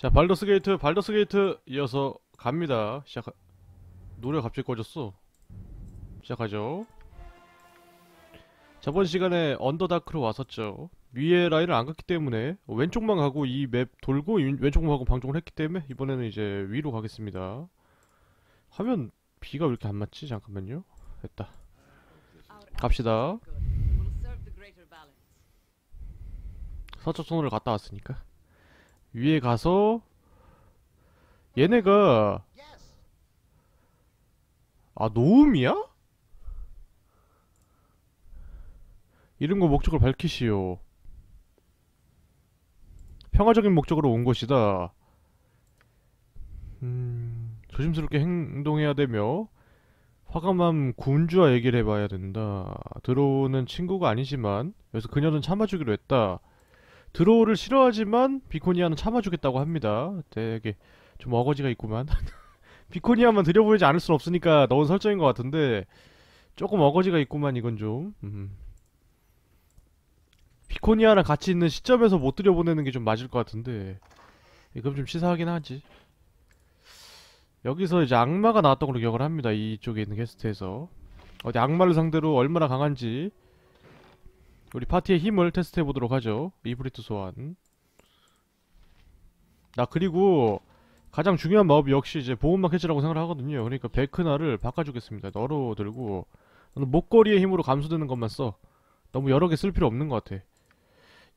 자, Baldur's Gate, Baldur's Gate 이어서 갑니다. 시작. 노래가 갑자기 꺼졌어. 시작하죠. 저번 시간에 언더다크로 왔었죠. 위에 라인을 안 갔기 때문에 왼쪽만 가고 이 맵 돌고 이 왼쪽만 가고 방종을 했기 때문에 이번에는 이제 위로 가겠습니다. 화면 비가 왜 이렇게 안 맞지? 잠깐만요. 됐다. 갑시다. 서쪽 손으로 갔다 왔으니까. 위에 가서 얘네가 아 노음이야? 이름과 목적을 밝히시오. 평화적인 목적으로 온 것이다. 음, 조심스럽게 행동해야 되며 화감함 군주와 얘기를 해봐야 된다. 들어오는 친구가 아니지만 여기서 그녀는 참아주기로 했다. 드로우를 싫어하지만 비코니아는 참아주겠다고 합니다. 되게 좀 어거지가 있구만. 비코니아만 들여보이지 않을 순 없으니까 넣은 설정인 것 같은데 조금 어거지가 있구만 이건 좀. 음. 비코니아랑 같이 있는 시점에서 못 들여보내는 게 좀 맞을 것 같은데 이건 좀 치사하긴 하지. 여기서 이제 악마가 나왔던 걸로 기억을 합니다. 이쪽에 있는 게스트에서 어디 악마를 상대로 얼마나 강한지 우리 파티의 힘을 테스트해 보도록 하죠. 이브리트 소환. 나 그리고 가장 중요한 마법이 역시 이제 보온막 해제라고 생각을 하거든요. 그러니까 베크나를 바꿔주겠습니다. 너로 들고 너는 목걸이의 힘으로 감소되는 것만 써. 너무 여러 개 쓸 필요 없는 것 같아.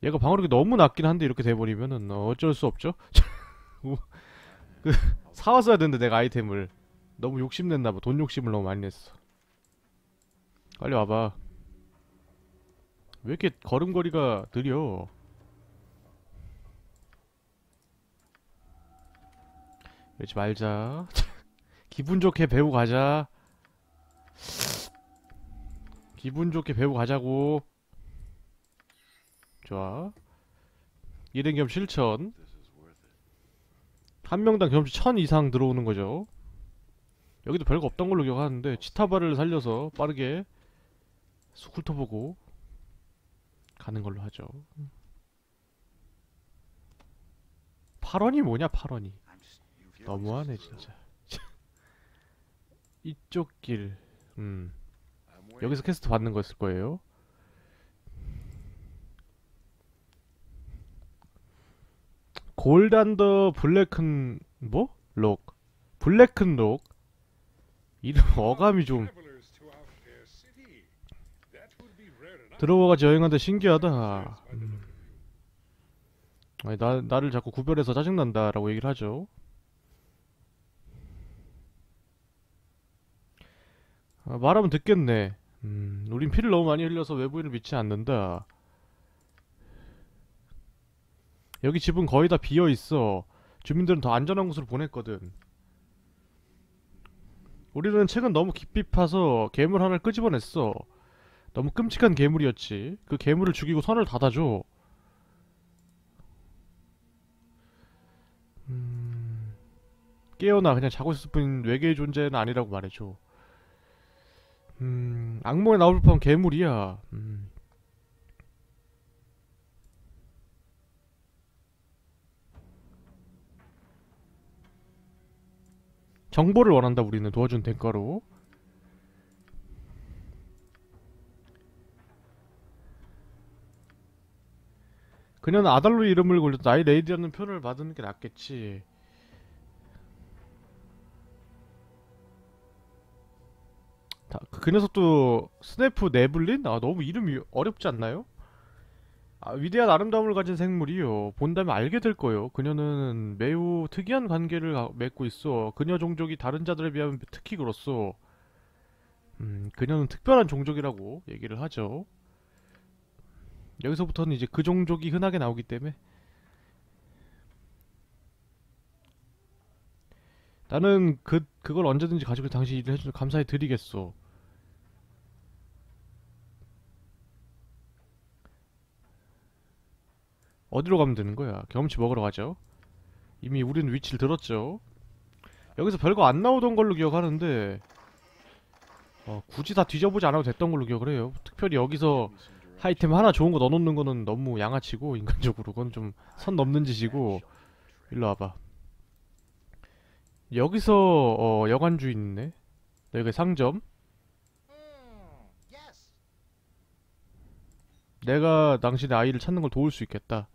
얘가 방어력이 너무 낮긴 한데 이렇게 돼버리면은 어쩔 수 없죠. 그 사왔어야 되는데 내가 아이템을 너무 욕심냈나봐. 돈 욕심을 너무 많이 냈어. 빨리 와봐. 왜 이렇게 걸음걸이가 느려? 이러지 말자. 기분 좋게 배우 가자. 기분 좋게 배우 가자고. 좋아. 1인 겸 실천. 한 명당 경험치 1000 이상 들어오는 거죠. 여기도 별거 없던 걸로 기억하는데 치타바를 살려서 빠르게 스쿨터 보고 가는 걸로 하죠. 8원이 뭐냐 8원이 너무하네 진짜 이쪽 길 음. 여기서 퀘스트 받는 거였을 거예요 골단더 블랙큰 뭐? 록 블랙큰 록 이름 어감이 좀 들어와가지고 여행하는데 신기하다. 음. 아니, 나, 나를 자꾸 구별해서 짜증난다 라고 얘기를 하죠. 아, 말하면 듣겠네. 음, 우린 피를 너무 많이 흘려서 외부인을 믿지 않는다. 여기 집은 거의 다 비어 있어. 주민들은 더 안전한 곳으로 보냈거든. 우리는 최근 너무 깊이 파서 괴물 하나를 끄집어냈어. 너무 끔찍한 괴물이었지. 그 괴물을 죽이고 선을 닫아줘. 음... 깨어나 그냥 자고 있을 뿐 외계의 존재는 아니라고 말해줘. 음... 악몽에 나올 법한 괴물이야. 음... 정보를 원한다 우리는 도와준 대가로. 그녀는 아달로 이름을 걸려 나의 레이디라는 표현을 받는 게 낫겠지. 다, 그, 그 녀석도 Svirfneblin? 아 너무 이름이 어렵지 않나요? 아, 위대한 아름다움을 가진 생물이요. 본다면 알게 될 거요. 그녀는 매우 특이한 관계를 가- 맺고 있어. 그녀 종족이 다른 자들에 비하면 특히 그렇소. 음, 그녀는 특별한 종족이라고 얘기를 하죠. 여기서부터는 이제 그 종족이 흔하게 나오기 때문에 나는 그 그걸 언제든지 가지고 당신 일을 해주는 감사해 드리겠소. 어디로 가면 되는 거야? 경험치 먹으러 가죠. 이미 우리는 위치를 들었죠. 여기서 별거 안 나오던 걸로 기억하는데 어, 굳이 다 뒤져보지 않아도 됐던 걸로 기억을 해요. 특별히 여기서 아이템 하나 좋은 거 넣어놓는 거는 너무 양아치고 인간적으로 그건 좀 선 넘는 짓이고 일로 와봐. 여기서 어, 여관 주인 있네. 여기 상점. 내가 당신의 아이를 찾는 걸 도울 수 있겠다.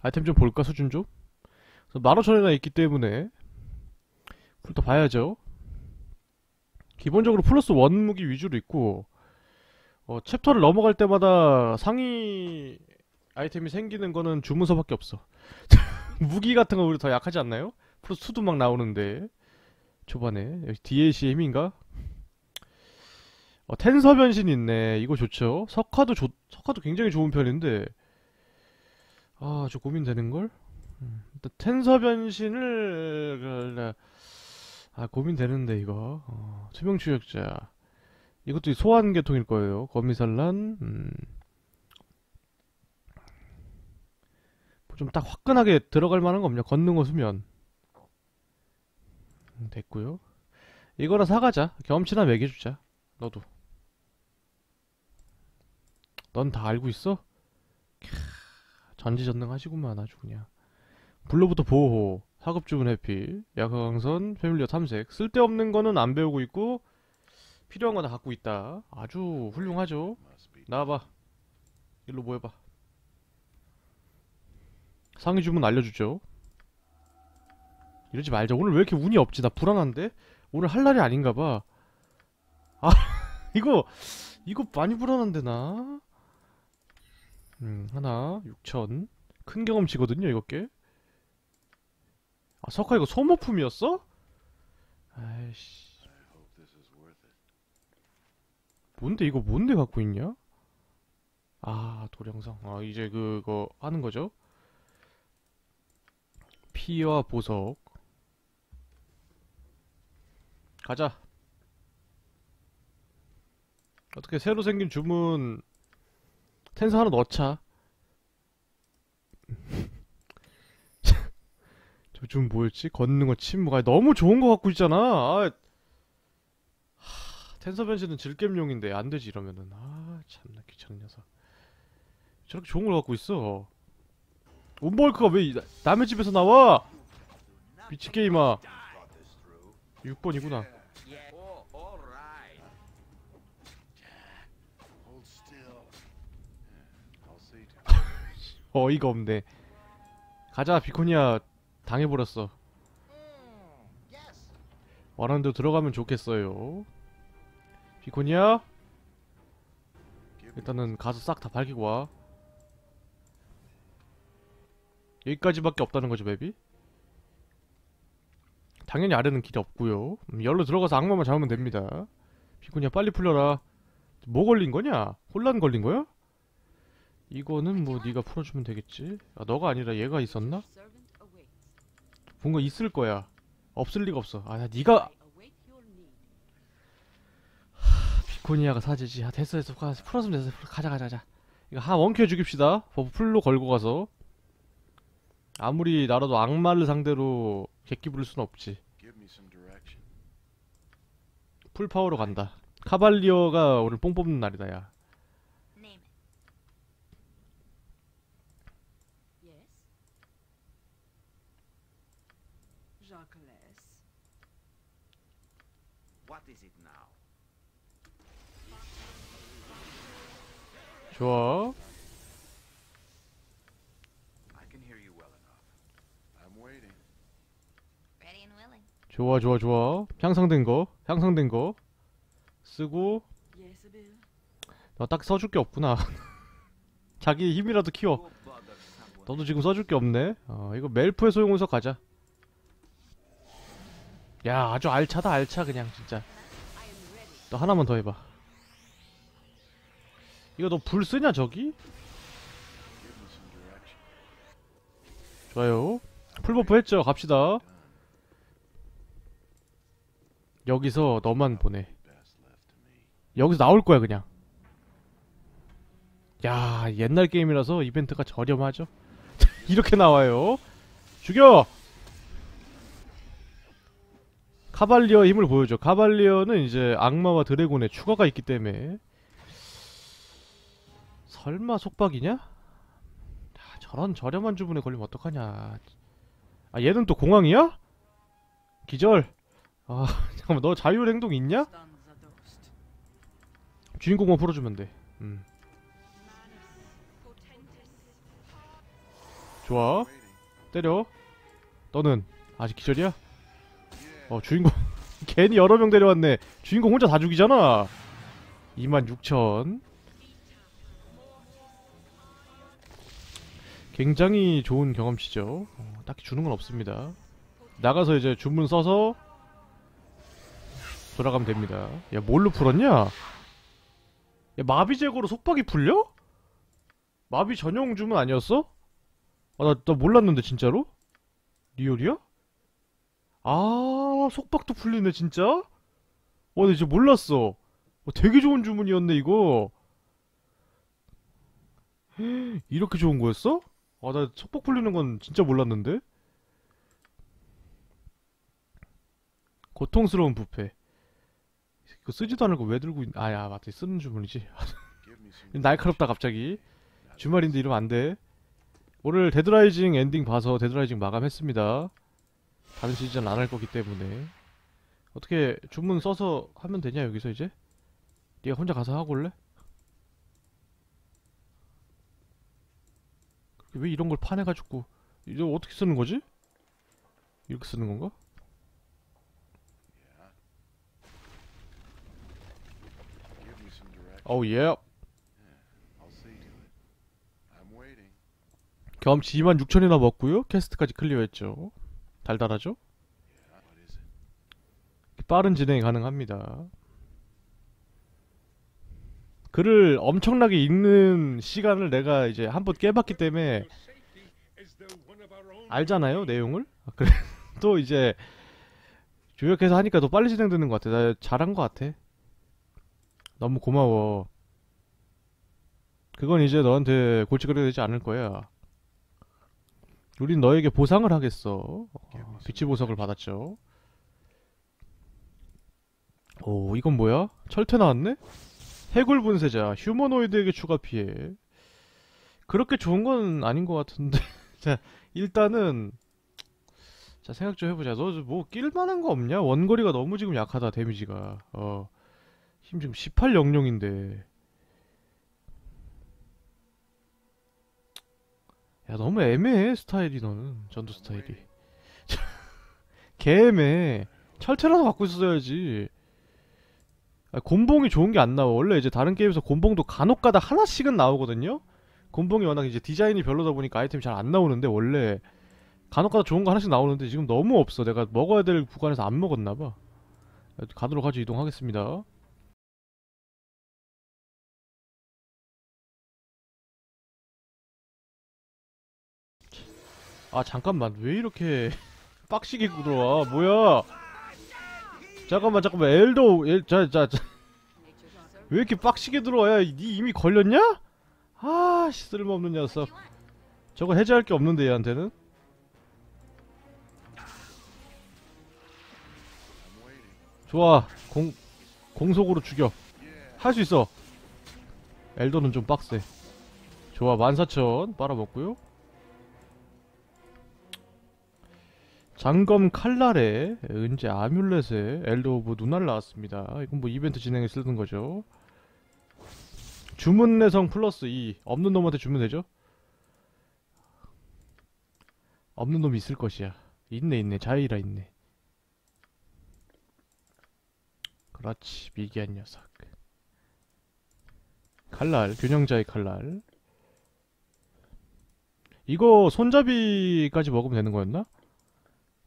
아이템 좀 볼까 수준 좀? 15,000원이나 있기 때문에 훑어 봐야죠. 기본적으로 플러스 원 무기 위주로 있고 어, chapter를 넘어갈 때마다 상위 아이템이 생기는 거는 주문서밖에 없어. 무기 같은 거 우리 더 약하지 않나요? 플러스 2도 막 나오는데 초반에 여기 DLC의 힘인가? 어, 텐서 변신 있네. 이거 좋죠. 석화도 좋, 석화도 굉장히 좋은 편인데 아, 저 고민되는걸? 음, 일단 텐서 변신을 아, 고민되는데 이거. 어, 투명 추적자. 이것도 소환 계통일 거예요. 거미산란. 음. 좀 딱 화끈하게 들어갈 만한 거 없냐? 걷는 거 수면. 음, 됐고요. 이거나 사가자. 경험치나 매겨주자. 너도. 넌 다 알고 있어? 캬, 전지전능하시구만 아주 그냥. 블루부터 보호, 사급주문 해피, 약화강선, 패밀리어 탐색. 쓸데없는 거는 안 배우고 있고 필요한 거 다 갖고 있다. 아주 훌륭하죠. 나와봐. 일로 모여봐. 상위 주문 알려주죠. 이러지 말자. 오늘 왜 이렇게 운이 없지? 나 불안한데? 오늘 할 날이 아닌가 봐. 아, 이거, 이거 많이 불안한데, 나? 음, 하나, 6천. 큰 경험치거든요, 이거 꽤. 아, 석화 이거 소모품이었어? 아이씨. 뭔데, 이거 뭔데 갖고 있냐? 아, 도령성. 아, 이제 그거 하는 거죠? 피와 보석. 가자. 어떻게 새로 생긴 주문 텐서 하나 넣자. 저 주문 뭐였지? 걷는 거 침묵. 아, 너무 좋은 거 갖고 있잖아. 아, 하, 텐서 변신은 질겜용인데 안 되지 이러면은. 아, 참나 귀찮은 녀석. 저렇게 좋은 걸 갖고 있어. 온벌크가 왜 이- 남의 집에서 나와? 미친 게임아. 6번이구나. Oh, all right. Hold still. Yeah, I'll see to it. 어이가 없네. 가자, 비코니아. 당해버렸어. 원하는 대로 들어가면 좋겠어요. me 일단은 가서 싹 다 밝히고 와. 여기까지밖에 없다는 거죠, 맵이? 당연히 아래는 길이 없고요. 음, 열로 들어가서 악마만 잡으면 됩니다. 비코니아 빨리 풀려라. 뭐 걸린 거냐? 혼란 걸린 거야? 이거는 뭐 네가 풀어주면 되겠지. 아, 너가 아니라 얘가 있었나? 뭔가 있을 거야. 없을 리가 없어. 아, your need. 비코니아가 사지지. 아, 됐어, 됐어. 가, 풀었으면 됐어. 풀- 가자, 가자, 가자. 이거 한 원큐 죽입시다. buff full로 걸고 가서. 아무리 나라도 악마를 상대로 객기 부릴 순 없지. give me some direction. full power로 간다. cavalier가 오늘 뽕 뽑는 날이다, 야. And willing. 좋아, 좋아, 좋아. 향상된 거, 향상된 거. 쓰고. 너딱 써줄 게 없구나. 자기 힘이라도 키워. 너도 지금 써줄 게 없네. 어, 이거 멜프의 소용에서 가자. 야, 아주 알차다, 알차, 그냥, 진짜. 너 하나만 더 해봐. 이거 너 불 쓰냐, 저기? 좋아요. full buff 했죠? 갑시다. 여기서 너만 보내. 여기서 나올 거야, 그냥. 야, 옛날 게임이라서 이벤트가 저렴하죠? 이렇게 나와요. 죽여! cavalier 힘을 보여줘. cavalier는 이제 악마와 dragon의 추가가 있기 때문에. 설마 속박이냐? 아, 저런 저렴한 주문에 걸리면 어떡하냐 아 얘는 또 공항이야? 기절 아 잠깐만 너 자율 행동 있냐? Stanza dost. 주인공만 풀어주면 돼 음. 좋아. 때려 너는 아직 기절이야? 어 주인공 괜히 여러 명 데려왔네 주인공 혼자 다 죽이잖아 26,000 굉장히 좋은 경험치죠 어, 딱히 주는 건 없습니다 나가서 이제 주문 써서 돌아가면 됩니다 야 뭘로 풀었냐? 야 마비 제거로 속박이 풀려? 마비 전용 주문 아니었어? 아나 나 몰랐는데 진짜로? 리얼이야? 아, 속박도 풀리네, 진짜? 와, 나 진짜 몰랐어. 어, 되게 좋은 주문이었네, 이거. 이렇게 좋은 거였어? 아, 나 속박 풀리는 건 진짜 몰랐는데? 고통스러운 부패. 이거 쓰지도 않을 거 왜 들고 있... 아, 야, 맞다. 쓰는 주문이지. 날카롭다, 갑자기. 주말인데 이러면 안 돼. 오늘 Dead Rising ending 봐서 Dead Rising 마감했습니다. 다른 시즌 안 할 거기 때문에 어떻게 주문 써서 하면 되냐 여기서 이제? 네가 혼자 가서 하고 올래? 왜 이런 걸 파내가지고 이거 어떻게 쓰는 거지? 이렇게 쓰는 건가? 어우 예. 경험치 26,000이나 먹고요 캐스트까지 클리어했죠 달달하죠? 빠른 진행이 가능합니다. 글을 엄청나게 읽는 시간을 내가 이제 한 번 깨봤기 때문에 알잖아요 내용을. 아, 그래 또 이제 조역해서 하니까 더 빨리 진행되는 것 같아. 나 잘한 것 같아. 너무 고마워. 그건 이제 너한테 골칫거리가 되지 않을 거야. 우린 너에게 보상을 하겠어. 어, 빛의 보석을 받았죠. 오, 이건 뭐야? 철퇴 나왔네? 해골 분쇄자, 휴머노이드에게 추가 피해. 그렇게 좋은 건 아닌 것 같은데. 자, 일단은, 자, 생각 좀 해보자. 너 뭐 낄만한 거 없냐? 원거리가 너무 지금 약하다, 데미지가. 어. 힘 지금 1800인데. 야, 너무 애매해, 스타일이, 너는. 전투 스타일이. 개 애매해. 철퇴라도 갖고 있었어야지. 아, 곤봉이 좋은 게 안 나와. 원래 이제 다른 게임에서 곤봉도 간혹가다 하나씩은 나오거든요. 곤봉이 워낙 이제 디자인이 별로다 보니까 아이템이 잘 안 나오는데 원래 간혹가다 좋은 거 하나씩 나오는데 지금 너무 없어. 내가 먹어야 될 구간에서 안 먹었나 봐. 가도록 하죠. 이동하겠습니다. 아 잠깐만 왜 이렇게 빡시게 들어와 뭐야 잠깐만 잠깐만. 엘도 엘 자 자 자. 왜 이렇게 빡시게 들어와야 니 이미 걸렸냐? 아씨 쓸모없는 녀석. 저거 해제할 게 없는데 얘한테는. 좋아. 공 공속으로 죽여. 할 수 있어. 엘도는 좀 빡세. 좋아 14,000 빨아먹고요 장검 칼날에 은제 amulet에 elder orb 눈알 나왔습니다. 이건 뭐 이벤트 진행에 쓰는 거죠. 주문 내성 플러스 2 없는 놈한테 주면 되죠? 없는 놈이 있을 것이야. 있네 있네. 자이라 있네. 그렇지 미개한 녀석. 칼날 균형자의 칼날. 이거 손잡이까지 먹으면 되는 거였나?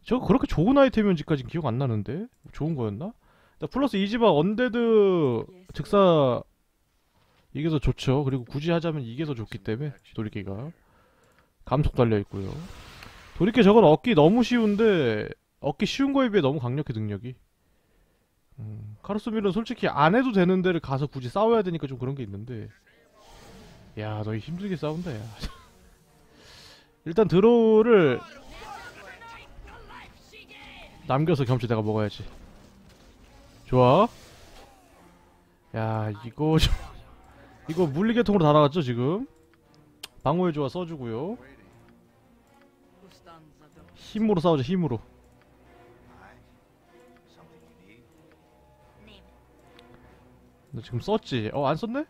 저거 그렇게 좋은 아이템인지까지 기억 안 나는데? 좋은 거였나? 나 플러스 이지바 언데드 즉사 이게 더 좋죠. 그리고 굳이 하자면 이게 더 좋기 때문에 도리끼가 감속 달려 있고요. 도리끼 저건 얻기 너무 쉬운데 얻기 쉬운 거에 비해 너무 강력해 능력이. 음, 카르소밀은 솔직히 안 해도 되는 데를 가서 굳이 싸워야 되니까 좀 그런 게 있는데. 야 너희 힘들게 싸운다 야. 일단 드로우를 남겨서 경치 내가 먹어야지 좋아 야 이거 좀 이거 물리계통으로 다 나갔죠 지금 방어의 조화 써주고요. 힘으로 싸우자 힘으로 너 지금 썼지? 어 안 썼네?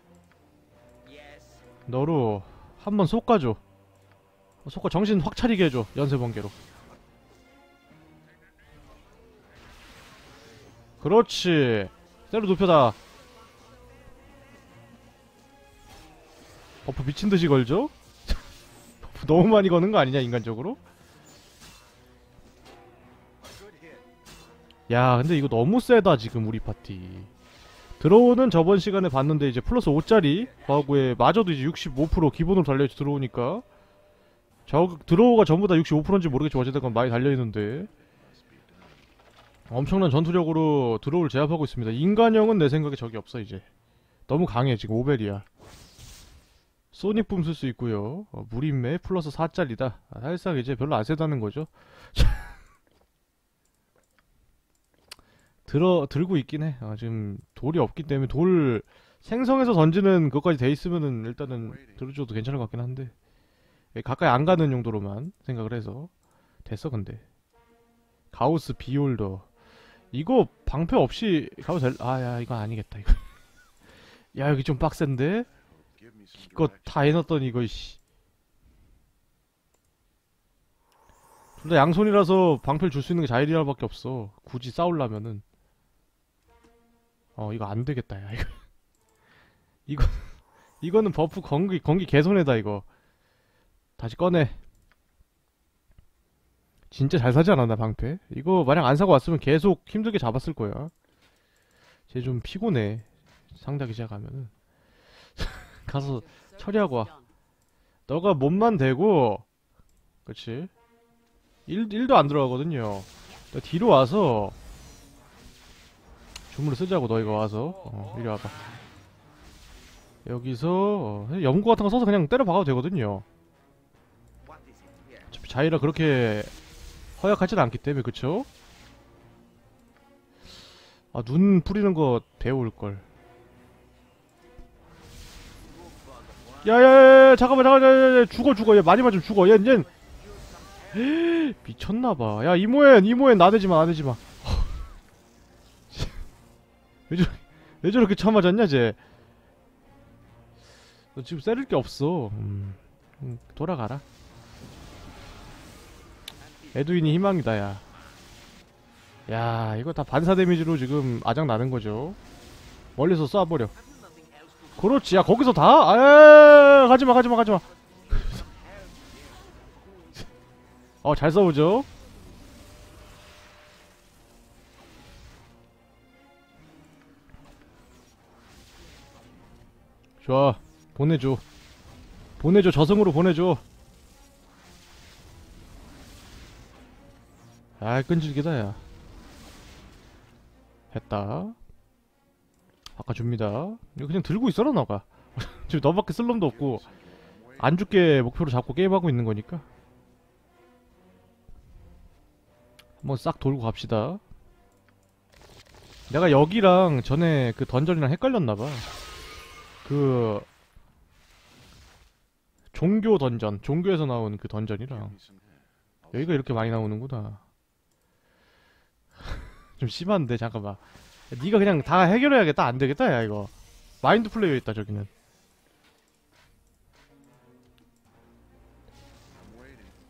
너로 한번 솎아줘 어, 솎아 정신 확 차리게 해줘 연쇄 번개로 그렇지 떼로 눕혀다 buff 미친듯이 걸죠? buff 너무 많이 거는 거 아니냐 인간적으로? 야 근데 이거 너무 세다 지금 우리 파티 drow는 저번 시간에 봤는데 이제 플러스 5짜리 과거에 마저도 이제 65% 기본으로 달려있지 들어오니까 저 drow가 전부 다 65%인지 모르겠지만 어쨌든 많이 달려있는데. 엄청난 전투력으로 drow를 제압하고 있습니다. 인간형은 내 생각에 적이 없어 이제. 너무 강해 지금 오벨이야. 소닉붐 쓸 수 있고요. 어, 무림매 플러스 4짜리다. 아, 사실상 이제 별로 안 세다는 거죠. 들어 들고 있긴 해. 아, 지금 돌이 없기 때문에 돌 생성해서 던지는 그것까지 돼 있으면은 일단은 들어줘도 괜찮을 것 같긴 한데. 예, 가까이 안 가는 용도로만 생각을 해서 됐어 근데. 가우스 비올더 이거 방패 없이 가도 될? 아야 이건 아니겠다 이거. 야 여기 좀 빡센데 이거. 다 해놨더니 이거 씨. 둘 다 양손이라서 방패를 줄 수 있는 게 자이라밖에 없어. 굳이 싸우려면은. 어 이거 안 되겠다 야 이거. 이거 이거는 buff 건기 건기 개손해다 이거. 다시 꺼내. 진짜 잘 사지 않았나 방패? 이거 만약 안 사고 왔으면 계속 힘들게 잡았을 거야. 쟤 좀 피곤해. 상대하기 시작하면은. 가서 처리하고 와. 너가 몸만 대고 그치 1, 1도 안 들어가거든요 너 뒤로 와서 주문을 쓰자고 너희가 와서 어 이리 와봐 여기서 어, 연구 같은 거 써서 그냥 때려 박아도 되거든요? 어차피 자이라 그렇게 허약하진 않기 때문에 그쵸? 아 눈 뿌리는 거 배울걸. 야야야 잠깐만 잠깐만 야, 야, 죽어 죽어. 얘 많이 맞으면 죽어. 얘얘 미쳤나봐. 야 이모엔 이모엔 나대지마 나대지마. 왜, 저왜 저렇게 쳐맞았냐 쟤 너 지금 세를 게 없어. 음, 음, 돌아가라 에두인이 희망이다 야. 야 이거 다 반사 데미지로 지금 아작 나는 거죠. 멀리서 쏴버려. 그렇지 야 거기서 다? 아 가지마 가지마 가지마. 어잘 싸우죠? 좋아 보내줘. 보내줘 저승으로 보내줘 아 끈질기다 야. 했다. 바꿔줍니다. 이거 그냥 들고 있어라 너가. 지금 너밖에 쓸 놈도 없고 안 죽게 목표로 잡고 게임하고 있는 거니까. 한번 싹 돌고 갑시다. 내가 여기랑 전에 그 던전이랑 헷갈렸나봐. 그 종교 던전 종교에서 나온 그 던전이랑 여기가 이렇게 많이 나오는구나. 좀 심한데 잠깐만. 야, 네가 그냥 다 해결해야겠다. 안 되겠다 야 이거. 마인드 플레이어 있다 저기는.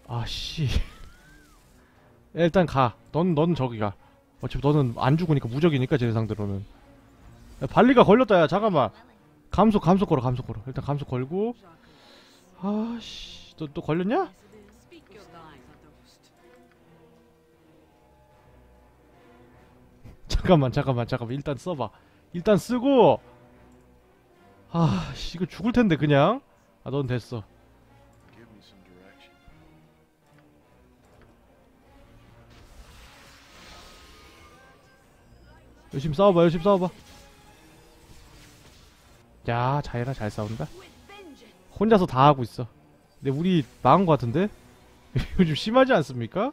아씨. 야, 일단 가. 넌넌 저기 가. 어차피 너는 안 죽으니까 무적이니까 제 상대로는. 야, 발리가 걸렸다 야 잠깐만. 감속 감속 걸어 감속 걸어. 일단 감속 걸고. 아씨. 너 또 걸렸냐? 잠깐만 잠깐만 잠깐만. 일단 써봐. 일단 쓰고. 아씨 이거 죽을 텐데 그냥. 아 넌 됐어. 열심히 싸워봐 열심히 싸워봐. 야 자이라 잘 싸운다? 혼자서 다 하고 있어. 근데 우리 망한 것 같은데? 좀 심하지 않습니까?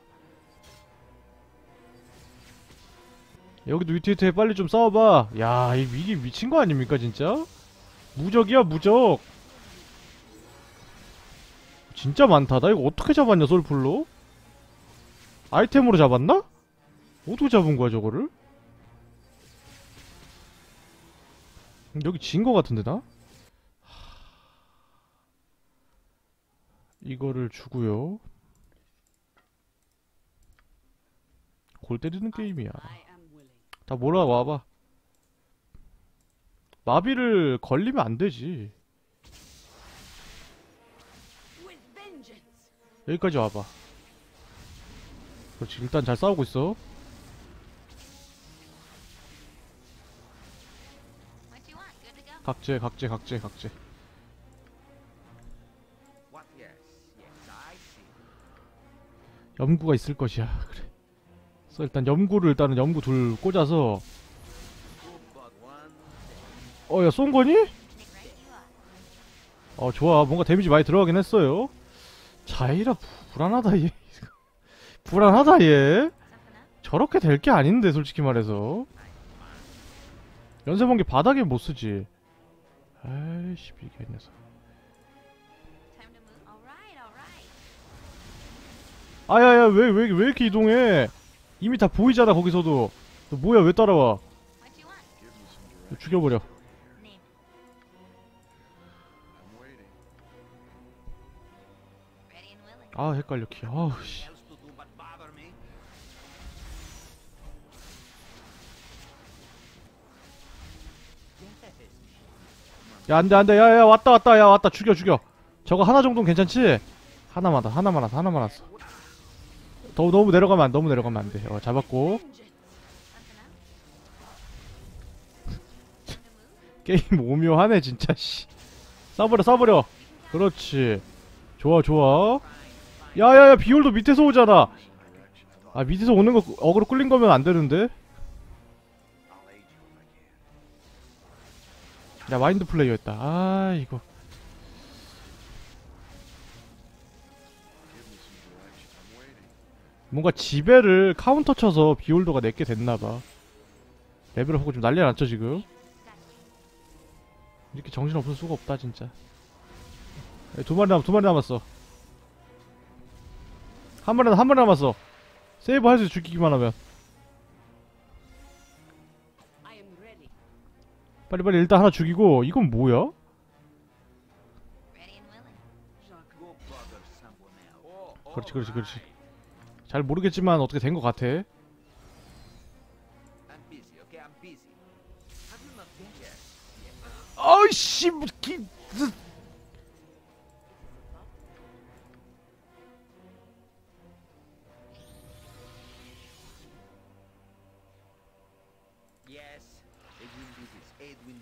여기도 위트위트해 빨리 좀 싸워봐 야 이- 이게 미친 거 아닙니까 진짜? 무적이야 무적 진짜 많다 나 이거 어떻게 잡았냐 솔플로? 아이템으로 잡았나? 어떻게 잡은 거야 저거를? 음, 여기 진 거 같은데 나? 하... 이거를 주고요. 골 때리는 게임이야. 다 몰아와봐. 마비를 걸리면 안 되지. 여기까지 와봐. 그렇지, 일단 잘 싸우고 있어. 각제, 각제, 각제, 각제. 염구가 있을 것이야. 그래. 그래서 일단 염구를 일단은 염구 둘 꽂아서. 어, 야, 쏜 거니? 어, 좋아. 뭔가 데미지 많이 들어가긴 했어요. 자이라 불안하다, 얘. 불안하다, 얘. 저렇게 될 게 아닌데, 솔직히 말해서. 연쇄번개 바닥에 못 쓰지. 아이씨, 비게 녀석. 아야야, 왜, 왜, 왜 이렇게 이동해? 이미 다 보이잖아, 거기서도. 너 뭐야, 왜 따라와? Direction. 죽여버려. 아, 헷갈려, 키. 아우, 씨. else to do but bother me? Yes. 야, 안 돼, 안 돼. 야, 야, 왔다, 왔다, 야, 왔다. 죽여, 죽여. 저거 하나 정도는 괜찮지? 하나만, 왔다, 하나만 왔어, 하나만 왔어. 더, 너무 내려가면 안, 너무 내려가면 안 돼. 어, 잡았고. 게임 오묘하네, 진짜, 씨. 쏴버려, 쏴버려. 그렇지. 좋아, 좋아. 야, 야, 야, beholder 밑에서 오잖아. 아, 밑에서 오는 거 어그로 끌린 거면 안 되는데? 야, mind flayer였다. 아, 이거. 뭔가 지배를 카운터 쳐서 beholder가 내게 됐나봐. 레벨업 하고 좀 난리 났죠, 지금? 이렇게 정신 없을 수가 없다, 진짜. 야, 두 마리 남, 두 마리 남았어. 한 마리, 남- 한 마리 남았어. 세이브 할 수 죽이기만 하면. 빨리빨리 일단 하나 죽이고, 이건 뭐야? 그렇지, 그렇지, 그렇지. 잘 모르겠지만 어떻게 된 것 같아. 아이씨, 뭐, 기, 쓰- Yes. Edwin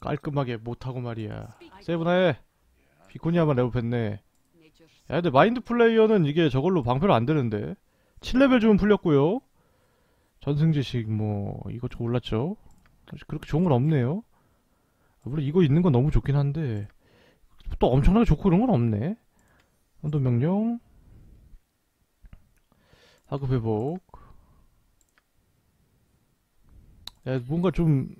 깔끔하게 못하고 말이야. 세븐아에 비코니아만 레벨했네. 야, 근데 마인드 플레이어는 이게 저걸로 방패로 안 되는데. 7레벨 주면 풀렸고요. 전승지식 뭐 이것저것 올랐죠. 그렇게 좋은 건 없네요. 물론 이거 있는 건 너무 좋긴 한데 또 엄청나게 좋고 그런 건 없네. 언도 명령. 하급 회복. 야, 뭔가 좀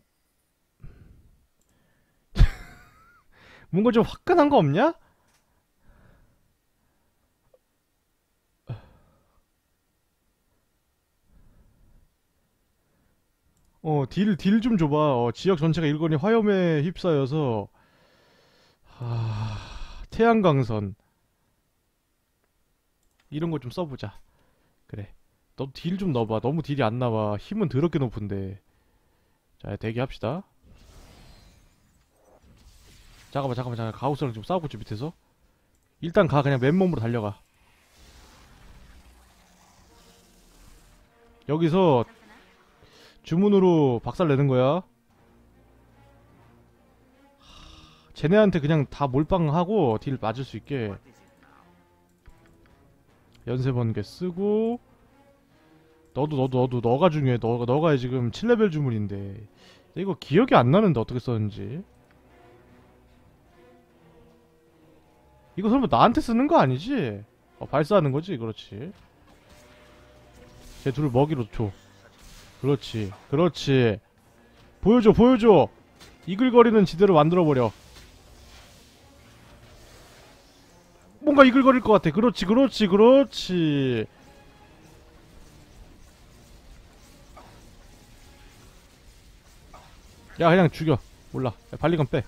뭔가 좀 화끈한 거 없냐? 어, 딜, 딜 좀 줘봐. 어, 지역 전체가 일거리 화염에 휩싸여서, 하... 태양광선. 이런 거 좀 써보자. 그래. 너 딜 좀 넣어봐. 너무 딜이 안 나와. 힘은 더럽게 높은데. 자, 대기합시다. 잠깐만, 잠깐만, 잠깐만. 가우스랑 좀 싸우고 있지, 밑에서. 일단 가. 그냥 맨몸으로 달려가. 여기서? 주문으로 박살 내는 거야. 하, 쟤네한테 그냥 다 몰빵하고 딜 맞을 수 있게? 연쇄 번개 쓰고 너도 너도 너도 너가 중요해. 너가 너가 지금 7레벨 주문인데 이거 기억이 안 나는데 어떻게 썼는지. 이거 설마 나한테 쓰는 거 아니지? 어, 발사하는 거지? 그렇지. 쟤 둘을 먹이로 줘. 그렇지 그렇지 보여줘 보여줘 이글거리는 지대로 만들어버려 뭔가 이글거릴 것 같아 그렇지 그렇지 그렇지 야 그냥 죽여 몰라 야, 발리건 빼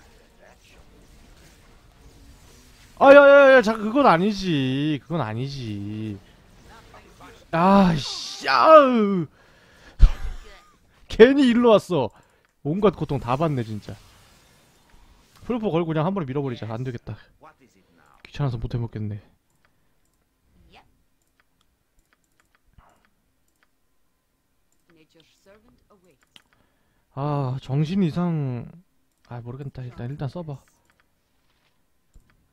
아야야야 자 그건 아니지. 그건 아니지. 아씨 아으 괜히 일로 왔어. 온갖 고통 다 받네 진짜. 풀포 걸고 그냥 한 번에 밀어버리자. 안 되겠다. What is it now? 귀찮아서 못 해먹겠네. Yep. Nature's servant awaits. 아 정신 이상. 아 모르겠다. 일단 일단 써봐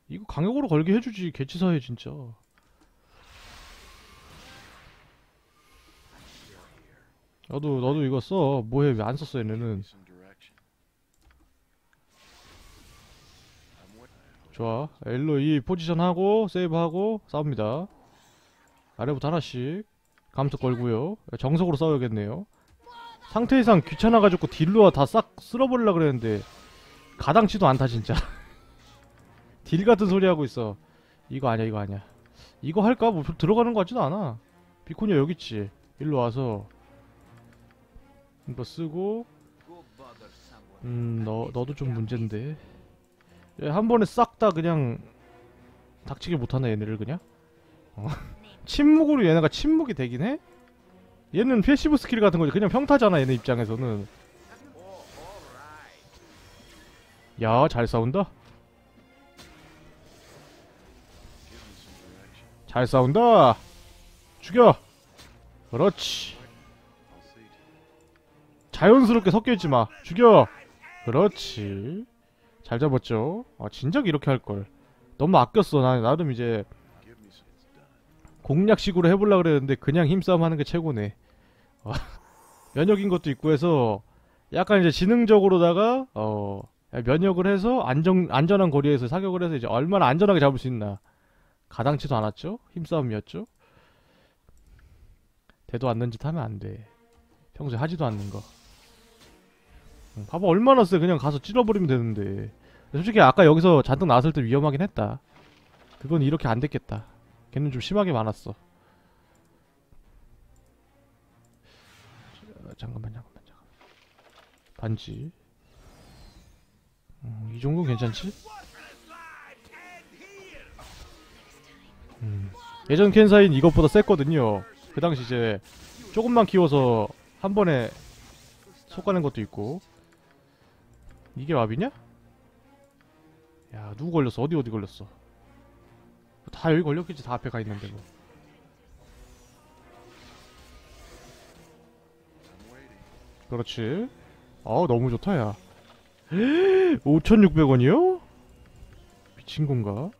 이거 강력으로 걸게 해주지 개치사해 진짜. 너도 너도 이거 써. 뭐해 왜 안 썼어 얘네는. 좋아. 일로 이 포지션 하고 세이브 하고 싸웁니다. 아래부터 하나씩. 감속 걸고요. 정석으로 싸워야겠네요. 상태 이상 귀찮아가지고 딜로와 다 싹 쓸어버리려 그랬는데 가당치도 않다 진짜 딜 같은 소리 하고 있어 이거 아니야 이거 아니야 이거 할까? 뭐 들어가는 것 같지도 않아 비코니아 여기 있지 일로 와서 이거 쓰고. 음, 너, 너도 좀 문제인데. 얘 한 번에 싹 다 그냥 닥치게 못하나 얘네를 그냥? 어. 침묵으로 얘네가 침묵이 되긴 해? 얘는 passive skill 같은 거지 그냥 평타잖아 얘네 입장에서는. 야 잘 싸운다 잘 싸운다. 죽여. 그렇지. 자연스럽게 섞여있지 마. 죽여. 그렇지. 잘 잡았죠? 아 진작 이렇게 할걸. 너무 아꼈어. 나 나름 이제. 공략식으로 해보려 그랬는데 그냥 힘싸움 하는 게 최고네. 어, 면역인 것도 있고 해서 약간 이제 지능적으로다가 어 면역을 해서 안정 안전한 거리에서 사격을 해서 이제 얼마나 안전하게 잡을 수 있나 가당치도 않았죠. 힘싸움이었죠. 대도 않는 짓 하면 안 돼. 평소에 하지도 않는 거. 응, 봐봐 얼마나 세 그냥 가서 찔러버리면 되는데. 솔직히 아까 여기서 잔뜩 나왔을 때 위험하긴 했다. 그건 이렇게 안 됐겠다. 걔는 좀 심하게 많았어. 자, 잠깐만, 잠깐만, 잠깐만. 반지. 음, 이 정도는 괜찮지? 예전 켄사인 이것보다 셌거든요. 그 당시 이제 조금만 키워서 한 번에 속가는 것도 있고. 이게 왑이냐? 야, 누구 걸렸어? 어디 어디 걸렸어? 다 여기 걸렸겠지 다 앞에 가 있는데 뭐. 그렇지 아 너무 좋다 야 5,600원이요? 미친 건가?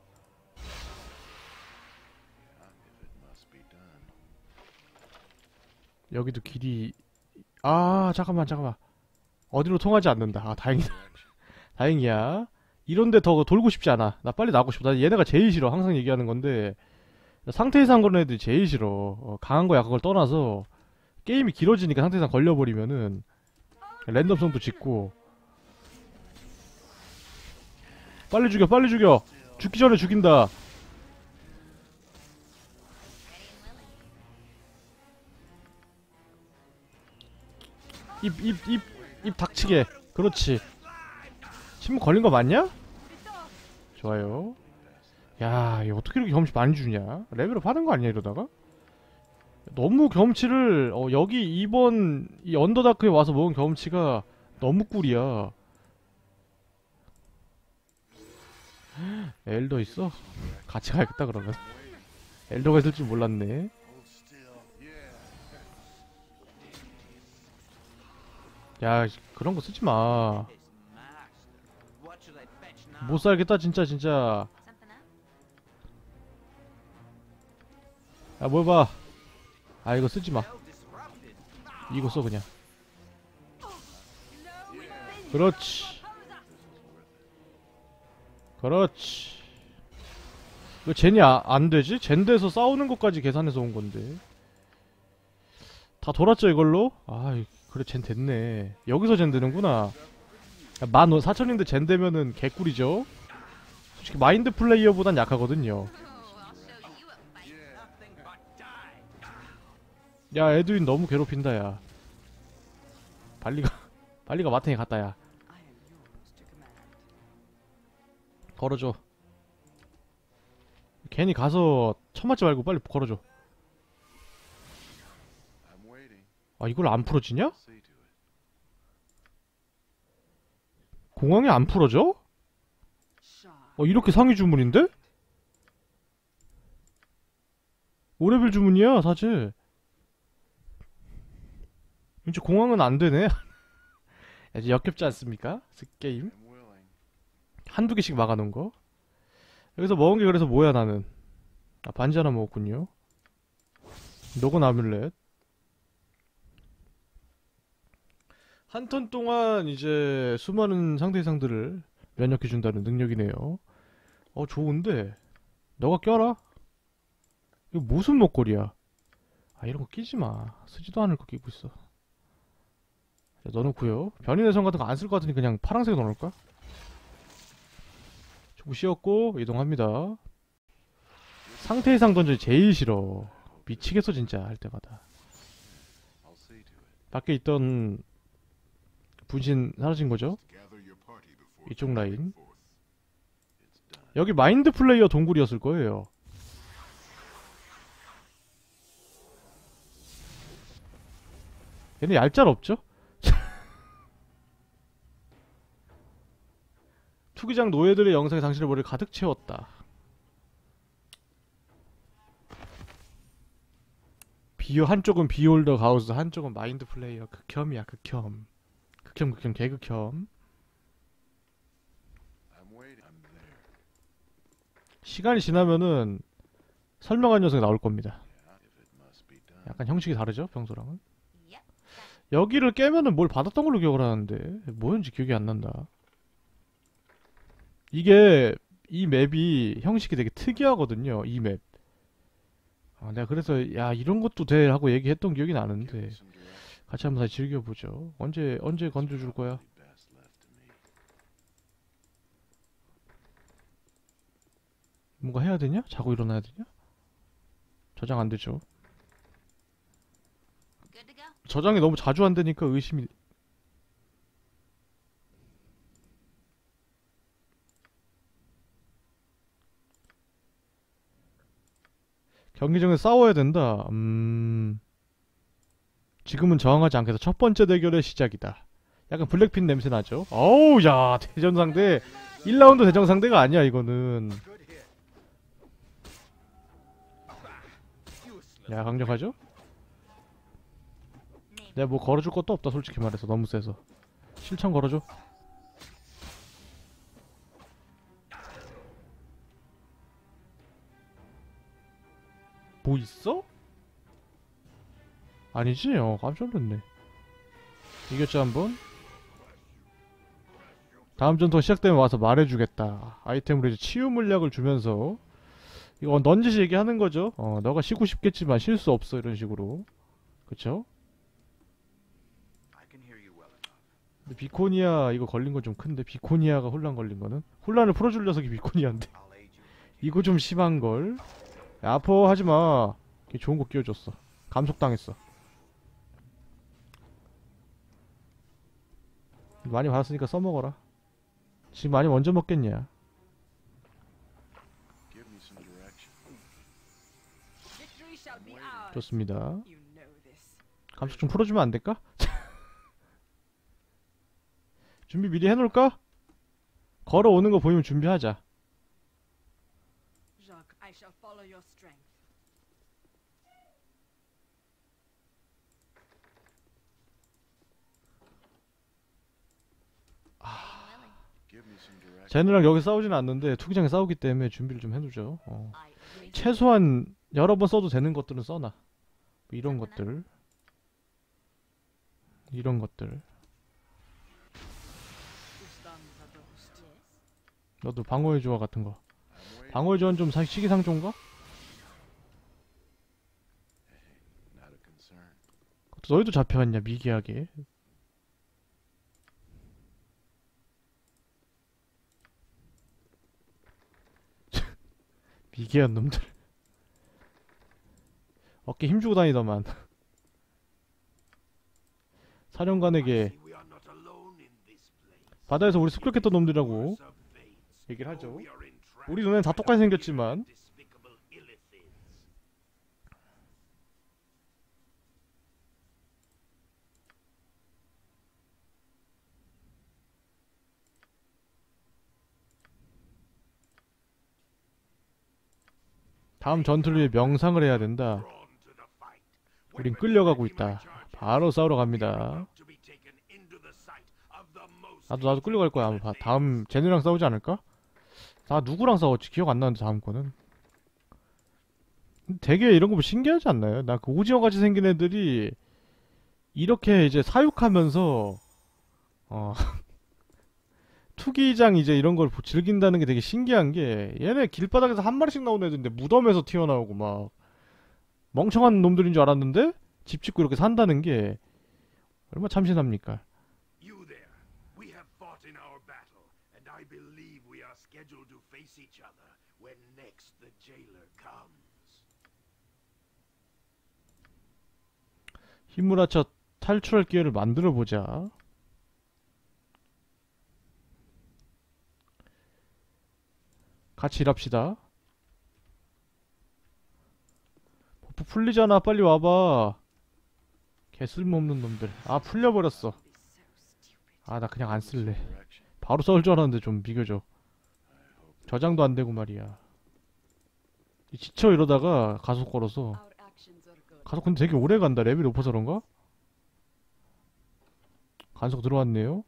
여기도 길이 아 잠깐만 잠깐만. 어디로 통하지 않는다. 아 다행이다. 다행이야. 이런데 더 돌고 싶지 않아. 나 빨리 나가고 싶어. 나 얘네가 제일 싫어. 항상 얘기하는 건데. 상태 이상 그런 애들이 제일 싫어. 어, 강한 거 약한 걸 떠나서 게임이 길어지니까 상태 이상 걸려버리면은 랜덤성도 짓고. 빨리 죽여 빨리 죽여. 죽기 전에 죽인다 입 입 입 입 닥치게. 그렇지. 침묵 걸린 거 맞냐? 좋아요. 야 이거 어떻게 이렇게 경험치 많이 주냐? 레벨업 하는 거 아니야 이러다가? 너무 경험치를 어, 여기 이번 이 언더다크에 와서 먹은 경험치가 너무 꿀이야. 엘더 있어? 같이 가야겠다 그러면. 엘더가 있을 줄 몰랐네 야 그런 거 쓰지 마. 못 살겠다 진짜 진짜. Something up? 야뭘 봐. 아 이거 쓰지 마. 이거 써 그냥. 그렇지. 그렇지. 이거 젠이 아, 안 되지? 젠데서 싸우는 것까지 계산해서 온 건데. 다 돌았죠 이걸로? 아 그래 젠 됐네. 여기서 젠 되는구나. 만 4천인데 젠 되면은 개꿀이죠? 솔직히 마인드 플레이어보단 약하거든요. 야 에드윈 너무 괴롭힌다 야. 빨리가 빨리가 마탱이 갔다 야. 걸어줘. 괜히 가서 쳐맞지 말고 빨리 걸어줘 아 이걸 안 풀어지냐? 공항이 안 풀어져? 어 이렇게 상위 주문인데? 5레벨 주문이야 사실 이제 공항은 안 되네 야, 이제 역겹지 않습니까? 스 게임. 한두 개씩 막아놓은 거 여기서 먹은 게 그래서 뭐야 나는 아 반지 하나 먹었군요 노건 아뮬렛 한 턴 동안 이제 수많은 상대 상들을 면역해준다는 능력이네요 어 좋은데 너가 껴라 이거 무슨 목걸이야 아 이런 거 끼지 마 쓰지도 않을 거 끼고 있어 자, 넣어놓고요 변인의 성 같은 거 안쓸것 같으니 그냥 파란색 넣어놓을까? 조금 쉬었고 이동합니다. 상태 이상 던전이 제일 싫어. 미치겠어 진짜 할 때마다. 밖에 있던 분신 사라진 거죠? 이쪽 라인. 여기 mind flayer 동굴이었을 거예요. 얘네 얄짤 없죠? 투기장 노예들의 영상이 당신의 머리를 가득 채웠다. 비어 한쪽은 beholder gauth, 한쪽은 mind flayer 극혐이야 극혐. 극혐 극혐 개극혐. 시간이 지나면은 설명한 녀석이 나올 겁니다. 약간 형식이 다르죠 평소랑은. 여기를 깨면은 뭘 받았던 걸로 기억을 하는데 뭐였는지 기억이 안 난다. 이게 이 맵이 형식이 되게 특이하거든요. 이 맵. 아, 내가 그래서 야 이런 것도 돼 하고 얘기했던 기억이 나는데. 같이 한번 다시 즐겨보죠. 언제 언제 건져줄 거야? 뭔가 해야 되냐? 자고 일어나야 되냐? 저장 안 되죠. 저장이 너무 자주 안 되니까 의심이 경기 전에 싸워야 된다. 음. 지금은 저항하지 않겠다. 첫 번째 대결의 시작이다. 약간 블랙핀 냄새 나죠? 어우, 야, 대전 상대. 1라운드 대전 상대가 아니야, 이거는. 야, 강력하죠? 내가 뭐 걸어줄 것도 없다 솔직히 말해서 너무 세서 실천 걸어줘 뭐 있어? 아니지? 어 깜짝 놀랐네. 이겼죠 한번? 다음 전투가 시작되면 와서 말해주겠다. 아이템으로 이제 치유 물약을 주면서. 이거 넌지시 얘기하는 거죠? 어 너가 쉬고 싶겠지만 쉴 수 없어 이런 식으로. 그쵸? 근데 비코니아 이거 걸린 건 좀 큰데 비코니아가 혼란 걸린 거는? 혼란을 풀어줄 녀석이 비코니아인데. 이거 좀 심한 걸. 아퍼 하지마. 걔 좋은 거 끼워줬어. 감속당했어 많이 받았으니까 써먹어라 지금 많이 먼저 먹겠냐. 좋습니다. 감속 좀 풀어주면 안 될까? 준비 미리 해놓을까? 걸어오는 거 보이면 준비하자 쟤네랑 여기 싸우진 않는데 투기장에 싸우기 때문에 준비를 좀 해두죠 어. 최소한 여러 번 써도 되는 것들은 써놔. 뭐 이런. 것들. 이런 것들. 너도 방어의 조화 같은 거. 방어의 조화는 좀 사- 시기상조인가? 너희도 잡혀갔냐 미개하게 미개한 놈들. 어깨 힘주고 다니더만. 사령관에게. 바다에서 우리 습격했던 놈들이라고. 얘기를 하죠. 우리 눈엔 다 똑같이 생겼지만 다음 전투를 위해 명상을 해야 된다. 우린 끌려가고 있다 바로 싸우러 갑니다 나도 나도 끌려갈 거야 아마 봐. 다음 쟤네랑 싸우지 않을까? 나 누구랑 싸웠지 기억 안 나는데 다음 거는 되게 이런 거 보면 신기하지 않나요? 나 그 오징어 같이 생긴 애들이 이렇게 이제 사육하면서 어 투기장 이제 이런 걸 즐긴다는 게 되게 신기한 게 얘네 길바닥에서 한 마리씩 나오는 애들인데 무덤에서 튀어나오고 막 멍청한 놈들인 줄 알았는데 집 짓고 이렇게 산다는 게 얼마나 참신합니까? 힘을 합쳐 탈출할 기회를 만들어 보자. 같이 일합시다. buff 풀리잖아. 빨리 와봐. 개 쓸모없는 놈들. 아 풀려버렸어. 아 나 그냥 안 쓸래. 바로 썰줄 알았는데 좀 비교적. 저장도 안 되고 말이야. 이 지쳐 이러다가 가속 걸어서. 가속 근데 되게 오래 간다. 렙이 높아서 그런가? 가속 들어왔네요.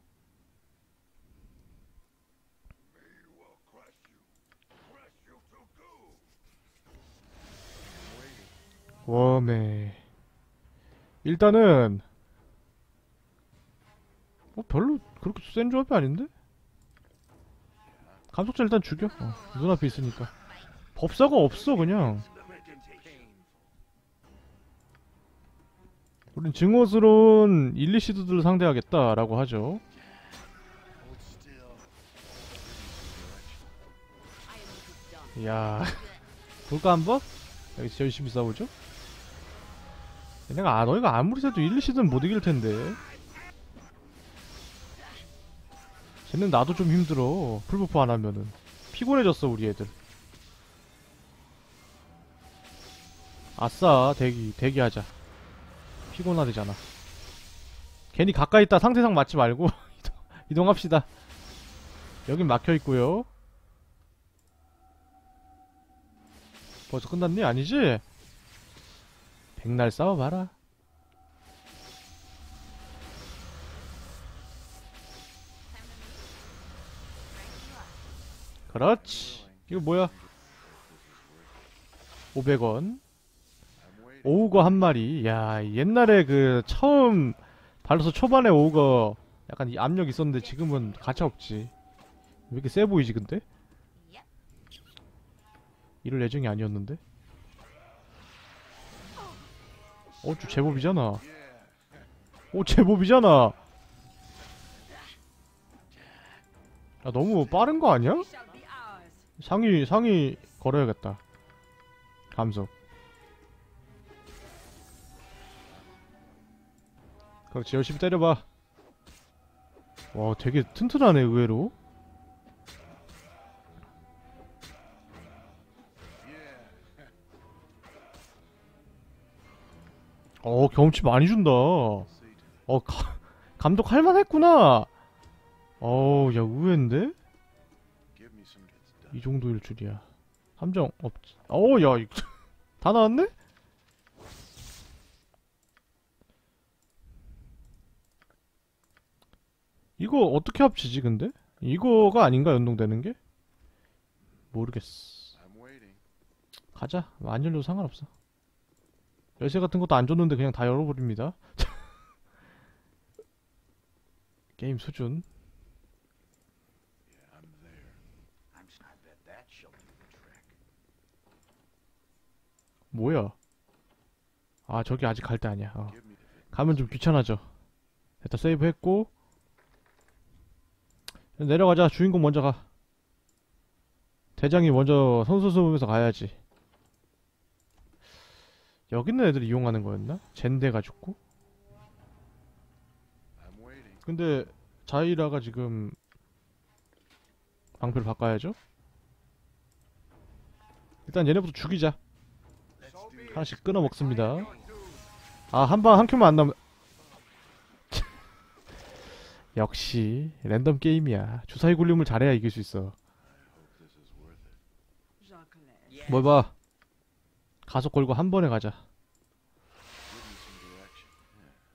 웜에 일단은 뭐 별로 그렇게 센 조합이 아닌데? 감속자 일단 죽여. 어, 눈앞에 있으니까. 법사가 없어 그냥. 우린 증오스러운 일리시드들을 상대하겠다라고 하죠. 이야 볼까 한번? 여기 열심히 싸우죠? 내가 아 너희가 아무리 해도 illithid는 못 이길 텐데. 쟤는 나도 좀 힘들어. full buff 안 하면은. 피곤해졌어 우리 애들. 아싸 대기 대기하자. 피곤하대잖아. 괜히 가까이 있다 상태이상 맞지 말고 이동, 이동합시다. 여긴 막혀있고요. 벌써 끝났니? 아니지? 백날 싸워봐라. 그렇지. 이거 뭐야? 500원. I'm waiting. 오우거 한 마리. 야, 옛날에 그 처음 발로서 초반에 오우거 약간 이 압력 있었는데 지금은 가차 없지. 왜 이렇게 세 보이지 근데? 이럴 예정이 아니었는데? 어, 저 제법이잖아. 오, 제법이잖아. 야, 너무 빠른 거 아니야? 상위, 상위 걸어야겠다. 감속. 그렇지, 열심히 때려봐. 와, 되게 튼튼하네, 의외로. 어, 경험치 많이 준다. 어, 가, 감독 할 만했구나. 어우, 야, 의외인데? 이 정도일 줄이야. 함정 없지. 어, 야, 이거 다 나왔네? 이거 어떻게 합치지, 근데? 이거가 아닌가, 연동되는 게? 모르겠어. 가자. 안 열려도 상관없어. 열쇠 같은 것도 안 줬는데 그냥 다 열어버립니다. 게임 수준. 뭐야? 아, 저기 아직 갈 때 아니야. 어. 가면 좀 귀찮아져. 일단 세이브 했고 내려가자. 주인공 먼저 가. 대장이 먼저 선수수에서 가야지. 여기 있는 애들이 이용하는 거였나? 젠데가 죽고? 근데 자이라가 지금 방패를 바꿔야죠? 일단 얘네부터 죽이자. 하나씩 끊어 먹습니다. 아, 한 방 한 큐만 안 나면 역시 랜덤 게임이야. 주사위 굴림을 잘해야 이길 수 있어. I hope this is worth it. Jacques. 뭘 봐. 가속 걸고 한 번에 가자.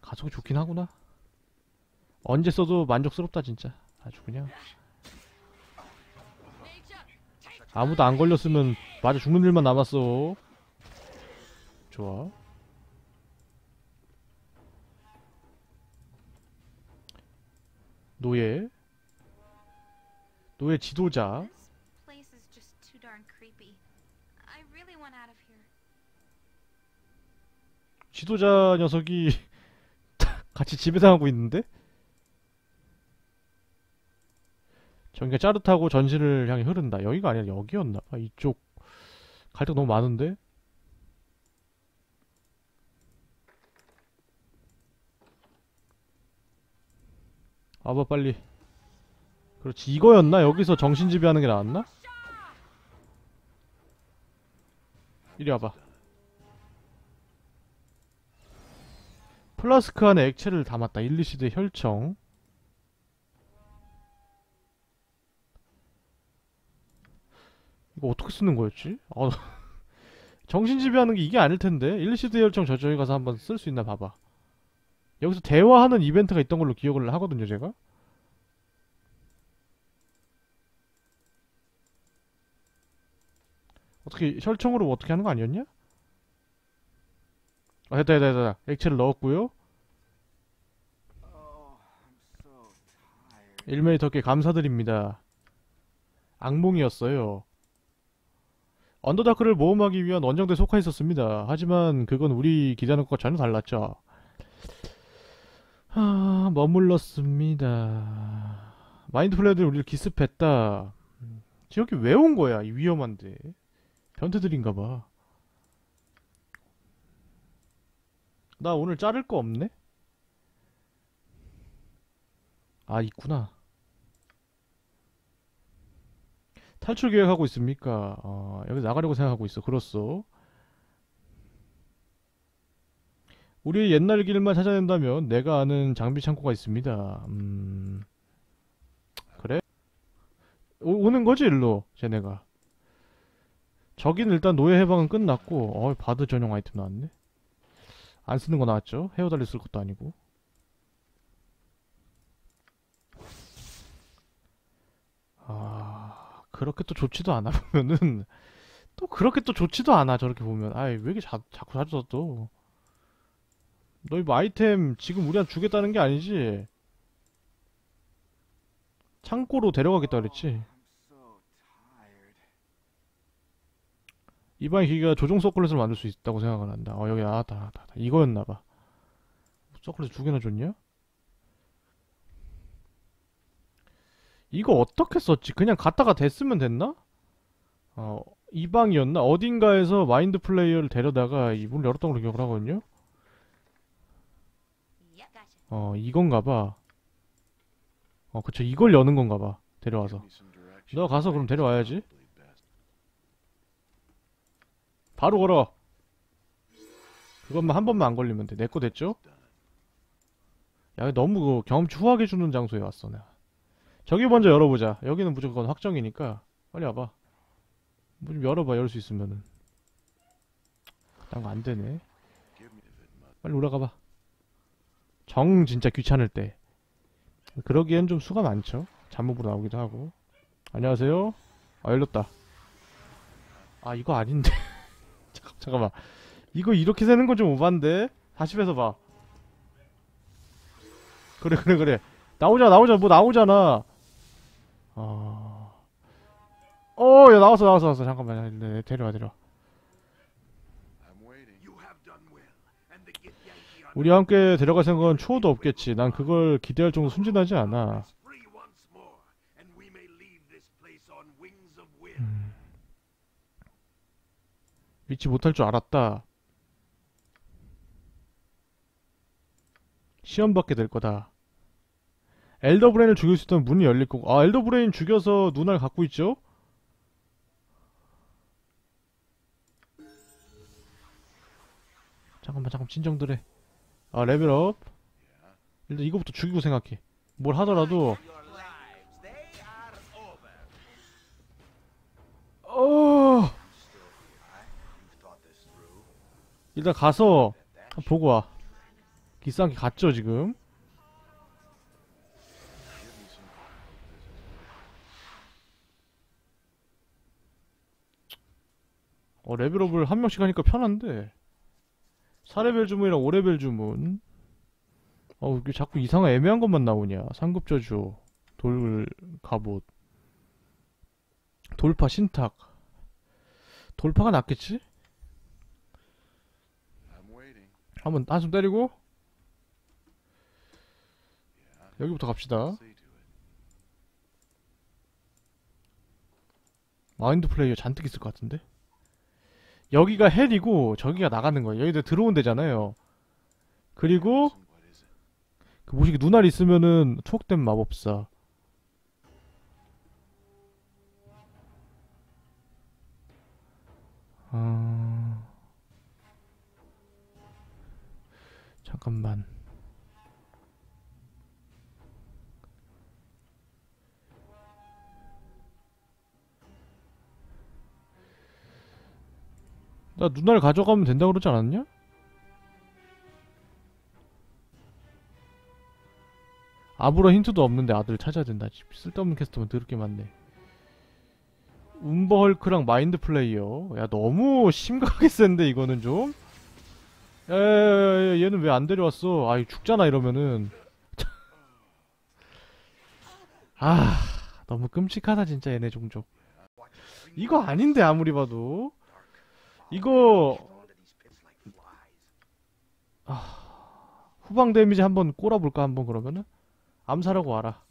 가속이 좋긴 하구나. 언제 써도 만족스럽다 진짜. 아주 그냥. 아무도 안 걸렸으면 맞아 죽는 일만 남았어. 좋아. 노예. 노예 지도자. 지도자 녀석이 같이 지배당하고 있는데? 전기가 짜릿하고 전신을 향해 흐른다. 여기가 아니라 여기였나 봐. 이쪽 갈 데가 너무 많은데? 와봐 빨리. 그렇지 이거였나? 여기서 정신 지배하는 게 나았나? 이리 와봐. 플라스크 안에 액체를 담았다. illithid의 혈청. 이거 어떻게 쓰는 거였지? 아, 정신 지배하는 게 이게 아닐 텐데. 일리시드 혈청 저쪽에 가서 한번 쓸 수 있나 봐봐. 여기서 대화하는 이벤트가 있던 걸로 기억을 하거든요, 제가. 어떻게 혈청으로 뭐 어떻게 하는 거 아니었냐? 아, 됐다, 됐다, 됐다. 액체를 넣었고요. Oh, I'm so tired. 1메이터께 감사드립니다. 악몽이었어요. 언더다크를 모험하기 위한 원정대에 속하 있었습니다. 하지만 그건 우리 기대하는 것과 전혀 달랐죠. 아, 머물렀습니다. 마인드 플레이어들이 우리를 기습했다. 음, 여기 왜온 거야? 이 위험한데. 변태들인가 봐. 나 오늘 자를 거 없네? 아, 있구나. 탈출 계획하고 있습니까? 어, 여기 나가려고 생각하고 있어. 그렇소. 우리의 옛날 길만 찾아낸다면 내가 아는 장비 창고가 있습니다. 음, 그래? 오, 는 거지, 일로, 쟤네가. 저긴 일단 노예 해방은 끝났고, 어, 바드 전용 아이템 나왔네. 안 쓰는 거 나왔죠? 헤어달리 쓸 것도 아니고. 아, 그렇게 또 좋지도 않아 보면은 또 그렇게 또 좋지도 않아 저렇게 보면. 아이 왜 이렇게 자, 자꾸 자주 써 또. 너희 뭐 아이템 지금 우리한테 주겠다는 게 아니지? 창고로 데려가겠다 그랬지? 이방의 기계가 조종 서클렛을 만들 수 있다고 생각을 한다. 어 여기 나왔다 나왔다 나왔다. 이거였나봐. 서클렛 두 개나 줬냐? 이거 어떻게 썼지? 그냥 갖다가 됐으면 됐나? 어, 이 방이었나? 어딘가에서 마인드 플레이어를 데려다가 이 문을 열었던 걸로 기억을 하거든요? 어, 이건가 봐. 어, 그쵸. 이걸 여는 건가 봐. 데려와서. 너 가서 그럼 데려와야지. 바로 걸어. 그것만 한 번만 안 걸리면 돼. 내 거 됐죠? 야, 너무 그 경험치 후하게 주는 장소에 왔어, 내가. 저기 먼저 열어보자. 여기는 무조건 확정이니까. 빨리 와봐. 뭐 좀 열어봐, 열 수 있으면은. 딴거안 되네. Give me if it must. 빨리 올라가봐. 정 진짜 귀찮을 때. 그러기엔 좀 수가 많죠. 잠목으로 나오기도 하고. 안녕하세요. 아, 열렸다. 아, 이거 아닌데. 잠깐, 잠깐만. 이거 이렇게 세는 건 좀 오반데? 다시 빼서 봐. 그래, 그래, 그래. 나오자, 나오자, 뭐 나오잖아. 아. 어, 야, 나왔어, 나왔어, 나왔어. 잠깐만. 네, 데려와, 데려와. Are 우리 함께 데려갈 생각은 초도 없겠지. 난 그걸 기대할 정도 순진하지 않아. 믿지 못할 줄 알았다. 시험 받게 될 거다. elder brain을 죽일 수 있다면 문이 열릴 거고. 아, elder brain 죽여서 눈알 갖고 있죠? 잠깐만, 잠깐 진정들해. 아, 레벨업. 일단 이거부터 죽이고 생각해. 뭘 하더라도. 일단 가서 보고 와. 기싸게 갔죠 지금? 어 레벨업을 한 명씩 하니까 편한데 4레벨 주문이랑 5레벨 주문 어 이게 자꾸 이상한 애매한 것만 나오냐 상급 저주 돌 갑옷 돌파 신탁 돌파가 낫겠지? 한번 한숨 때리고. 여기부터 갑시다. 마인드 플레이어 잔뜩 있을 것 같은데 여기가 헬이고 저기가 나가는 거예요 여기도 들어온 데잖아요 그리고? 그 보시기 눈알 있으면은 추억된 마법사 아... 잠깐만 나 눈알 가져가면 된다고 그러지 않았냐? 아무런 힌트도 없는데 아들 찾아야 된다. 씨, 쓸데없는 캐스터만 더럽게 많네. 움버 헐크랑 마인드 플레이어. 야 너무 심각하게 센데 이거는 좀. 야야야야 얘는 왜 안 데려왔어? 아이 죽잖아 이러면은. 아 너무 끔찍하다 진짜 얘네 종족. 이거 아닌데 아무리 봐도. 이거 아, 후방 데미지 한번 꼬라볼까 한번 그러면은 암살하고 와라.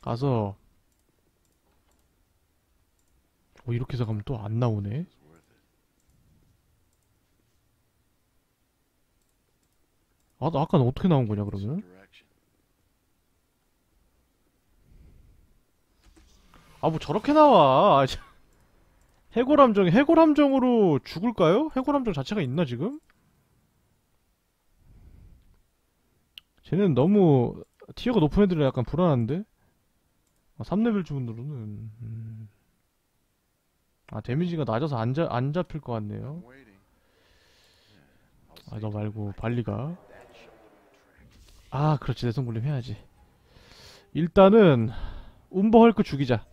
가서 어 이렇게 해서 가면 또 안 나오네. 아, 나 아까는 어떻게 나온 거냐 그러면? 아 뭐 저렇게 나와. 아, 참. 해골함정 해골함정으로 죽을까요? 해골함정 자체가 있나 지금? 쟤는 너무 티어가 높은 애들이 약간 불안한데? 아, 3레벨 주문으로는 음. 아 데미지가 낮아서 안, 잡, 안 잡힐 것 같네요 아 너. 말고 발리가 아 그렇지. 내성굴림 해야지. 일단은 움버 헐크 죽이자.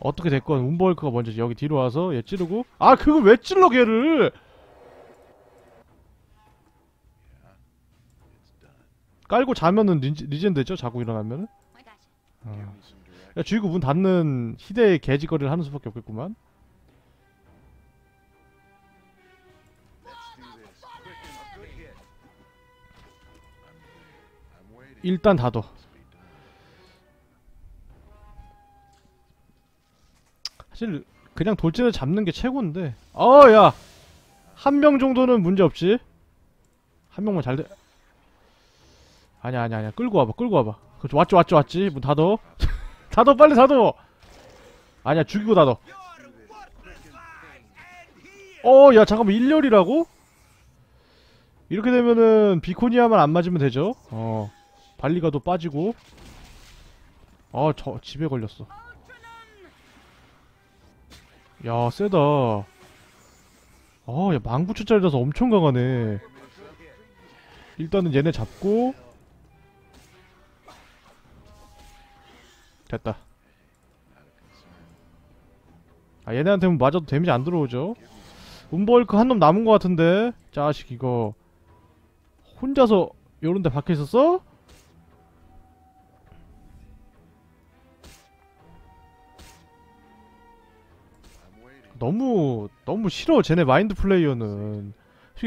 어떻게 됐건 움버 헐크가 먼저 여기 뒤로 와서 얘 찌르고. 아 그거 왜 찔러 걔를. 깔고 자면은 리젠, 되죠? 자고 일어나면은? gotcha. 어. 야 주이고 문 닫는 희대의 개짓거리를 하는 수밖에 없겠구만 일단 done. 사실 그냥 돌진을 잡는 게 최고인데. 어야! 한 명 정도는 문제 없지? 한 명만 잘돼. 아니야 아니야 아니야. 끌고 와봐 끌고 와봐. 그렇지. 왔지 왔지 왔지. 문 닫어. 닫어 빨리 닫어! 아니야 죽이고 닫어. 어야 잠깐만. 일렬이라고? 이렇게 되면은 비코니아만 안 맞으면 되죠? 어 발리가도 빠지고. 아 저 집에 걸렸어. 야 세다. 아야 19,000짜리라서 엄청 강하네. 일단은 얘네 잡고. 됐다. 아 얘네한테는 맞아도 데미지 안 들어오죠? 움버울크 한 놈 남은 것 같은데? 자식 이거. 혼자서 요런데 박혀 있었어? 너무 너무 싫어 쟤네 mind flayer는.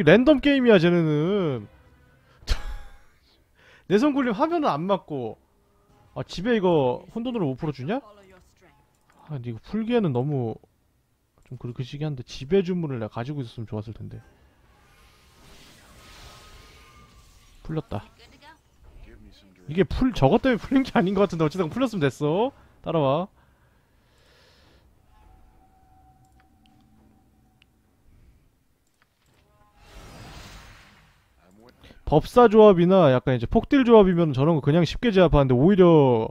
랜덤 게임이야 쟤네는. 내성 굴림 하면은 안 맞고. 아 집에 이거 혼돈으로 못 풀어주냐? 아 근데 이거 풀기에는 너무 좀 그렇게 시기 한데 지배 주문을 내가 가지고 있었으면 좋았을 텐데. 풀렸다. 이게 풀 저것 때문에 풀린 게 아닌 것 같은데 어쨌든 풀렸으면 됐어. 따라와 법사 조합이나 약간 이제 폭딜 조합이면 저런 거 그냥 쉽게 제압하는데 오히려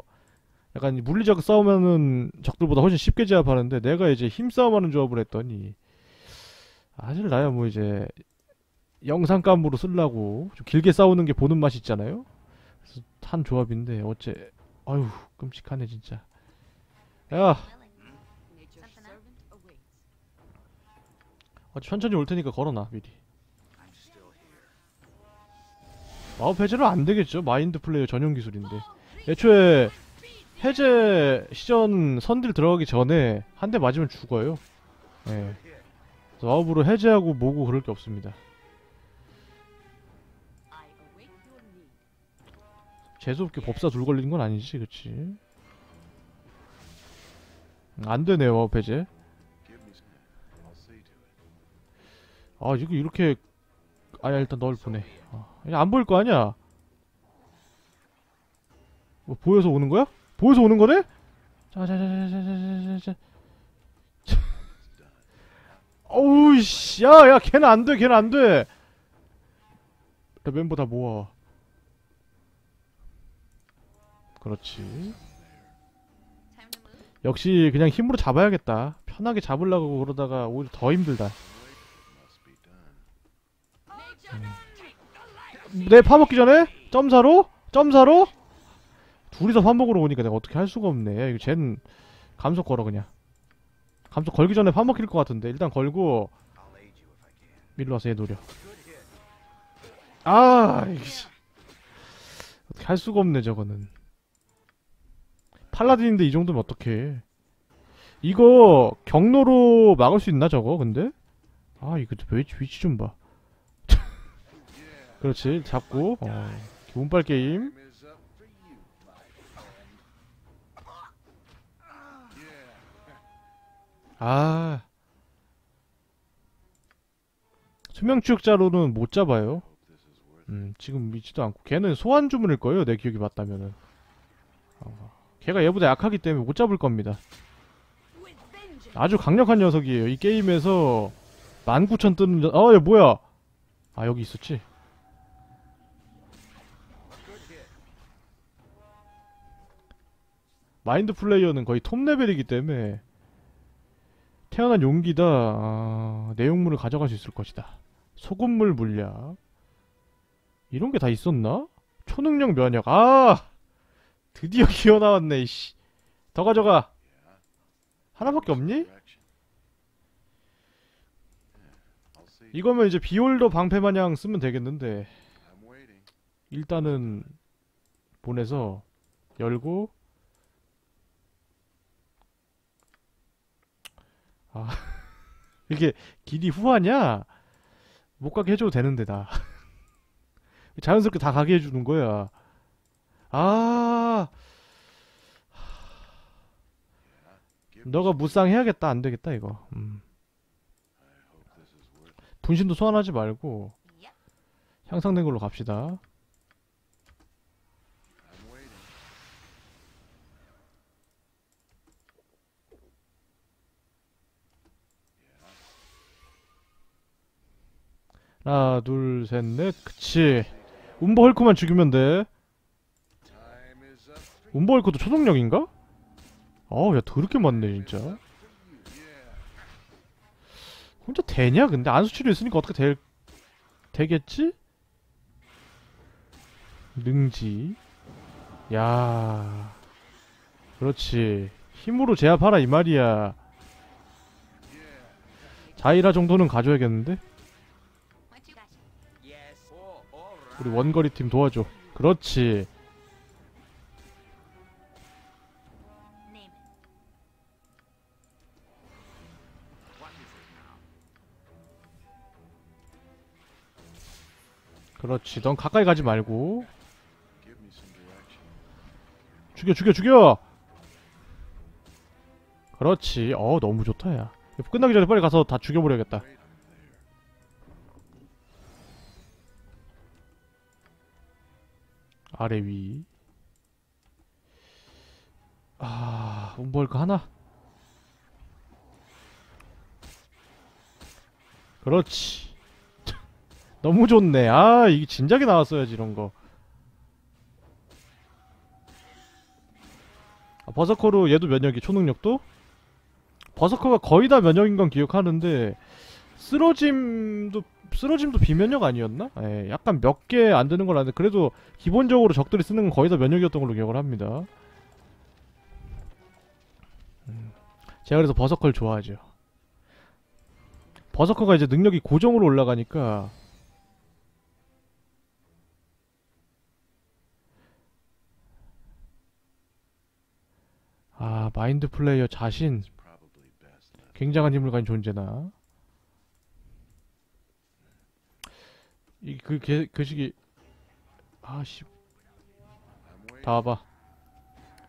약간 물리적 싸우면은 적들보다 훨씬 쉽게 제압하는데 내가 이제 힘싸움하는 조합을 했더니 사실 나야 뭐 이제 영상감으로 쓰려고 좀 길게 싸우는 게 보는 맛이 있잖아요. 그래서 한 조합인데 어째 아유 끔찍하네 진짜. 야. 어째 천천히 올 테니까 걸어놔 미리. 마법 해제로 안 되겠죠. 마인드 플레이어 전용 기술인데. 애초에 해제 시전 선딜 들어가기 전에 한 대 맞으면 죽어요. 예. 마법으로 해제하고 뭐고 그럴 게 없습니다. 재수없게 법사 둘 걸리는 건 아니지, 그치? 음, 안 되네요, 마법 해제. 아, 이거 이렇게. 아야, 일단 널 보내. 아, 안 보일 거 아니야? 뭐, 보여서 오는 거야? 보여서 오는 거네? 자자자자자자자자. 어우, 씨. 야, 야, 걔는 안 돼, 걔는 안 돼. 일단 멤버 다 모아. 그렇지. 역시 그냥 힘으로 잡아야겠다. 편하게 잡으려고 그러다가 오히려 더 힘들다. Nature 내 파먹기 전에 점사로 점사로 둘이서 파먹으러 오니까 내가 어떻게 할 수가 없네. 이거 쟨 감속 걸어 그냥. 감속 걸기 전에 파먹힐 것 같은데 일단 걸고. 밀로 와서 얘 노려. 아, 이씨. 어떻게 할 수가 없네 저거는. 팔라딘인데 이 정도면 어떡해. 이거 경로로 막을 수 있나 저거 근데? 아 이거 위치, 위치 좀 봐. 그렇지 잡고 어, 운빨 게임. 아 수명추적자로는 못 잡아요. 음, 지금 믿지도 않고 걔는 소환 주문일 거예요. 내 기억이 맞다면은. 어, 걔가 얘보다 약하기 때문에 못 잡을 겁니다. 아주 강력한 녀석이에요. 이 게임에서 19,000 뜨는 녀... 아, 얘 뭐야? 아, 여기 있었지. 마인드 플레이어는 거의 톱 레벨이기 때문에 태어난 용기다 아, 내용물을 가져갈 수 있을 것이다. 소금물 물약 이런 게 다 있었나? 초능력 면역 아 드디어 기어 나왔네 이씨 더 가져가 하나밖에 없니? 이거면 이제 비올더 방패 마냥 쓰면 되겠는데. 일단은 보내서 열고 아 이게 길이 후하냐? 못 가게 해줘도 되는데 나 자연스럽게 다 가게 해주는 거야 아 너가 some. 무쌍 해야겠다 안 되겠다 이거 음. 분신도 소환하지 말고. 향상된 걸로 갑시다 하나 둘 셋 넷. 그치. 움버 헐크만 죽이면 돼. 움버 헐크도 초능력인가? 어우 야 더럽게 많네 진짜. 혼자 되냐 근데? 안수치료 있으니까 어떻게 될 되겠지? 능지. 야. 그렇지. 힘으로 제압하라 이 말이야. 자이라 정도는 가져야겠는데 우리 원거리 팀 도와줘. 그렇지. 그렇지. 넌 가까이 가지 말고. 죽여 죽여 죽여! 그렇지. 어 너무 좋다 야. 끝나기 전에 빨리 가서 다 죽여버려야겠다. 아래 위. 아, 운벌거 하나. 그렇지. 너무 좋네. 아, 이게 진작에 나왔어야지, 이런 거. 아, 버서커로 얘도 면역이, 초능력도? 버서커가 거의 다 면역인 건 기억하는데, 쓰러짐도, 쓰러짐도 비면역 아니었나? 예, 약간 몇 개 안 되는 걸 아는데, 그래도 기본적으로 적들이 쓰는 건 거의 다 면역이었던 걸로 기억을 합니다. 음, 제가 그래서 버서커를 좋아하죠. 버서커가 이제 능력이 고정으로 올라가니까 아 마인드 플레이어 자신. 굉장한 힘을 가진 존재나 이그 그 시기 아씨. 다 와봐.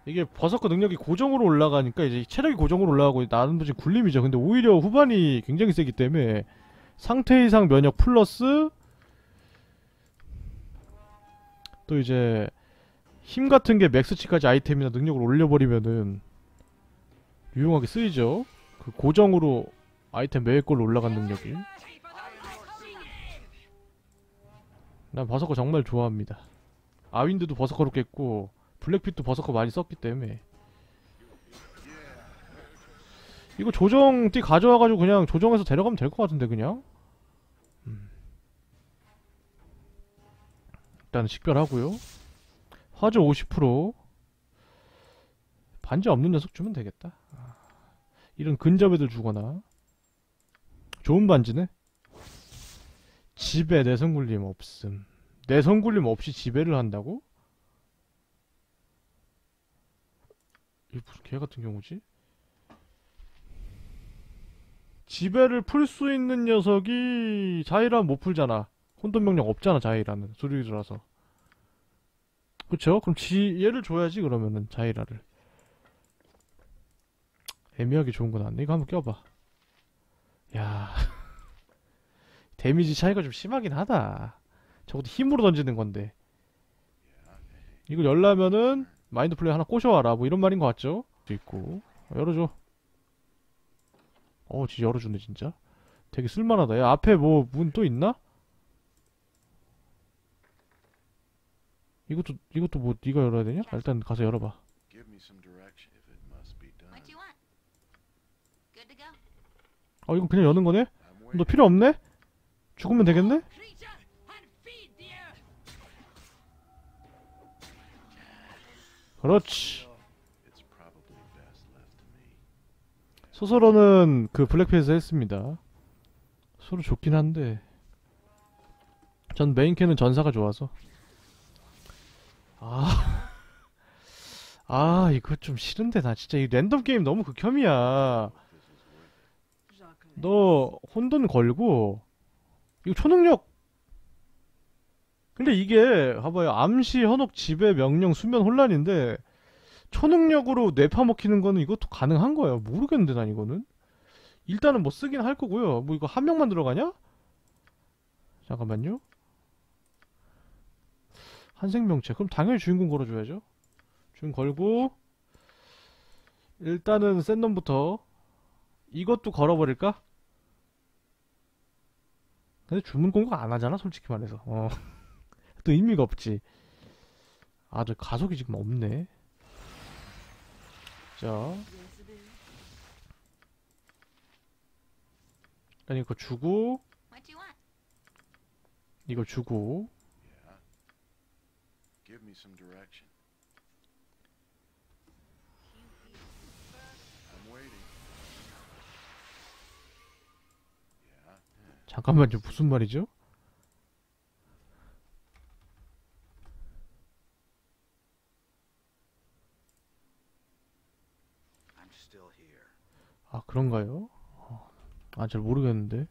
이게 버섯거 능력이 고정으로 올라가니까 이제 체력이 고정으로 올라가고 나는 지금 굴림이죠. 근데 오히려 후반이 굉장히 세기 때문에 상태 이상 면역 플러스 또 이제 힘 같은 게 맥스치까지 아이템이나 능력을 올려버리면은 유용하게 쓰이죠. 그 고정으로 아이템 매일 걸로 올라간 능력이. 난 버섯거 정말 좋아합니다. 아윈드도 버서커로 깼고 블랙핏도 버서커 많이 썼기 때문에. 이거 조정띠 가져와가지고 그냥 조정해서 데려가면 될 것 같은데 그냥? 음. 일단 식별하고요. 화재 50% 반지 없는 녀석 주면 되겠다. 아, 이런 근접 애들 주거나. 좋은 반지네 집에 내성 굴림 없음 내성 굴림 없이 지배를 한다고? 이게 무슨 개 같은 경우지? 지배를 풀 수 있는 녀석이 자이라 못 풀잖아. 혼돈 명령 없잖아 자이라는 소리 들어서. 그쵸? 그럼 지 얘를 줘야지 그러면은 자이라를. 애매하게 좋은 건 아니네. 이거 한번 껴봐. 야 데미지 차이가 좀 심하긴 하다. 적어도 힘으로 던지는 건데. 이걸 열려면은 마인드 플레이 하나 꼬셔와라. 뭐 이런 말인 것 같죠? 도 있고. 어, 열어줘. 어, 진짜 열어주네, 진짜. 되게 쓸만하다. 야, 앞에 뭐 문 또 있나? 이것도, 이것도 뭐 네가 열어야 되냐? 아, 일단 가서 열어봐. Give me some direction if it must be done. What you want? Good to go. 어, 이건 그냥 여는 거네? 너. 필요 없네? 죽으면 되겠네? 그렇지. 소설어는 그 블랙피에서 했습니다. 서로 좋긴 한데 전 메인캐는 전사가 좋아서 아, 아 이거 좀 싫은데 나 진짜 이 랜덤 게임 너무 극혐이야. 너 혼돈 걸고 이거 초능력. 근데 이게 봐봐요. 암시 현혹 지배 명령 수면 혼란인데 초능력으로 뇌 파먹히는 거는 이것도 가능한 거예요? 모르겠는데 난 이거는. 일단은 뭐 쓰긴 할 거고요. 뭐 이거 한 명만 들어가냐? 잠깐만요. 한 생명체. 그럼 당연히 주인공 걸어줘야죠. 주인 걸고 일단은 센 놈부터 이것도 걸어버릴까? 근데 주문 공격 안 하잖아, 솔직히 말해서. 어. 또 의미가 없지. 아, 저 가속이 지금 없네. 자. 일단 이거 주고? 이거 주고, Yeah. 잠깐만요, 무슨 말이죠? 아, 그런가요? 어, 아, 잘 모르겠는데.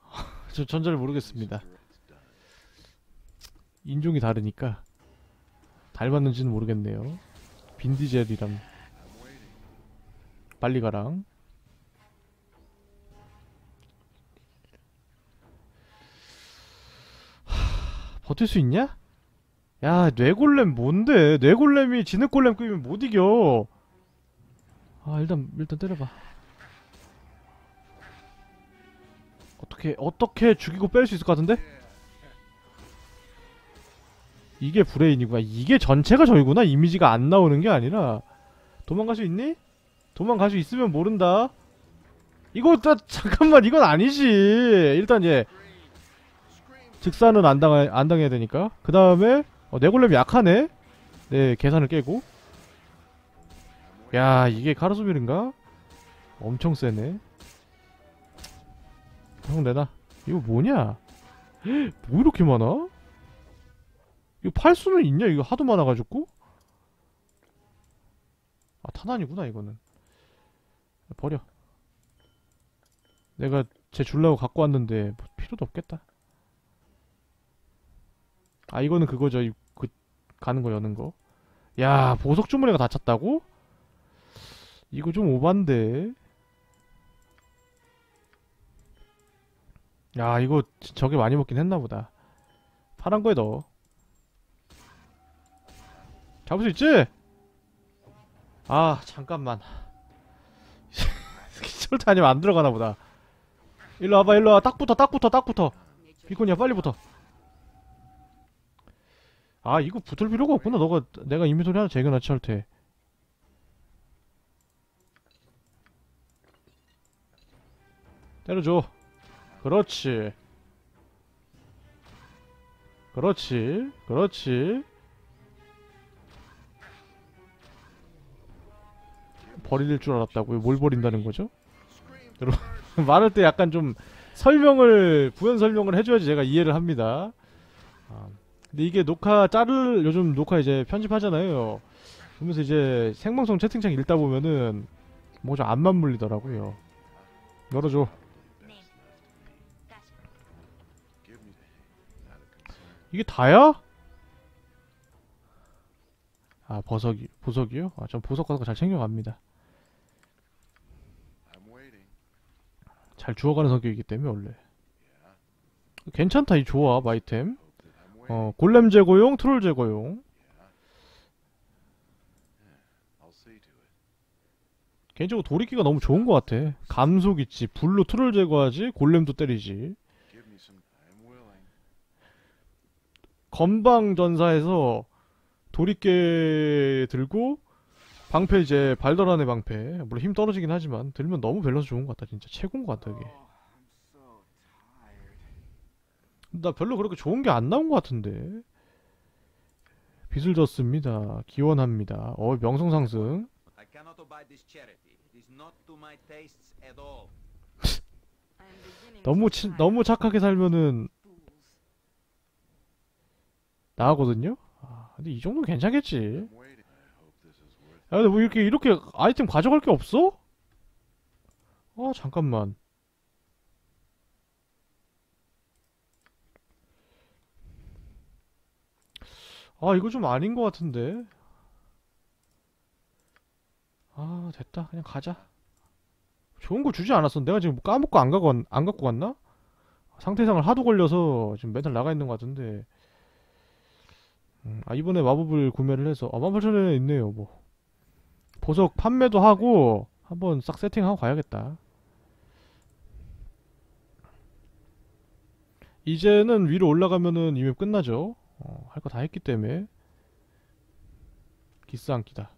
저 전잘 모르겠습니다. 인종이 다르니까 닮았는지는 모르겠네요. 빈디젤이랑. 빨리 가랑. 버틸 수 있냐? 야, 뇌골렘 뭔데? 뇌골렘이 진흙골렘 끌면 못 이겨. 아, 일단 일단 때려봐. 어떻게 어떻게 죽이고 뺄 수 있을 것 같은데? 이게 브레인이구나. 이게 전체가 저이구나. 이미지가 안 나오는 게 아니라 도망갈 수 있니? 도망갈 수 있으면 모른다. 이거 다 잠깐만 이건 아니지. 일단 얘 즉사는 안 당해 안 당해야 되니까. 그 다음에 어, 네골렘 약하네. 네 계산을 깨고. 야 이게 카르소빌인가? 엄청 세네. 형 내놔. 이거 뭐냐? 뭐 이렇게 많아? 이거 팔 수는 있냐? 이거 하도 많아가지고. 아 탄환이구나 이거는. 버려. 내가 쟤 줄라고 갖고 왔는데 뭐 필요도 없겠다. 아 이거는 그거죠. 이- 그 가는 거 여는 거. 야 보석 주머니가 닫혔다고? 이거 좀 오반데. 야 이거 지- 저게 많이 먹긴 했나 보다. 파란 거에 넣어. 잡을 수 있지? 아 잠깐만. 절대 아니면 안 들어가나 보다. 일로 와봐, 일로 와. 딱 붙어, 딱 붙어, 딱 붙어. 비콘이야, 빨리 붙어. 아, 이거 붙을 필요가 없구나. 너가, 내가 이미소리 하나 제거놨지, 할 테. 때려줘. 그렇지. 그렇지. 그렇지. 버릴 줄 알았다고요? 뭘 버린다는 거죠? 여러분 말할 때 약간 좀 설명을 부연 설명을 해줘야지 제가 이해를 합니다. 아, 근데 이게 녹화 짤을 요즘 녹화 이제 편집하잖아요. 그러면서 이제 생방송 채팅창 읽다 보면은 뭐 좀 안만 물리더라고요. 열어줘. 이게 다야? 아 버섯이 보석이요? 아 전 보석 같은 거 잘 챙겨갑니다. 잘 주워가는 성격이기 때문에 원래. 괜찮다 이 조합 아이템. 어 골렘 제거용, 트롤 제거용. 개인적으로 도리끼가 너무 좋은 것 같아. 감속 있지, 불로 트롤 제거하지, 골렘도 때리지. 건방 전사에서 도리깨 들고 방패 이제 발더란의 방패. 물론 힘 떨어지긴 하지만 들면 너무 밸런스 좋은 것 같다. 진짜 최고인 것 같다 이게. 나 별로 그렇게 좋은 게 안 나온 것 같은데. 빚을 졌습니다. 기원합니다. 어 명성 상승. 너무 치, 너무 착하게 살면은. 나가거든요. 아, 근데 이 정도는 괜찮겠지. 야, 근데 뭐 이렇게 이렇게 아이템 가져갈 게 없어? 아, 잠깐만. 아, 이거 좀 아닌 것 같은데. 아, 됐다. 그냥 가자. 좋은 거 주지 않았어. 내가 지금 까먹고 안 가고 왔- 안 갖고 갔나? 상태 이상을 하도 걸려서 지금 맨날 나가 있는 것 같은데. 음, 아, 이번에 마법을 구매를 해서 아, 18,000원에 있네요, 뭐. 보석 판매도 하고 한번 싹 세팅하고 가야겠다. 이제는 위로 올라가면은 이미 끝나죠. 어, 할 거 다 했기 때문에 기스 안기다.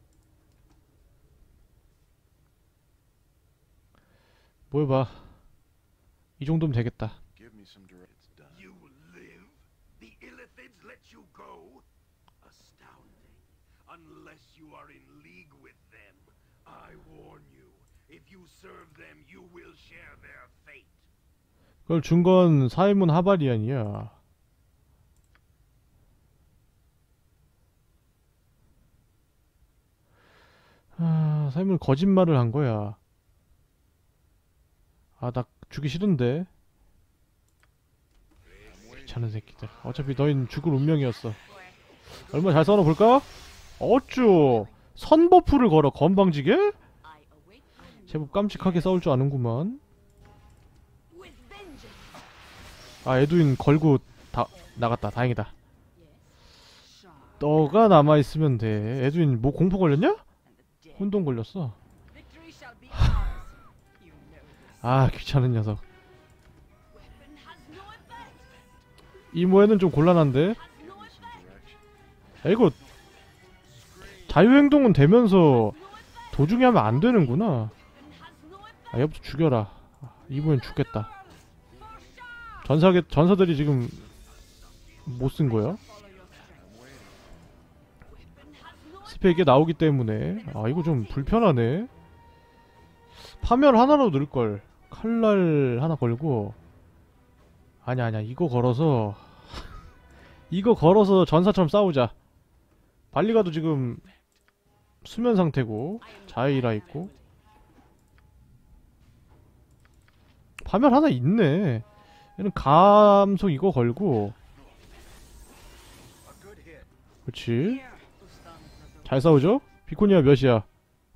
뭘 봐. 이 정도면 되겠다. Give me some direct. It's done. You live? The Illithids let you go? Astounding. Unless you are in league with them. I warn you, if you serve them, you will share their fate. 그걸 준 건 사이문 하바리안이야. 아, 사이문 거짓말을 한 거야. 아, 나 주기 싫은데. 귀찮은 새끼들. 어차피 너희는 죽을 운명이었어. 얼마 잘 볼까? 어쭈! 선버프를 걸어 건방지게? 제법 깜찍하게 싸울 줄 아는구만. 아, 에두인 걸고 다 나갔다. 다행이다. 너가 남아 있으면 돼. 에두인 뭐 공포 걸렸냐? 혼동 걸렸어. 아, 귀찮은 녀석. 이모에는 좀 곤란한데. 야, 이거 자유행동은 되면서 도중에 하면 안 되는구나. 아, 얘부터 죽여라. 아, 이번엔 죽겠다. 전사계 전사들이 지금 못 쓴 거야? 스펙이 나오기 때문에 아 이거 좀 불편하네. 파멸 하나로 넣을 걸. 칼날 하나 걸고 아니야 아니야 이거 걸어서 이거 걸어서 전사처럼 싸우자. 발리가도 지금 수면 상태고 자이라 있고 파멸 하나 있네. 얘는 감속 이거 걸고. 그렇지. 잘 싸우죠? 비코니아 몇이야?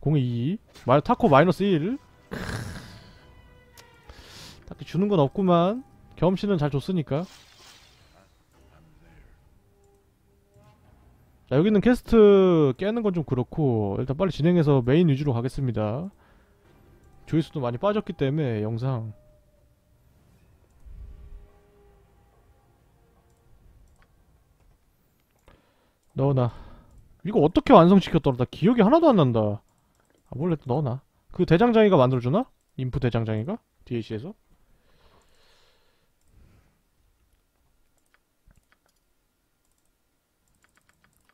02 마, THAC0 마이너스 1 크으. 딱히 주는 건 없구만 경험치는 잘 줬으니까 자 여기는 캐스트 깨는 건 좀 그렇고 일단 빨리 진행해서 메인 위주로 가겠습니다 조회수도 많이 빠졌기 때문에 영상 넣어놔 이거 어떻게 완성시켰더라? 나 기억이 하나도 안 난다. 아, 몰래 또 넣어놔. 그 대장장이가 만들어주나? 인프 대장장이가? DLC에서?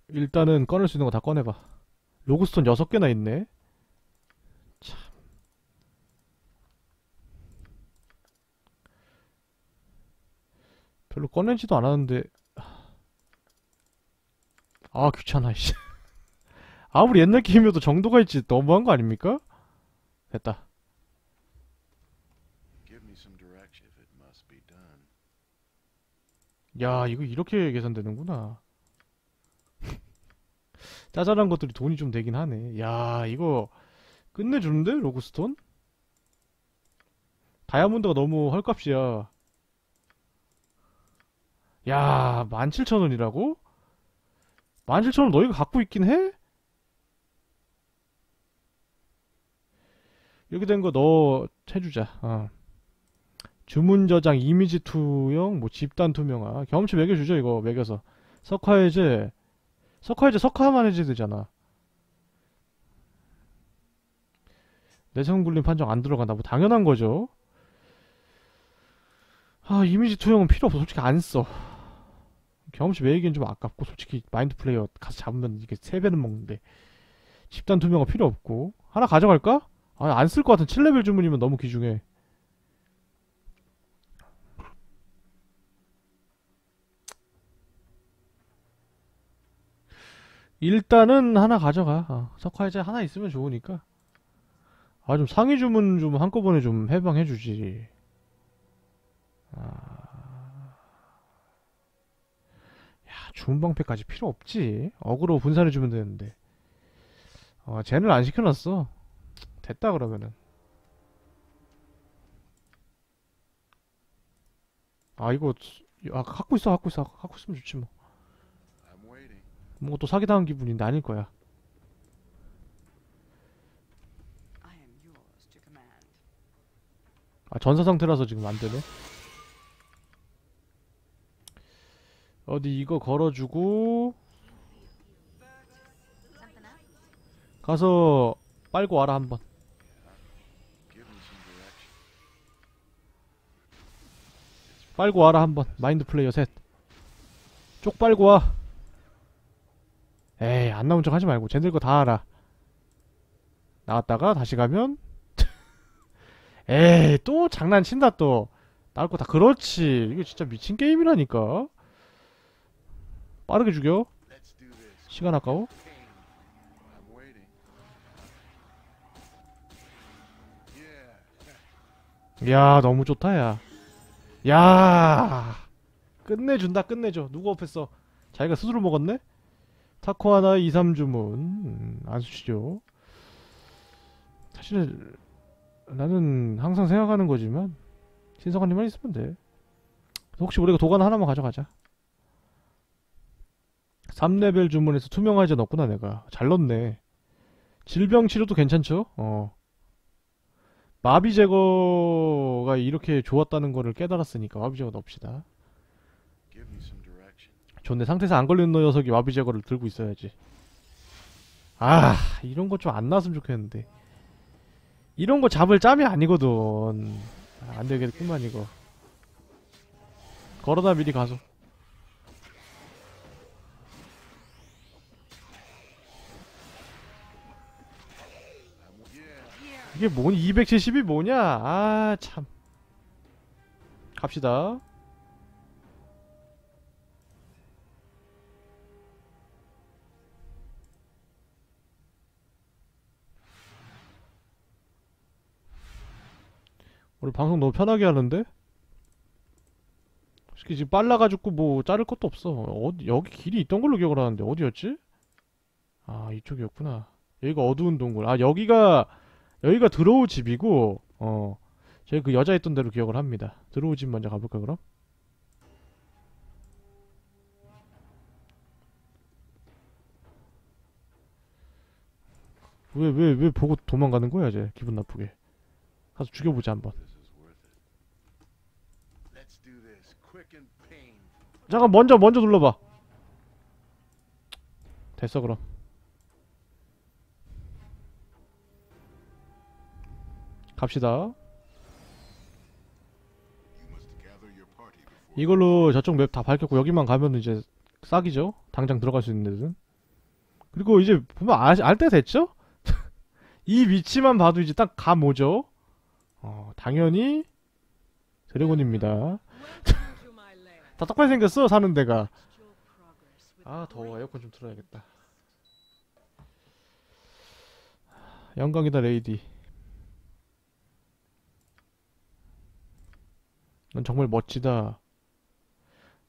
일단은 꺼낼 수 있는 거 다 꺼내봐. 로그스톤 6개나 있네. 참. 별로 꺼내지도 않았는데. 아, 귀찮아, 씨. 아무리 옛날 게임이어도 정도가 있지 너무한 거 아닙니까? 됐다. 야, 이거 이렇게 계산되는구나. 짜잘한 것들이 돈이 좀 되긴 하네. 야, 이거 끝내주는데? 로그스톤? 다이아몬드가 너무 헐값이야. 야, 17,000원이라고? 17,000원 너희가 갖고 있긴 해? 이렇게 된거너 해주자. 어. 주문 저장 이미지 투영 뭐 집단 투명화. 경험치 매겨주죠 이거 매겨서. 석화해제 석화해제 석화만 해제 되잖아. 내성 굴림 판정 안 들어간다 뭐 당연한 거죠. 아 이미지 투영은 필요 없어. 솔직히 안써. 경험치 매기는 좀 아깝고 솔직히 마인드 플레이어 가서 잡으면 이게 3배는 먹는데. 집단 투명화 필요 없고. 하나 가져갈까? 아 안 쓸 것 같은 7레벨 주문이면 너무 귀중해 일단은 하나 가져가. 어, 석화해제 하나 있으면 좋으니까. 아, 좀 상위 주문 좀 한꺼번에 좀 해방해주지. 아. 야, 주문 방패까지 필요 없지. 어그로 분산해주면 되는데. 어, 쟤는 안 시켜놨어. 됐다, 그러면은. 아, 이거, 아, 갖고 있어, 갖고 있어. 갖고 있으면 좋지, 뭐. 뭔가 또 사기당한 기분인데 아닐 거야. 아 전사 상태라서 지금 안 되네. 어디 이거 걸어주고? 가서 빨고 와라 한번. 빨고 와라 한번. 마인드 플레이어 셋. 쪽 빨고 와. 에이 안 나온 척 하지 말고 쟤들 거 다 알아. 나왔다가 다시 가면 에이 또 장난친다 또. 나올 거 다 그렇지. 이게 진짜 미친 게임이라니까. 빠르게 죽여. 시간 아까워. 야 너무 좋다 야. 야 끝내준다 끝내줘. 누구 업했어? 자기가 스스로 먹었네? 타코 하나 2, 3주문. 음, 안 수치죠? 사실 나는 항상 생각하는 거지만 신성한님만 있으면 돼. 혹시 우리가 도관 하나만 가져가자. 3레벨 주문에서 투명화제 넣었구나 내가. 잘 넣었네. 질병 치료도 괜찮죠? 어 마비 제거가 이렇게 좋았다는 거를 깨달았으니까 마비 제거 넣읍시다. 좋네 상태에서 안 걸리는 녀석이 마비 제거를 들고 있어야지. 아 이런 거 좀 안 나왔으면 좋겠는데. 이런 거 잡을 짬이 아니거든. 아, 안 되겠구만 이거. 걸어다 미리 가서 이게 뭔 270이 뭐냐? 아 참. 갑시다. 우리 방송 너무 편하게 하는데? 솔직히 지금 빨라가지고 뭐 자를 것도 없어. 어디 여기 길이 있던 걸로 기억을 하는데 어디였지? 아 이쪽이었구나. 여기가 어두운 동굴. 아 여기가 여기가 들어오 집이고 어 저희 그 여자 있던 대로 기억을 합니다. 들어오 집 먼저 가볼까 그럼? 왜 왜 왜 보고 도망가는 거야 이제? 기분 나쁘게. 가서 죽여보자 한번. 잠깐 먼저 먼저 눌러봐. 됐어 그럼 갑시다. 이걸로 저쪽 맵 다 밝혔고 여기만 가면 이제 싹이죠? 당장 들어갈 수 있는 데는? 그리고 이제 보면 알때 됐죠? 이 위치만 봐도 이제 딱 감 오죠? 어 당연히 드래곤입니다. 다 똑같이 생겼어 사는 데가. 아 더워 에어컨 좀 틀어야겠다. 영광이다 레이디 넌 정말 멋지다.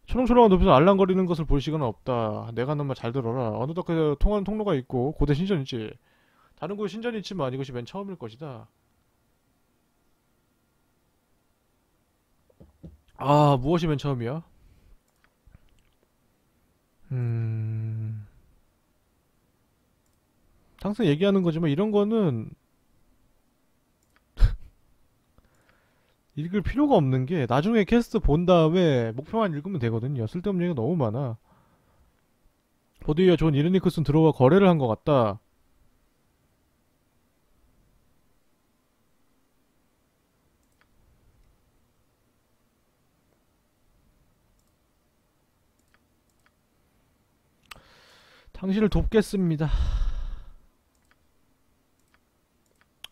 초롱초롱한 높이에서 알랑거리는 것을 볼 시간은 없다. 내가 하는 말잘 들어라. 어느 덕에 통하는 통로가 있고 고대 신전이 있지. 다른 곳에 신전이 있지만 이것이 맨 처음일 것이다. 아 무엇이 맨 처음이야? 음. 항상 얘기하는 거지만 이런 거는 읽을 필요가 없는 게 나중에 캐스트 본 다음에 목표만 읽으면 되거든요. 쓸데없는 얘기가 너무 많아. 보드위어 존 이르니크슨 들어와 거래를 한 것 같다. 당신을 돕겠습니다.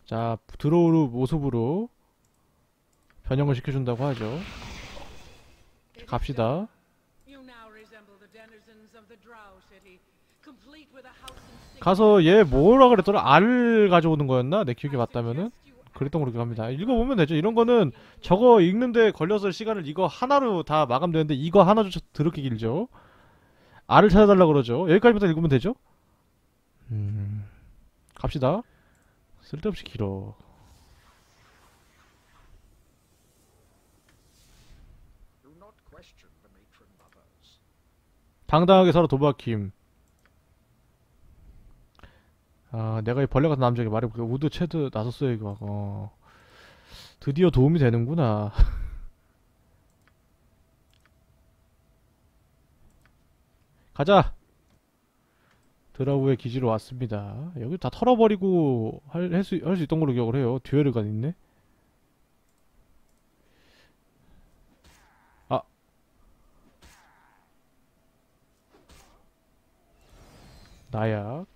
자, 들어오는 모습으로 변형을 시켜준다고 하죠. 갑시다. 가서 얘 뭐라 그랬더라? 알 가져오는 거였나? 내 기억이 맞다면은? 그랬던 걸로 기억합니다. 읽어보면 되죠. 이런 거는 저거 읽는데 걸려서 시간을 이거 하나로 다 마감되는데 이거 하나조차 더럽게 길죠. 알을 찾아달라 그러죠. 여기까지부터 읽으면 되죠. 음, 갑시다. 쓸데없이 길어. 당당하게 살아 도박힘. 아, 내가 이 벌레 같은 남자에게 말해볼게. 우드 체드 나섰어요, 이거. 어. 드디어 도움이 되는구나. 가자! 드라우의 기지로 왔습니다. 여기 다 털어버리고 할, 할 수, 할 수 있던 걸로 기억을 해요. 듀얼가 있네? 나약.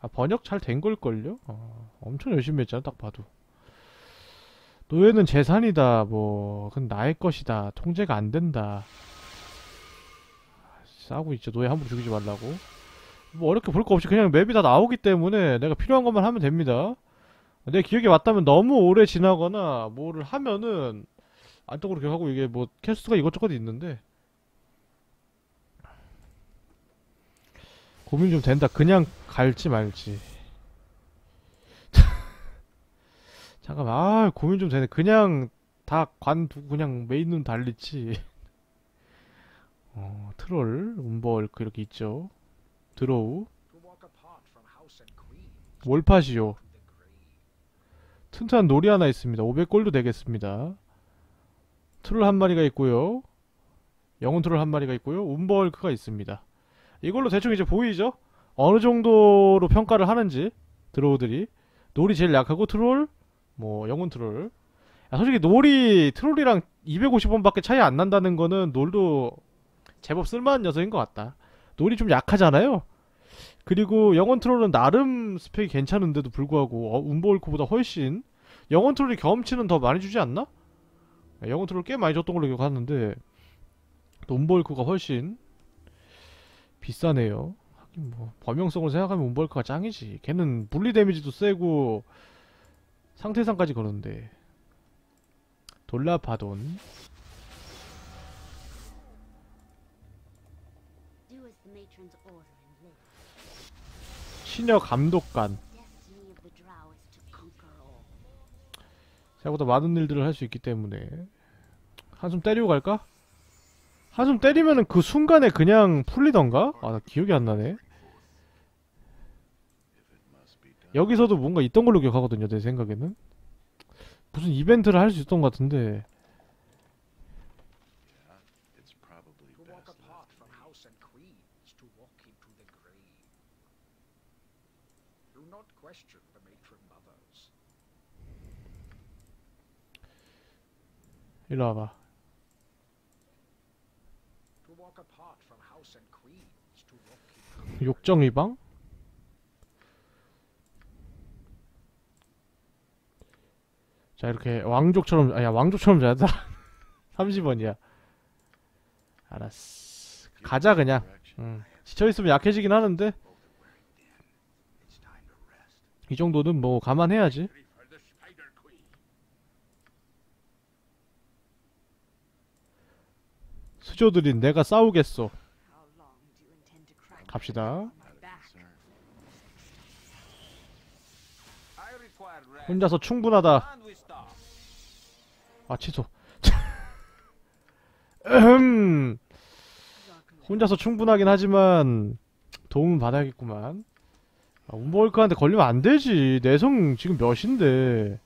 아, 번역 잘 된 걸걸요? 어, 엄청 열심히 했잖아, 딱 봐도. 노예는 재산이다, 뭐, 그건 나의 것이다, 통제가 안 된다. 아, 싸우고 있죠, 노예 함부로 죽이지 말라고. 뭐, 어렵게 볼 거 없이 그냥 맵이 다 나오기 때문에 내가 필요한 것만 하면 됩니다. 내 기억에 맞다면 너무 오래 지나거나 뭐를 하면은 안쪽으로 기억하고 이게 뭐 캐스트가 이것저것 있는데 고민 좀 된다. 그냥 갈지 말지. 잠깐만, 아 고민 좀 되네. 그냥 다 관두고 그냥 메인 눈 달리지. 어, troll, umber hulk 이렇게 있죠. drow, grave. 튼튼한 gnoll이 하나 있습니다. 500골드 되겠습니다. 트롤 한 마리가 있고요. 영혼 트롤 한 마리가 있고요. umber hulk가 있습니다. 이걸로 대충 이제 보이죠? 어느 정도로 평가를 하는지 drow들이 gnoll이 제일 약하고 트롤 뭐 영혼 트롤 야, 솔직히 gnoll이 troll이랑 250원밖에 차이 안 난다는 거는 gnoll도 제법 쓸만한 녀석인 것 같다. gnoll이 좀 약하잖아요. 그리고 영혼 troll은 나름 스펙이 괜찮은데도 불구하고 어, umber hulk보다 훨씬 영혼 troll이 경험치는 더 많이 주지 않나? 영원 트롤 꽤 많이 줬던 걸로 기억하는데 또 움버울크가 훨씬 비싸네요. 하긴 뭐 범용성을 생각하면 움버울크가 짱이지. 걔는 분리 데미지도 세고 상태상까지 거는데 돌라파돈. 시녀 감독관. 생각보다 많은 일들을 할 수 있기 때문에 한숨 때리고 갈까? 한숨 때리면은 그 순간에 그냥 풀리던가? 아 나 기억이 안 나네. 여기서도 뭔가 있던 걸로 기억하거든요 내 생각에는 무슨 이벤트를 할 수 있던 것 같은데 probably To 욕정위방? 자 이렇게 왕족처럼 아야 왕족처럼 자야 돼 30원이야 알았어 가자 그냥. 응. 지쳐있으면 약해지긴 하는데. 이 정도는 뭐 감안해야지. 수조들인 내가 싸우겠어 갑시다. 혼자서 충분하다. 아 취소 음. 혼자서 충분하긴 하지만 도움은 받아야겠구만 아, 움버울크한테 걸리면 안 되지 내성 지금 몇인데.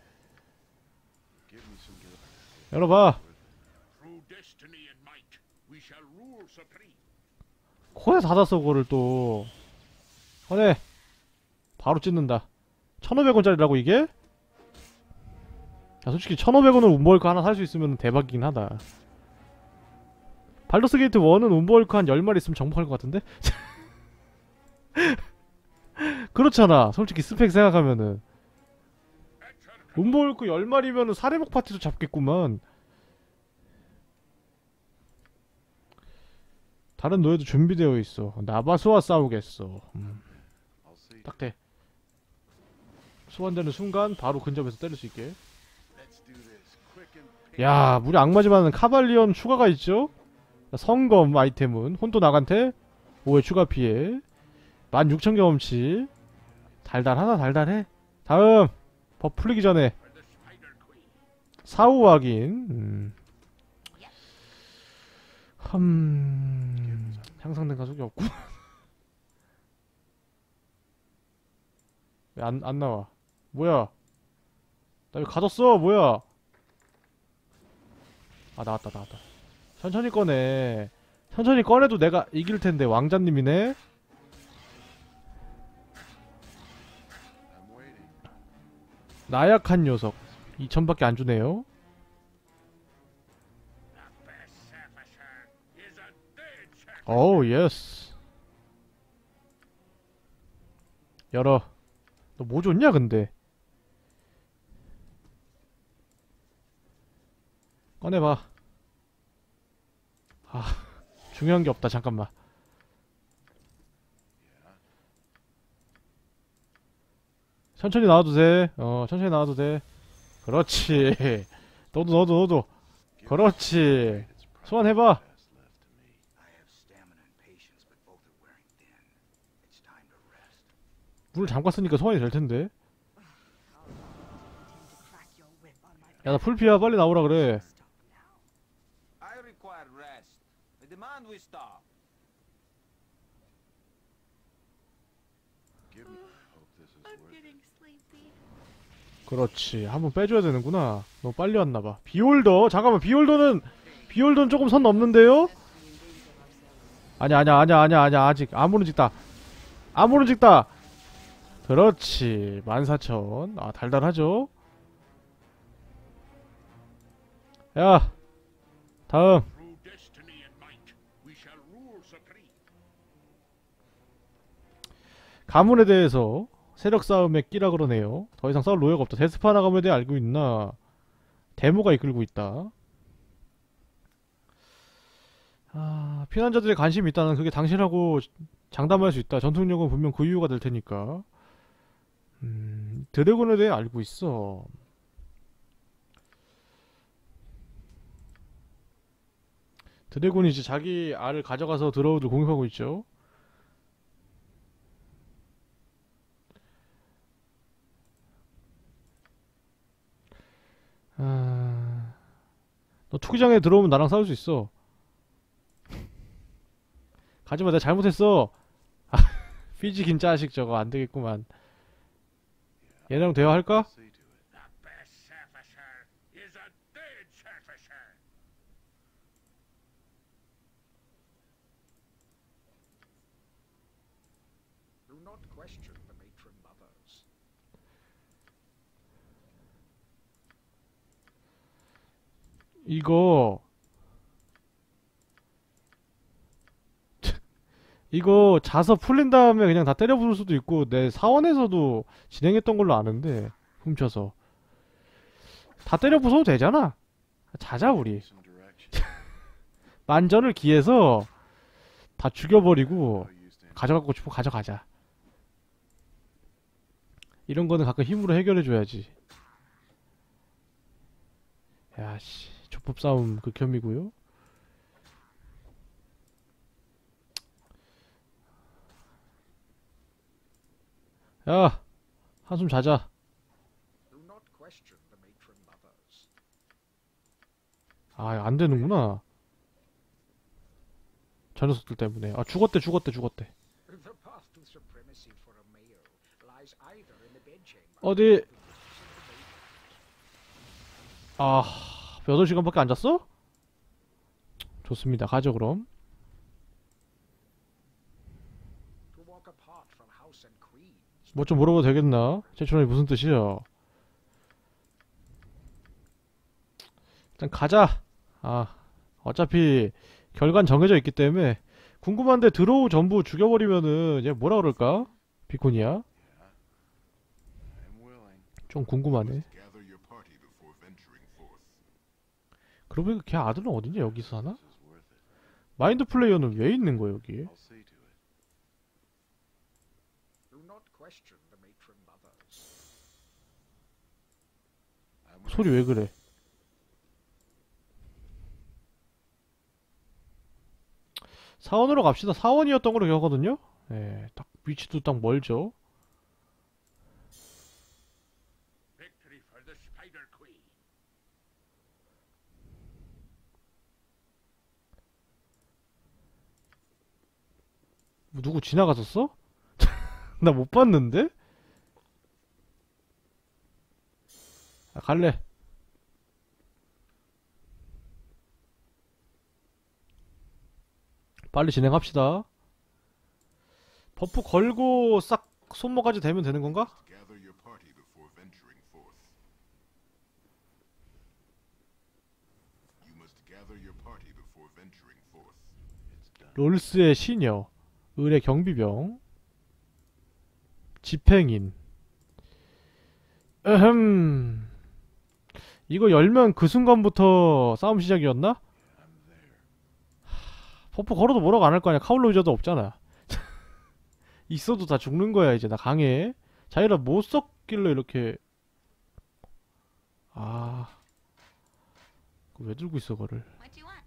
열어봐 코에 닫았어 그거를 또. 꺼내 바로 찢는다. 1500원짜리라고 이게? 야 솔직히 1500원으로 umber hulk 하나 살 수 있으면 대박이긴 하다. 발더스 게이트 1은 umber hulk 한 10마리 있으면 정복할 것 같은데? 그렇잖아 솔직히 스펙 생각하면은. 움버울크 10마리면은 사례복 파티도 잡겠구만 다른 노예도 준비되어 있어 나바스와 싸우겠어 음. 딱 돼. 소환되는 순간 바로 근접해서 때릴 수 있게. 야 무리 악마지만은 카발리온 추가가 있죠 성검 아이템은 혼돈 나간테 5회 추가 피해 16,000 경험치 달달하다 달달해 다음 법 풀리기 전에. 사후 확인 음. 흠... 향상된 가속이 없고 왜 안 안 나와? 뭐야? 나 왜 가뒀어. 뭐야? 아 나왔다 나왔다. 천천히 꺼내. 천천히 꺼내도 내가 이길 텐데 왕자님이네. 나약한 녀석. 2000밖에 안 주네요 어우 예스 열어. 너 뭐 줬냐 근데? 꺼내봐. 아 중요한 게 없다 잠깐만. 천천히 나와도 돼 어 천천히 나와도 돼. 그렇지. 너도 너도 너도. 그렇지. 소환해봐. 문을 잠갔으니까 소환이 될 텐데. 야, 나 풀피야. 빨리 나오라 그래. I require rest. I demand we stop. Give me. Hope this is I'm worth it. getting sleepy. 그렇지. 한번 빼줘야 되는구나. 너무 빨리 왔나봐. 비홀더. 잠깐만. 비홀더는 비홀더는 조금 선 넘는데요? 아니야, 아니야, 아니야, 아니야, 아니야. 아직 아무런 찍다. 아무런 찍다. 그렇지. 14,000. 아, 달달하죠? 야. 다음. 가문에 대해서 세력 싸움에 끼라 그러네요. 더 이상 싸울 노예가 없다. 데스파나 가문에 대해 알고 있나? 데모가 이끌고 있다. 아, 피난자들의 관심이 있다는 그게 당신하고 장담할 수 있다. 전투력은 분명 그 이유가 될 테니까. 음, 드래곤에 대해 알고 있어. 드래곤이 이제 자기 알을 가져가서 드로우들 공격하고 있죠. 아... 너 투기장에 들어오면 나랑 싸울 수 있어. 가지마, 내가 잘못했어. 아, 삐지긴 자식 저거 안 되겠구만. 얘랑 대화할까? To 이거 자서 풀린 다음에 그냥 다 때려 부술 수도 있고 내 사원에서도 진행했던 걸로 아는데 훔쳐서. 다 때려 부숴도 되잖아. 자자 우리. 만전을 기해서 다 죽여버리고. 가져가고 싶어 가져가자. 이런 거는 가끔 힘으로 해결해줘야지. 야씨. 조법 싸움 극혐이고요 야 한숨 자자. 아 안 되는구나 저 녀석들 때문에 아 죽었대 죽었대 죽었대. 어디 아 8시간밖에 안 잤어? 좋습니다 가죠 그럼 뭐 좀 물어봐도 되겠나? 제천이 무슨 뜻이야? 일단 가자. 아, 어차피 결과는 정해져 있기 때문에 궁금한데 드로우 전부 죽여버리면은 얘 뭐라 그럴까? 비콘이야? 좀 궁금하네. 그러고 보니까 걔 아들은 어딨냐 여기서 하나? 마인드 플레이어는 왜 있는 거야 여기? 소리 왜 그래? 사원으로 갑시다. 사원이었던 걸로 기억하거든요? 예, 딱 위치도 딱 멀죠. 누구 지나갔었어? 나 못 봤는데? 아, 갈래. 빨리 진행합시다. buff 걸고 싹 손모가지 대면 되는 건가? 롤스의 시녀, 을의 경비병, 집행인. 으흠. 이거 열면 그 순간부터 싸움 시작이었나? buff 걸어도 뭐라고 안 할 거 아니야. Cowled Wizard도 없잖아. 있어도 다 죽는 거야, 이제. 나 강해. 자이라 못 썼길래 이렇게. 아. 왜 들고 있어 wand?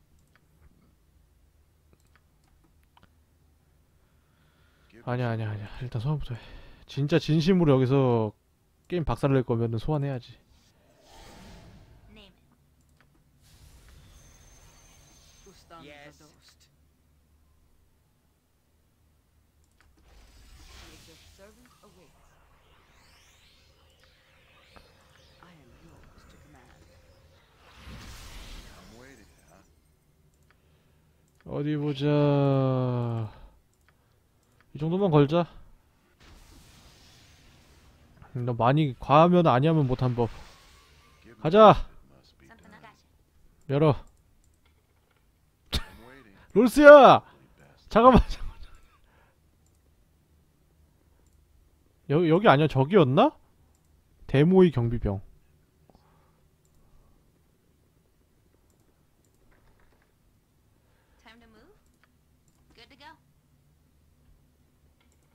아니야 아니야 아니야 일단 소환부터 해 진짜 진심으로 여기서 게임 박살을 낼 거면은 소환해야지 어디 보자 이 정도만 걸자 음, 너 많이 과하면 아니하면 못한 법 가자. 열어. 롤스야. 잠깐만 잠깐만 여기 여기 아니야 저기였나? 데모이 경비병 Time to move? Good to go.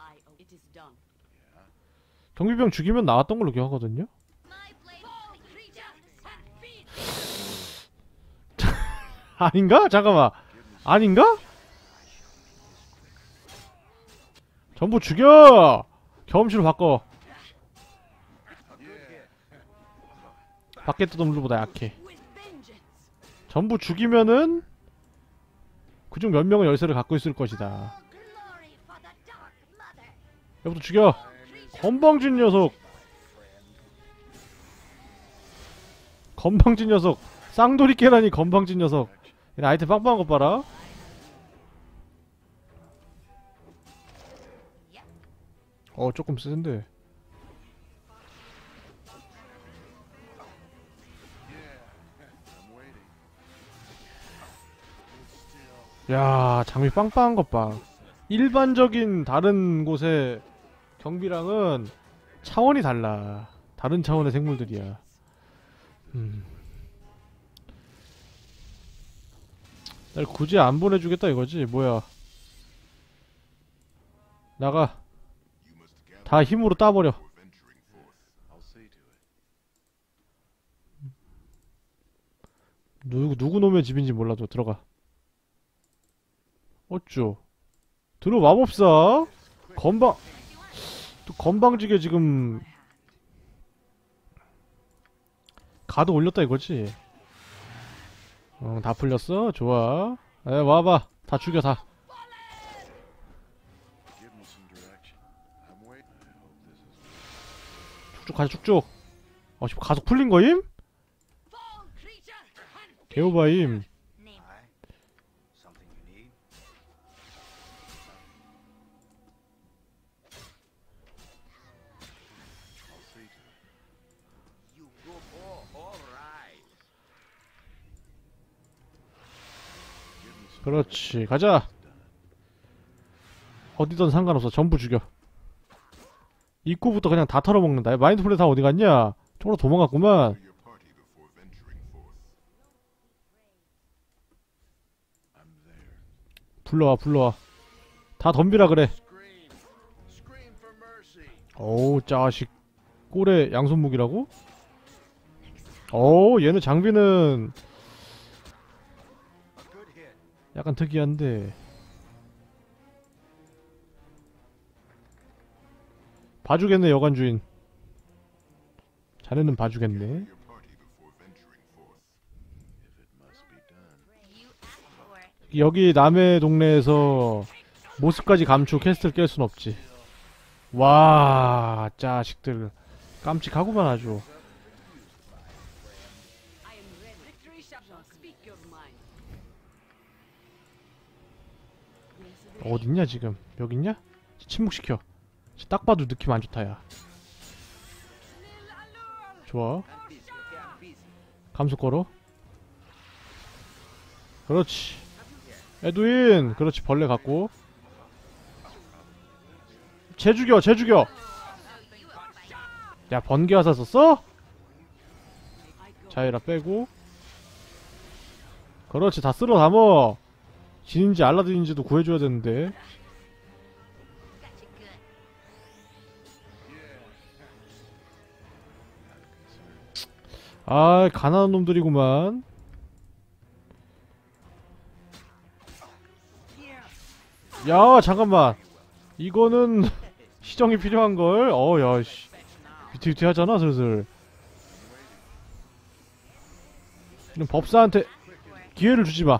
I it is done. Yeah. 경비병 죽이면 나왔던 걸로 기억하거든요. 아닌가? 잠깐만 아닌가? 전부 죽여! 경험치로 바꿔 밖에 뜨던 물보다 약해. 전부 죽이면은 그중 몇 명은 열쇠를 갖고 있을 것이다. 여부터 죽여 건방진 녀석 건방진 녀석 쌍돌이 깨라니 건방진 녀석 얘네 아이템 빵빵한 것 봐라. 어 조금 센데. 야 장비 빵빵한 것봐 일반적인 다른 곳의 경비랑은 차원이 달라. 다른 차원의 생물들이야. 음. 날 굳이 안 보내주겠다 이거지. 뭐야. 나가. 다 힘으로 따버려. 누구 누구 놈의 집인지 몰라도 들어가. 어쭈. 들어 마법사 건방 또 건방지게 지금 가드 올렸다 이거지 응다 풀렸어 좋아 에 와봐 다 죽여 다 쭉쭉 가자 쭉쭉 어 지금 가속 풀린 거임? 개오바임 그렇지 가자 어디든 상관없어 전부 죽여 입구부터 그냥 다 털어먹는다 마인드 플레이 다 어디 갔냐? 쪽으로 도망갔구만. 불러와 불러와 다 덤비라 그래. 어우 짜식 꼴에 양손무기라고? 어우 얘는 장비는. 약간 특이한데 봐주겠네 여관 주인 자네는 봐주겠네. 여기 남의 동네에서 모습까지 감추고 캐스트를 깰 순 없지 와 짜식들 깜찍하구만 아주 어딨냐 지금? 여기 있냐? 침묵시켜. 딱 봐도 느낌 안 좋다 야. 좋아. 감속 걸어? 그렇지. 에두인 그렇지 벌레 갖고. 쟤 죽여 쟤 죽여! 야 번개 화사 썼어? 자이라 빼고. 그렇지 다 쓸어 담어 진인지 알라딘인지도 구해줘야 되는데. 아 가난한 놈들이구만. 야 잠깐만. 이거는 시정이 필요한걸? 어야 씨. 비트비트 하잖아 슬슬. 법사한테 기회를 주지마.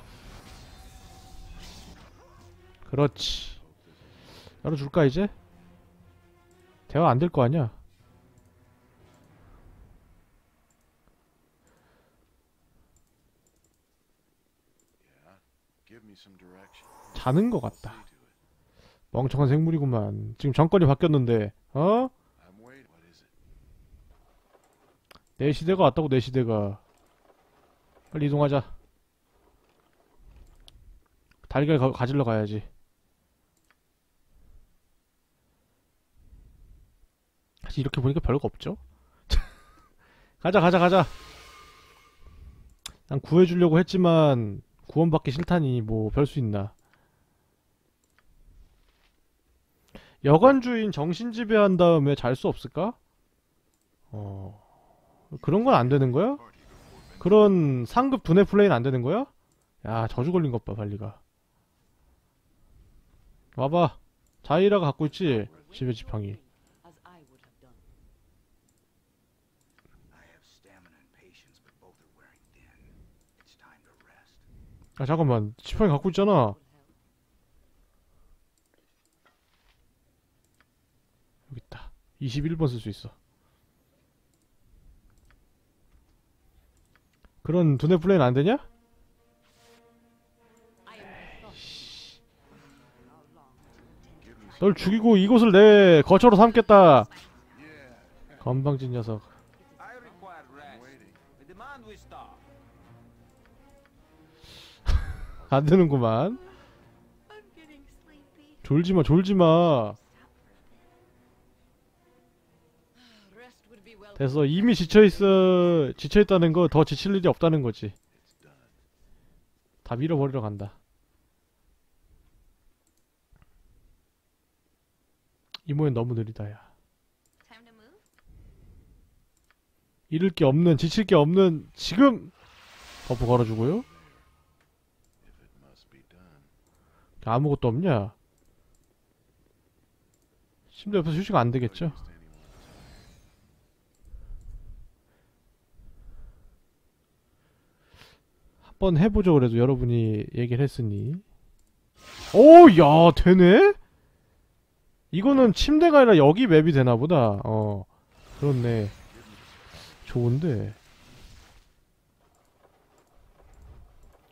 그렇지 열어줄까 이제? 대화 안 될 거 아니야. 자는 거 같다. 멍청한 생물이구만 지금 정권이 바뀌었는데 어? 내 시대가 왔다고 내 시대가 빨리 이동하자 달걀 가, 가지러 가야지 사실 이렇게 보니까 별거 없죠? 가자 가자 가자. 난 구해주려고 했지만 구원받기 싫다니 뭐 별 수 있나. 여관주인 정신지배한 다음에 잘 수 없을까? 어... 그런 건 안 되는 거야? 그런 상급 두뇌 플레이는 안 되는 거야? 야 저주 걸린 것봐 빨리가. 와봐. 자이라가 갖고 있지? 집에 지팡이 아 잠깐만. 지팡이 갖고 있잖아. 여기 있다. 21번 쓸 수 있어. 그런 두뇌 플레이는 안 되냐? 널 죽이고 이곳을 내 거처로 삼겠다. 건방진 녀석 안 되는구만 Rest would be well. 됐어 이미 지쳐있어 지쳐있다는 거 더 지칠 일이 없다는 거지. 다 밀어버리러 간다 이모엔 너무 느리다 야? 잃을 게 없는 지칠 게 없는 지금 버프 걸어주고요 아무것도 없냐 심지어 옆에서 휴식 안 되겠죠. 한번 해보죠 그래도 여러분이 얘기를 했으니 오야 되네? 이거는 침대가 아니라 여기 맵이 되나보다 어 그렇네 좋은데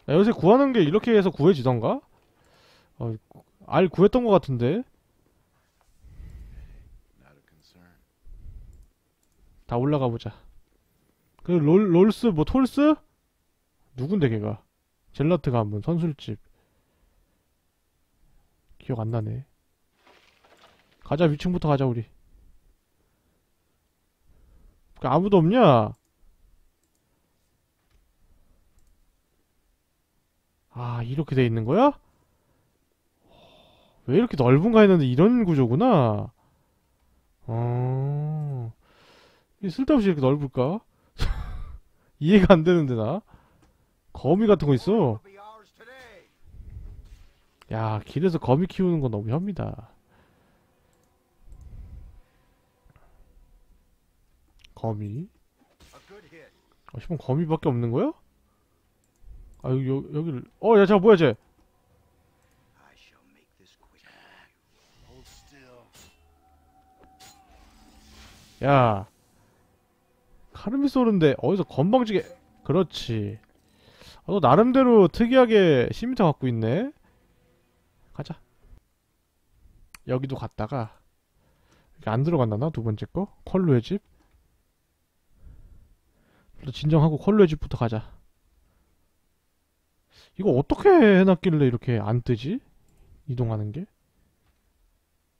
야, 요새 구하는 게 이렇게 해서 구해지던가? 어, 알 구했던 것 같은데. 다 올라가 보자 그 롤, 롤스 뭐 톨스? 누군데 걔가 젤라트 가문 선술집 기억 안 나네 가자 위층부터 가자 우리 그 아무도 없냐? 아 이렇게 돼 있는 거야? 왜 이렇게 넓은가 했는데 이런 구조구나 어... 쓸데없이 이렇게 넓을까? 이해가 안 되는데 나 거미 같은 거 있어. 야 길에서 거미 키우는 건 너무 혐이다 거미? 아 씨발 거미밖에 없는 거야? 아 여기 여, 여기를 어 야 저 뭐야 쟤 야 카르미 쏘는데 어디서 건방지게 그렇지. 아, 너 나름대로 특이하게 시미터 갖고 있네. 가자. 여기도 갔다가 여기 안 들어갔나 두 번째 거? 컬루의 집? 또 진정하고 컬루의 집부터 가자. 이거 어떻게 해놨길래 이렇게 안 뜨지? 이동하는 게?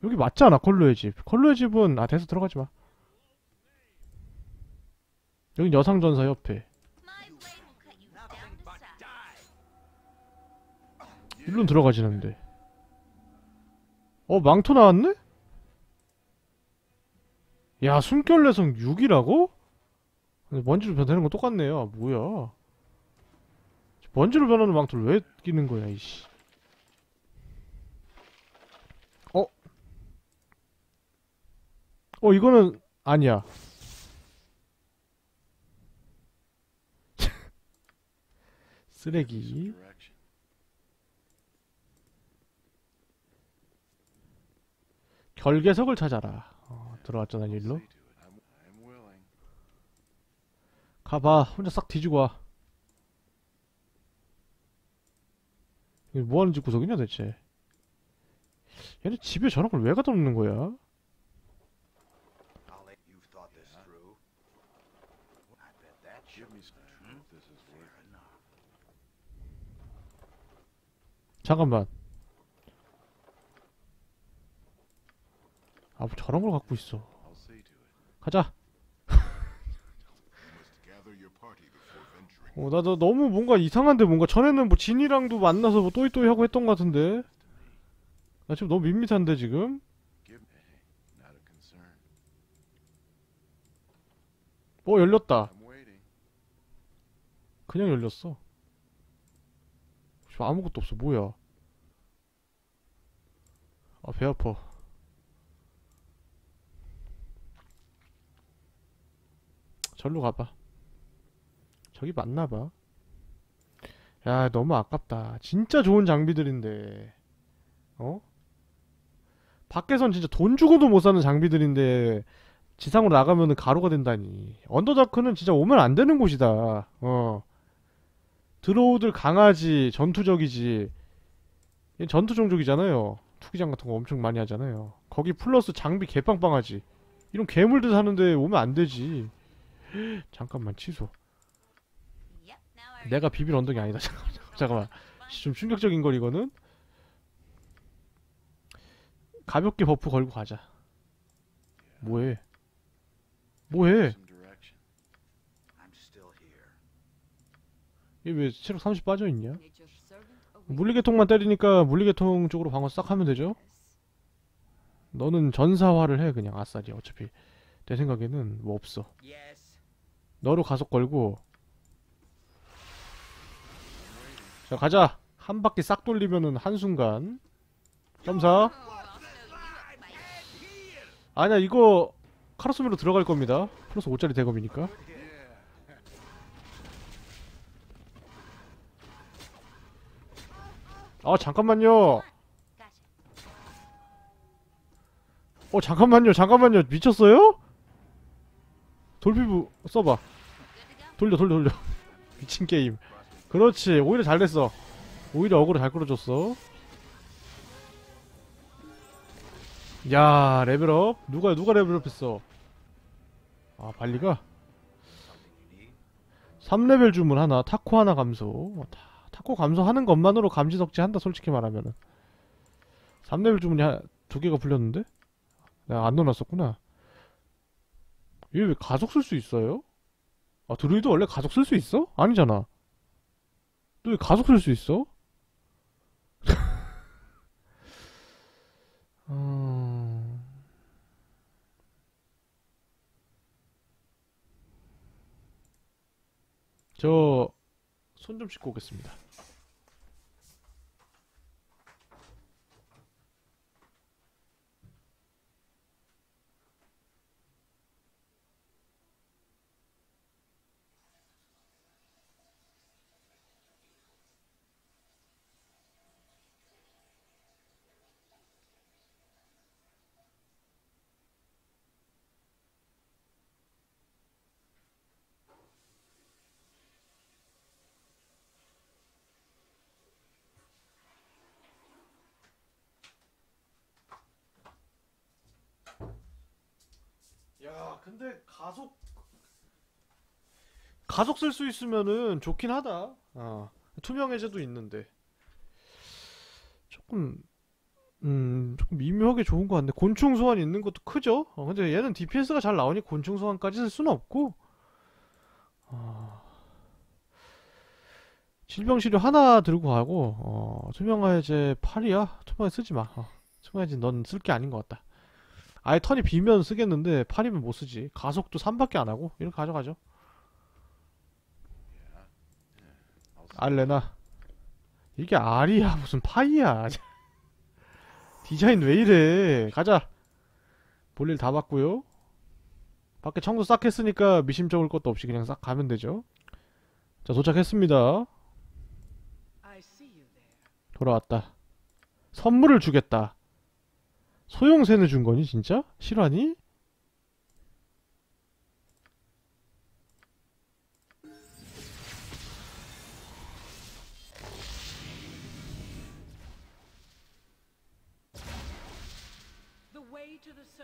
여기 맞잖아 컬루의 집. 컬루의 집은 아 돼서 들어가지 마 여기 여상전사 협회 일론 들어가지는데 어 망토 나왔네? 야 숨결 내성 6이라고? 먼지로 변하는 건 똑같네요 아, 뭐야 먼지로 변하는 망토를 왜 끼는 거야 이씨 어? 어 이거는 아니야 쓰레기. 결계석을 찾아라 어, 들어왔잖아 일로. 가봐 혼자 싹 뒤지고 와 뭐하는 집 구석이냐 대체 얘네 집에 저런 걸왜 갖다 놓는 거야 잠깐만 아 뭐 저런 걸 갖고 있어. 가자. 어, 나, 나 너무 뭔가 이상한데 뭔가 전에는 뭐 진이랑도 만나서 뭐 또이또이 하고 했던 것 같은데 나 지금 너무 밋밋한데 지금. 어 열렸다. 그냥 열렸어 지금 아무것도 없어 뭐야 아 배 아파. 절로 가봐. 저기 맞나봐. 야 너무 아깝다. 진짜 좋은 장비들인데. 어? 밖에선 진짜 돈 주고도 못 사는 장비들인데 지상으로 나가면은 가루가 된다니. 언더다크는 진짜 오면 안 되는 곳이다. 어. 드로우들 강하지 전투적이지. 얘 전투 종족이잖아요 투기장 같은 거 엄청 많이 하잖아요. 거기 플러스 장비 개빵빵하지. 이런 괴물들 사는데 오면 안 되지. 잠깐만 취소. 내가 비빌 언덕이 아니다. 잠깐만 잠깐만. 좀 충격적인 걸 이거는? 가볍게 버프 걸고 가자. 뭐해? 뭐해. 얘 왜 체력 30 빠져있냐. 물리계통만 때리니까 물리계통 쪽으로 방어 싹 하면 되죠? 너는 전사화를 해 그냥. 아싸리 어차피. 내 생각에는 뭐 없어. 너로 가속 걸고. 자 가자. 한 바퀴 싹 돌리면은 한순간. 점사. 아니야 이거 카라스미로 들어갈 겁니다. 플러스 5짜리 대검이니까 아 잠깐만요. 어 잠깐만요 잠깐만요. 미쳤어요? 돌피부 써봐. 돌려 돌려 돌려. 미친 게임. 그렇지 오히려 잘 됐어. 오히려 어그로 잘 끌어줬어. 야 레벨업. 누가 누가 레벨업 했어? 아 발리가? 3레벨 주문 하나 THAC0 하나 감소. 어, 타, THAC0 감소하는 것만으로 감지덕지 한다 솔직히 말하면은 3레벨 주문이 하, 두 개가 풀렸는데 내가 안 넣어놨었구나 얘 왜 가속 쓸 수 있어요? 아 드루이드 원래 가속 쓸 수 있어? 아니잖아 너 왜 가속 쓸 수 있어? 음... 저손 좀 씻고 오겠습니다 야, 근데 가속 가속 쓸 수 있으면은 좋긴 하다. 어. 투명 해제도 있는데 조금 음 조금 미묘하게 좋은 것 같네. 곤충 소환 있는 것도 크죠. 어, 근데 얘는 DPS가 잘 나오니 곤충 소환까지 쓸 수는 없고. 어. 질병 치료 하나 들고 가고 어, 투명 해제 8이야. 투명 쓰지 마. 어. 투명 해제 넌 쓸 게 아닌 것 같다. 아예 턴이 비면 쓰겠는데 8이면 못 쓰지. 가속도 3밖에 안 하고 이렇게 가져가죠. See. 알레나 이게 R이야 무슨 파이야 디자인 왜 이래 가자 볼일 다 봤고요 밖에 청소 싹 했으니까 미심쩍을 것도 없이 그냥 싹 가면 되죠. 자, 도착했습니다. 돌아왔다. 선물을 주겠다. 소형새는 준 거니, 진짜? 실화니?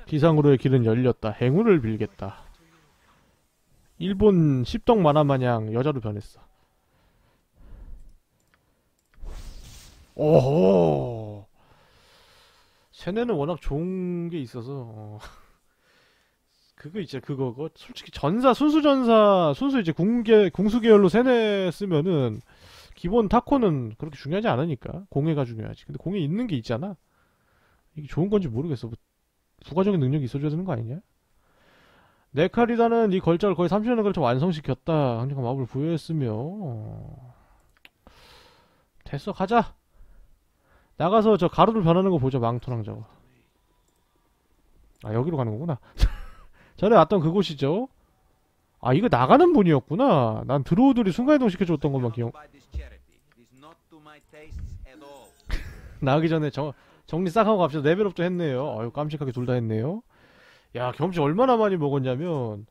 기상으로의 길은 열렸다. 행운을 빌겠다. 일본 십덕 만화 마냥 여자로 변했어. 오호. 세네는 워낙 좋은 게 있어서 어. 그거 있죠 그거 그거 솔직히 전사 순수 전사 순수 이제 궁계 궁수 계열로 세네 쓰면은 기본 타코는 그렇게 중요하지 않으니까 공예가 중요하지 근데 공예 있는 게 있잖아 이게 좋은 건지 모르겠어 뭐 부가적인 능력이 있어줘야 되는 거 아니냐? 네카리다는 이 걸작을 거의 30년에 걸쳐 완성시켰다. 항상 마법을 부여했으며 어. 됐어 가자. 나가서 저 가루를 변하는 거 보자 망토랑 저거. 아 여기로 가는 거구나. 전에 왔던 그곳이죠. 아 이거 나가는 분이었구나. 난 드로우들이 순간이동 시켜줬던 것만 기억. 나가기 전에 정, 정리 싹 하고 갑시다. 레벨업 도 했네요. 아유, 깜찍하게 둘 다 했네요. 야, 경험치 얼마나 많이 먹었냐면,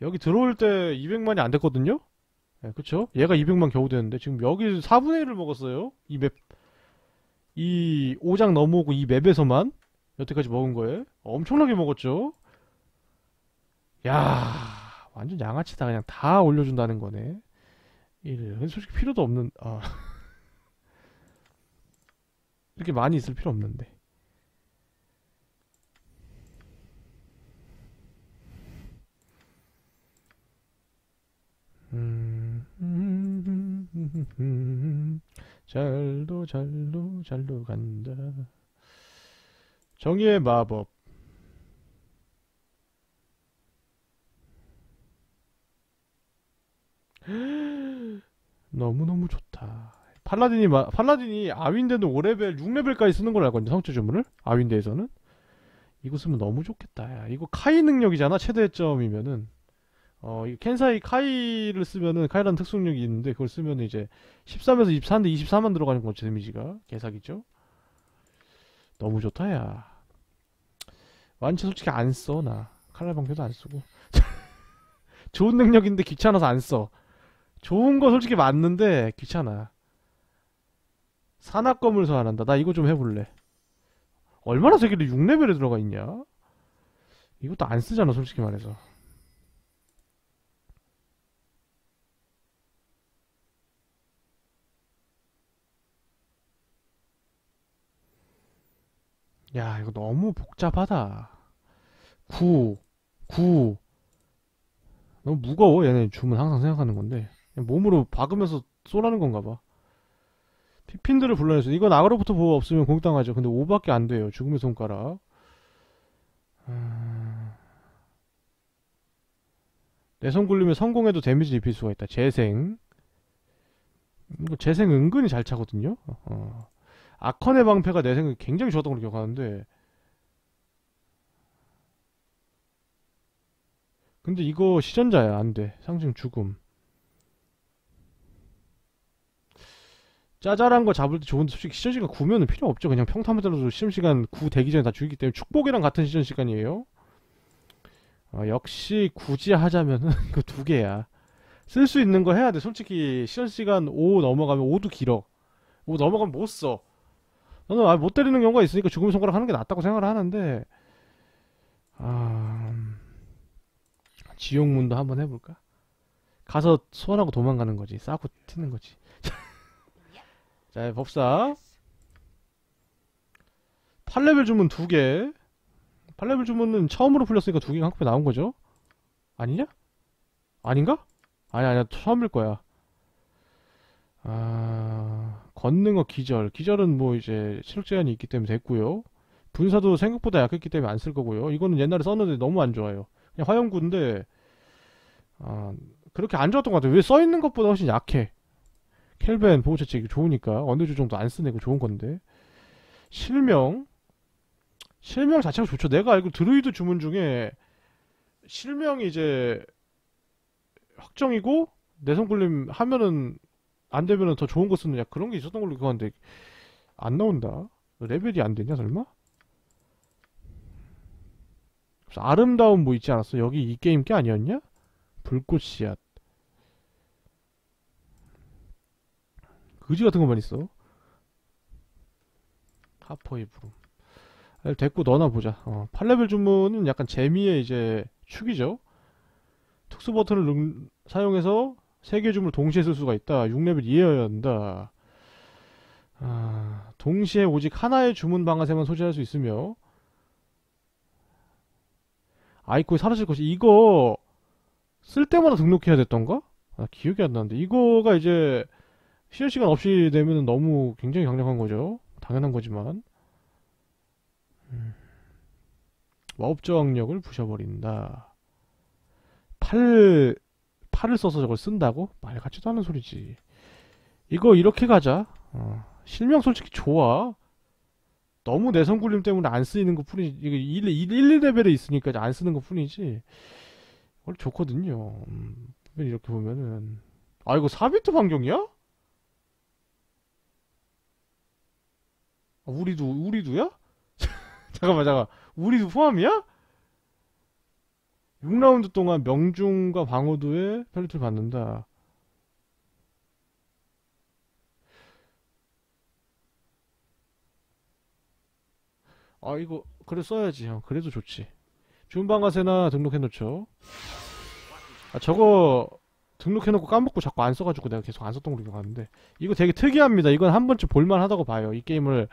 여기 들어올 때 200만이 안 됐거든요? 예, 그쵸? 얘가 200만 겨우 됐는데, 지금 여기 4분의 1을 먹었어요. 이 맵, 이 5장 넘어오고 이 맵에서만, 여태까지 먹은 거에. 엄청나게 먹었죠? 야 완전 양아치다. 그냥 다 올려준다는 거네. 1. 솔직히 필요도 없는, 아. 이렇게 많이 있을 필요 없는데. 음, 잘도 잘도 잘도 간다. 정의의 마법. 너무너무 좋다. 팔라딘이 마, 팔라딘이 아윈데는 5레벨, 6레벨까지 쓰는 걸 알거든요. 성체 주문을. 아윈데에서는. 이거 쓰면 너무 좋겠다. 야, 이거 카이 능력이잖아. 최대점이면은. 어, 이 켄사이 카이를 쓰면은 카이라는 특수능력이 있는데 그걸 쓰면 이제 13에서 24인데 24만 들어가는 거지 데미지가. 개사기죠. 너무 좋다 야. 완치 솔직히 안 써, 나. 칼날 방패도 안 쓰고. 좋은 능력인데 귀찮아서 안 써. 좋은 거 솔직히 맞는데 귀찮아. 산악검을 소환한다. 나 이거 좀 해볼래. 얼마나 세길래 6레벨에 들어가 있냐? 이것도 안 쓰잖아, 솔직히 말해서. 야, 이거 너무 복잡하다. 9, 9. 너무 무거워, 얘네 주문 항상 생각하는 건데. 몸으로 박으면서 쏘라는 건가 봐. 피핀들을 불러내서 이건 악으로부터 보호 없으면 공격당하죠. 근데 5밖에 안 돼요. 죽음의 손가락. 아... 내손 굴리면 성공해도 데미지 입힐 수가 있다. 재생. 이거 재생 은근히 잘 차거든요. 어. 아컨의 방패가 내 생각에 굉장히 좋았던 걸로 기억하는데. 근데 이거 시전자야 안돼. 상징 죽음. 짜잘한 거 잡을 때 좋은데 솔직히 시전 시간 9면은 필요 없죠. 그냥 평타만 때려도 시험 시간 9 되기 전에 다 죽이기 때문에 축복이랑 같은 시전 시간이에요. 어, 역시 굳이 하자면은 이거 두 개야. 쓸 수 있는 거 해야 돼. 솔직히 시전 시간 5 넘어가면 5도 길어. 5 넘어가면 못써 나는 아, 못 때리는 경우가 있으니까 죽음의 손가락 하는 게 낫다고 생각을 하는데 아... 지옥문도 한번 해볼까? 가서 소환하고 도망가는 거지 싸고 튀는 거지 자 법사 8레벨 주문 2개 8레벨 주문은 처음으로 풀렸으니까 2개가 한꺼번에 나온 거죠? 아니냐? 아닌가? 아니 아니야 처음일 거야 아... 건능어 기절. 기절은 뭐 이제 체력 제한이 있기 때문에 됐고요. 분사도 생각보다 약했기 때문에 안 쓸 거고요. 이거는 옛날에 썼는데 너무 안 좋아요. 그냥 화염구인데 아, 그렇게 안 좋았던 것 같아요. 왜 써 있는 것보다 훨씬 약해. 켈벤 보호체체 좋으니까 언더주 정도 안 쓰네. 고 좋은 건데. 실명. 실명 자체가 좋죠. 내가 알고 드루이드 주문 중에 실명이 이제 확정이고 내성굴림 하면은 안 되면은 더 좋은 거 쓰느냐 그런 게 있었던 걸로 기억하는데 안 나온다. 레벨이 안 되냐 설마? 아름다운 뭐 있지 않았어? 여기 이 게임 게 아니었냐? 불꽃 씨앗. 그지 같은 것만 있어. 하퍼의 부름. 아, 됐고 너나 보자. 어, 8레벨 주문은 약간 재미의 이제 축이죠. 특수 버튼을 능- 사용해서 세개 주문을 동시에 쓸 수가 있다. 6레벨 이해해야 한다. 아, 동시에 오직 하나의 주문 방아쇠만 소지할 수 있으며 아이콘이 사라질 것이 이거 쓸 때마다 등록해야 됐던가? 아, 기억이 안 나는데 이거가 이제 쉬는 시간 없이 되면 너무 굉장히 강력한 거죠. 당연한 거지만 음. 와업 저항력을 부셔버린다. 팔 팔을 써서 저걸 쓴다고? 말 같지도 않은 소리지. 이거 이렇게 가자. 어, 실명 솔직히 좋아. 너무 내성 굴림 때문에 안 쓰이는 것 뿐이지. 이거 1, 1, 1, 2레벨에 있으니까 안 쓰는 것 뿐이지. 원래 좋거든요. 음, 이렇게 보면은. 아, 이거 4비트 반경이야? 아, 우리도, 우리도야? 잠깐만, 잠깐. 우리도 포함이야? 6라운드 동안 명중과 방어도에 펠리트를 받는다. 아 이거 그래 써야지 형. 그래도 좋지. 주문방아쇠나 등록해놓죠. 아 저거 등록해놓고 까먹고 자꾸 안 써가지고 내가 계속 안 썼던 걸로 기억하는데. 이거 되게 특이합니다. 이건 한 번쯤 볼만하다고 봐요. 이 게임을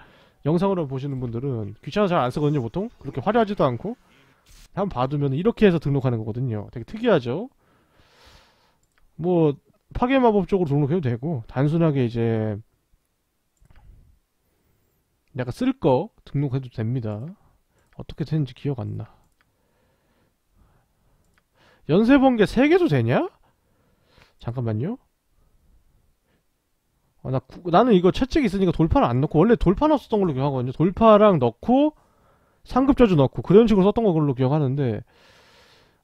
영상으로 보시는 분들은 귀찮아서 잘 안 쓰거든요 보통. 그렇게 화려하지도 않고 한번 봐두면 이렇게 해서 등록하는 거거든요 되게 특이하죠 뭐 파괴 마법 쪽으로 등록해도 되고 단순하게 이제 내가 쓸거 등록해도 됩니다. 어떻게 되는지 기억 안 나. 연세 번개 3개도 되냐? 잠깐만요. 아, 나, 구- 나는 이거 채찍 있으니까 돌파를 안 넣고, 원래 돌파 넣었던 걸로 기억하거든요. 돌파랑 넣고, 상급저주 넣고, 그런 식으로 썼던 걸로 기억하는데,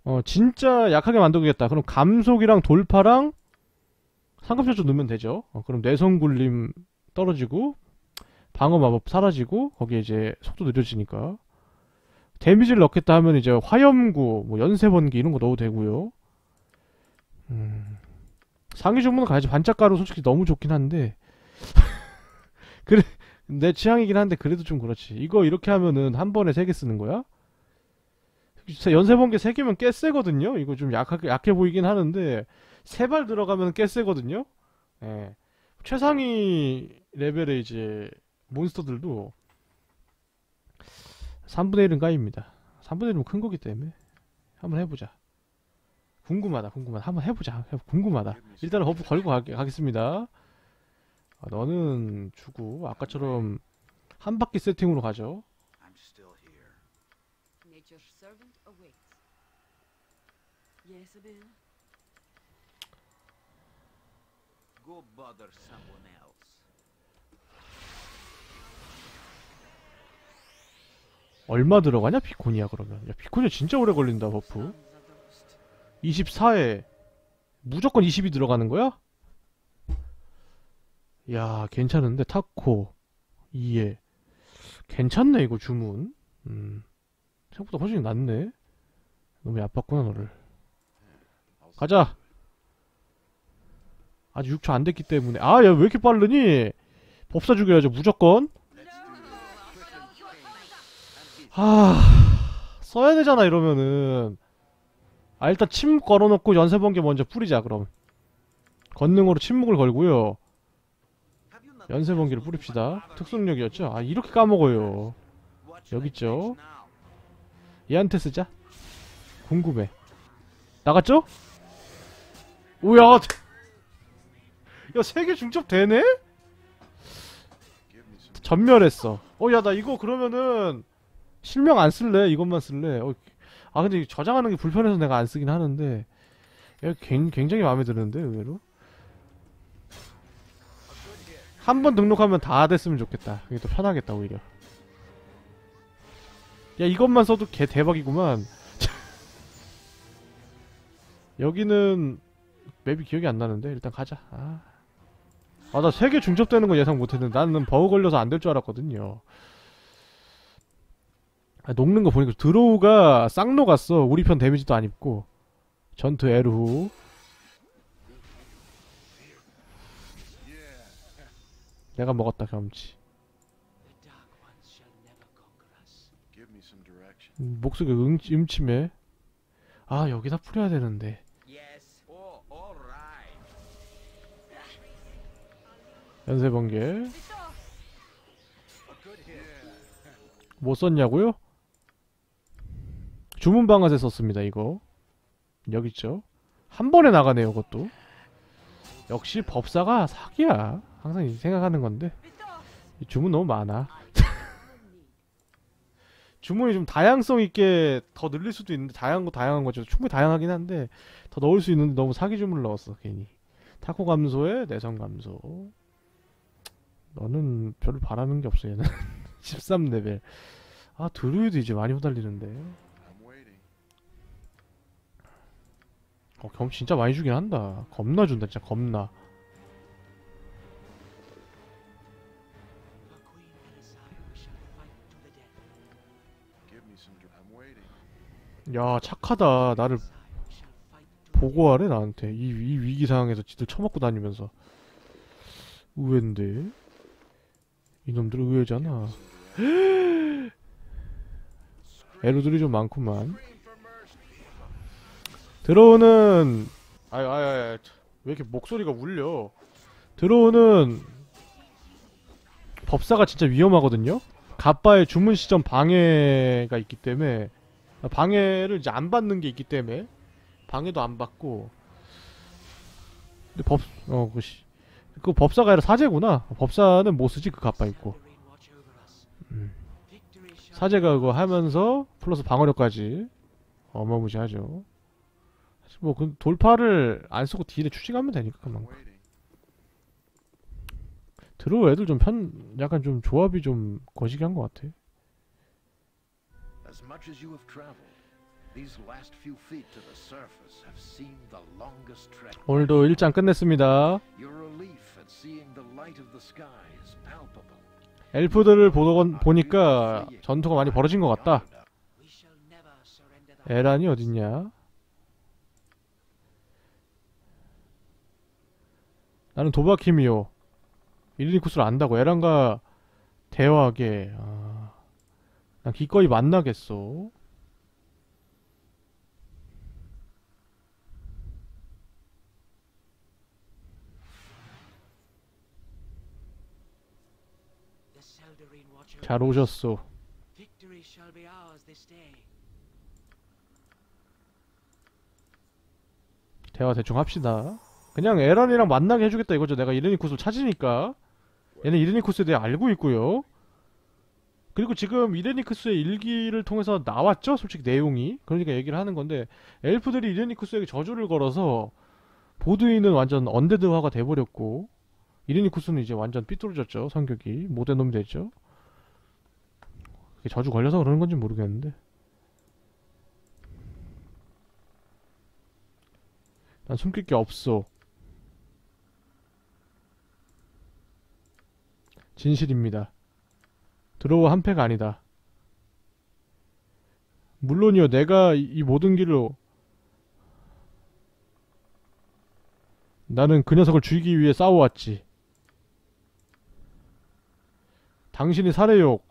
어, 진짜 약하게 만들겠다. 그럼 감속이랑 돌파랑 상급저주 넣으면 되죠. 어, 그럼 내성굴림 떨어지고, 방어 마법 사라지고 거기에 이제 속도 느려지니까 데미지를 넣겠다 하면 이제 화염구, 뭐 연쇄번기 이런 거 넣어도 되고요. 음, 상위 주문은 가야지 반짝가루 솔직히 너무 좋긴 한데 그래 내 취향이긴 한데 그래도 좀 그렇지. 이거 이렇게 하면은 한 번에 세 개 쓰는 거야? 연쇄번개 세 개면 꽤 세거든요. 이거 좀 약하게 약해 보이긴 하는데 세 발 들어가면 꽤 세거든요. 예. 최상위 레벨의 이제 몬스터들도 3분의 1은 까입니다. 3분의 1은 큰 거기 때문에 한번 해보자. 궁금하다, 궁금하다. 한번 해보자. 해- 궁금하다. 일단은 버프 걸고 가, 가겠습니다. 아, 너는 주고 아까처럼 한 바퀴 세팅으로 가죠. 얼마 들어가냐 비코니야 그러면. 야 비코니야 진짜 오래 걸린다 버프. 24에 무조건 20이 들어가는 거야? 야 괜찮은데? THAC0. 2에 괜찮네 이거 주문. 음. 생각보다 훨씬 낫네. 너무 얕봤구나 너를. 가자. 아직 6초 안 됐기 때문에. 아 야 왜 이렇게 빠르니? 법사 죽여야죠 무조건. 아 써야 되잖아 이러면은. 아 일단 침 걸어놓고 연쇄번개 먼저 뿌리자 그럼. 건능으로 침묵을 걸고요 cancelled 뿌립시다? 특수능력이었죠 아 이렇게 까먹어요 What should 여기 I 있죠. fix now? 얘한테 쓰자 궁금해 나갔죠? 오야 야세개 중첩 되네? 전멸했어 어 야 나 이거 그러면은 실명 안 쓸래 이것만 쓸래 어, 아 근데 저장하는 게 불편해서 내가 안 쓰긴 하는데 야, 굉- 굉장히 마음에 드는데 의외로 한 번 등록하면 다 됐으면 좋겠다 그게 또 편하겠다 오히려 야 이것만 써도 개 대박이구만 여기는 맵이 기억이 안 나는데 일단 가자. 아, 아나세 개 중첩되는 거 예상 못했는데 나는 버그 걸려서 안 될 줄 알았거든요. 아, 녹는 거 보니까 드로우가 쌍 녹았어. 우리 편 데미지도 안 입고 전투 에르후. 내가 먹었다 경험치. 음, 목소리가 음, 음침해. 아 여기다 뿌려야 되는데. Oh. 연쇄 번개. 뭐 썼냐고요? 주문 방아쇠 썼습니다 이거 여기 있죠 한 번에 나가네요 그것도 역시 법사가 사기야 항상 이 생각하는 건데. 주문 너무 많아. 주문이 좀 다양성 있게 더 늘릴 수도 있는데 다양한 거 다양한 거죠. 충분히 다양하긴 한데 더 넣을 수 있는데 너무 사기 주문을 넣었어 괜히. 타코 감소에 내성 감소. 너는 별로 바라는 게 없어 얘는. 13레벨. 아 드루이드 이제 많이 후달리는데. 어 경험 진짜 많이 주긴 한다. 겁나 준다 진짜 겁나 야 착하다. 나를 보고하래 나한테. 이, 이 위기 상황에서 지들 처먹고 다니면서. 의외인데? 이놈들 의외잖아. 에루들이 좀 많구만. 들어오는 아유 아유 아유 왜 이렇게 목소리가 울려? 들어오는 법사가 진짜 위험하거든요? 가빠의 주문 시점 방해가 있기 때문에 방해를 이제 안 받는 게 있기 때문에 방해도 안 받고 근데 법 어 그시 그 법사가 아니라 사제구나 법사는 못 쓰지 그 가빠 있고. 음. 사제가 그거 하면서 플러스 방어력까지 어마무시하죠 사실 뭐그 돌파를 안 쓰고 딜에 추징하면 되니까 I'm 그만 waiting. 들어 애들 좀 편 약간 좀 조합이 좀 거시기 한 것 같아 As much as you have traveled, these last few feet to the surface have seemed the longest trek. 오늘도 일장 끝냈습니다 Your relief at seeing the light of the sky is palpable. 엘프들을 보던 보니까 전투가 많이 벌어진 것 같다 에란이 어딨냐? 나는 도바키미요. 일리쿠스를 안다고 에란과 대화하게. 아, 난 기꺼이 만나겠어. 잘. 오셨소. 대화 대충 합시다. 그냥 에란이랑 만나게 해주겠다 이거죠. 내가 이르니쿠스를 찾으니까. 얘는 이르니쿠스에 대해 알고 있고요. 그리고 지금 이레니쿠스의 일기를 통해서 나왔죠? 솔직히 내용이. 그러니까 얘기를 하는 건데 엘프들이 이레니쿠스에게 저주를 걸어서 보드인은 완전 언데드화가 돼버렸고 이레니쿠스는 이제 완전 삐뚤어졌죠. 성격이. 못된 놈이 됐죠. 저주 걸려서 그러는 건지 모르겠는데 난 숨길 게 없어. 진실입니다. 드로우 한 패가 아니다. 물론이요, 내가 이, 이 모든 길로 나는 그 녀석을 죽이기 위해 싸워왔지. 당신이 살해욕.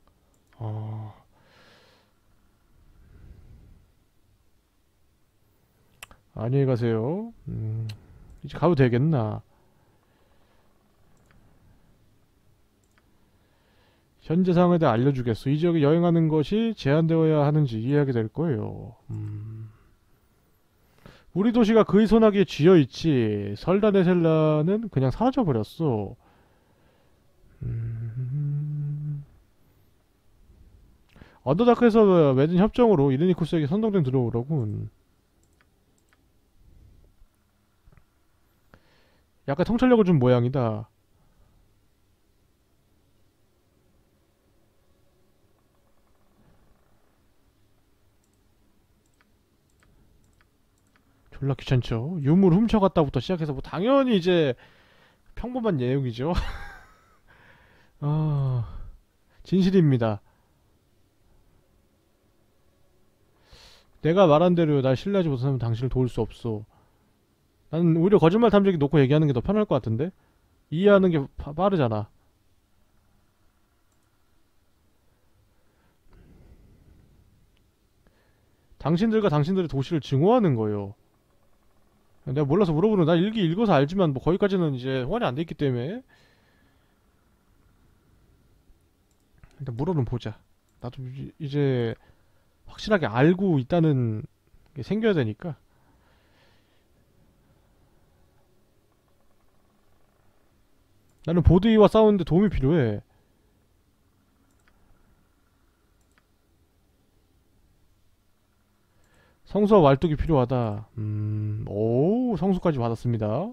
어... 안녕히 가세요. 음, 이제 가도 되겠나? 현재 상황에 대해 알려주겠소. 이 지역에 여행하는 것이 제한되어야 하는지 이해하게 될 거예요. 음. 우리 도시가 그의 손아귀에 쥐어있지. 설다네셀라는 그냥 사라져버렸어. 음. 언더다크에서 맺은 협정으로 이르니쿠스에게 선동된 들어오더군. 약간 통찰력을 준 모양이다. 졸라 귀찮죠. 유물 훔쳐갔다부터 시작해서 뭐 당연히 이제 평범한 내용이죠. 아 진실입니다. 내가 말한 대로 날 신뢰하지 못하면 당신을 도울 수 없어. 나는 오히려 거짓말 탐지기 놓고 얘기하는 게 더 편할 것 같은데? 이해하는 게 파- 빠르잖아. 당신들과 당신들의 도시를 증오하는 거예요. 내가 몰라서 물어보는 나 일기 읽어서 알지만 뭐 거기까지는 이제 호환이 안 돼 있기 때문에 일단 물어는 보자. 나도 이- 이제 확실하게 알고 있다는 게 생겨야 되니까. 나는 보드이와 싸우는데 도움이 필요해. 성수와 말뚝이 필요하다. 음, 오, 성수까지 받았습니다.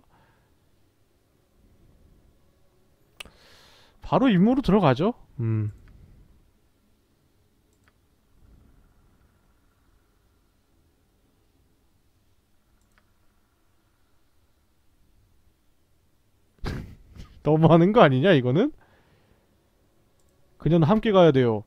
바로 임무로 들어가죠. 음. 너무하는 거 아니냐, 이거는? 그녀는 함께 가야 돼요.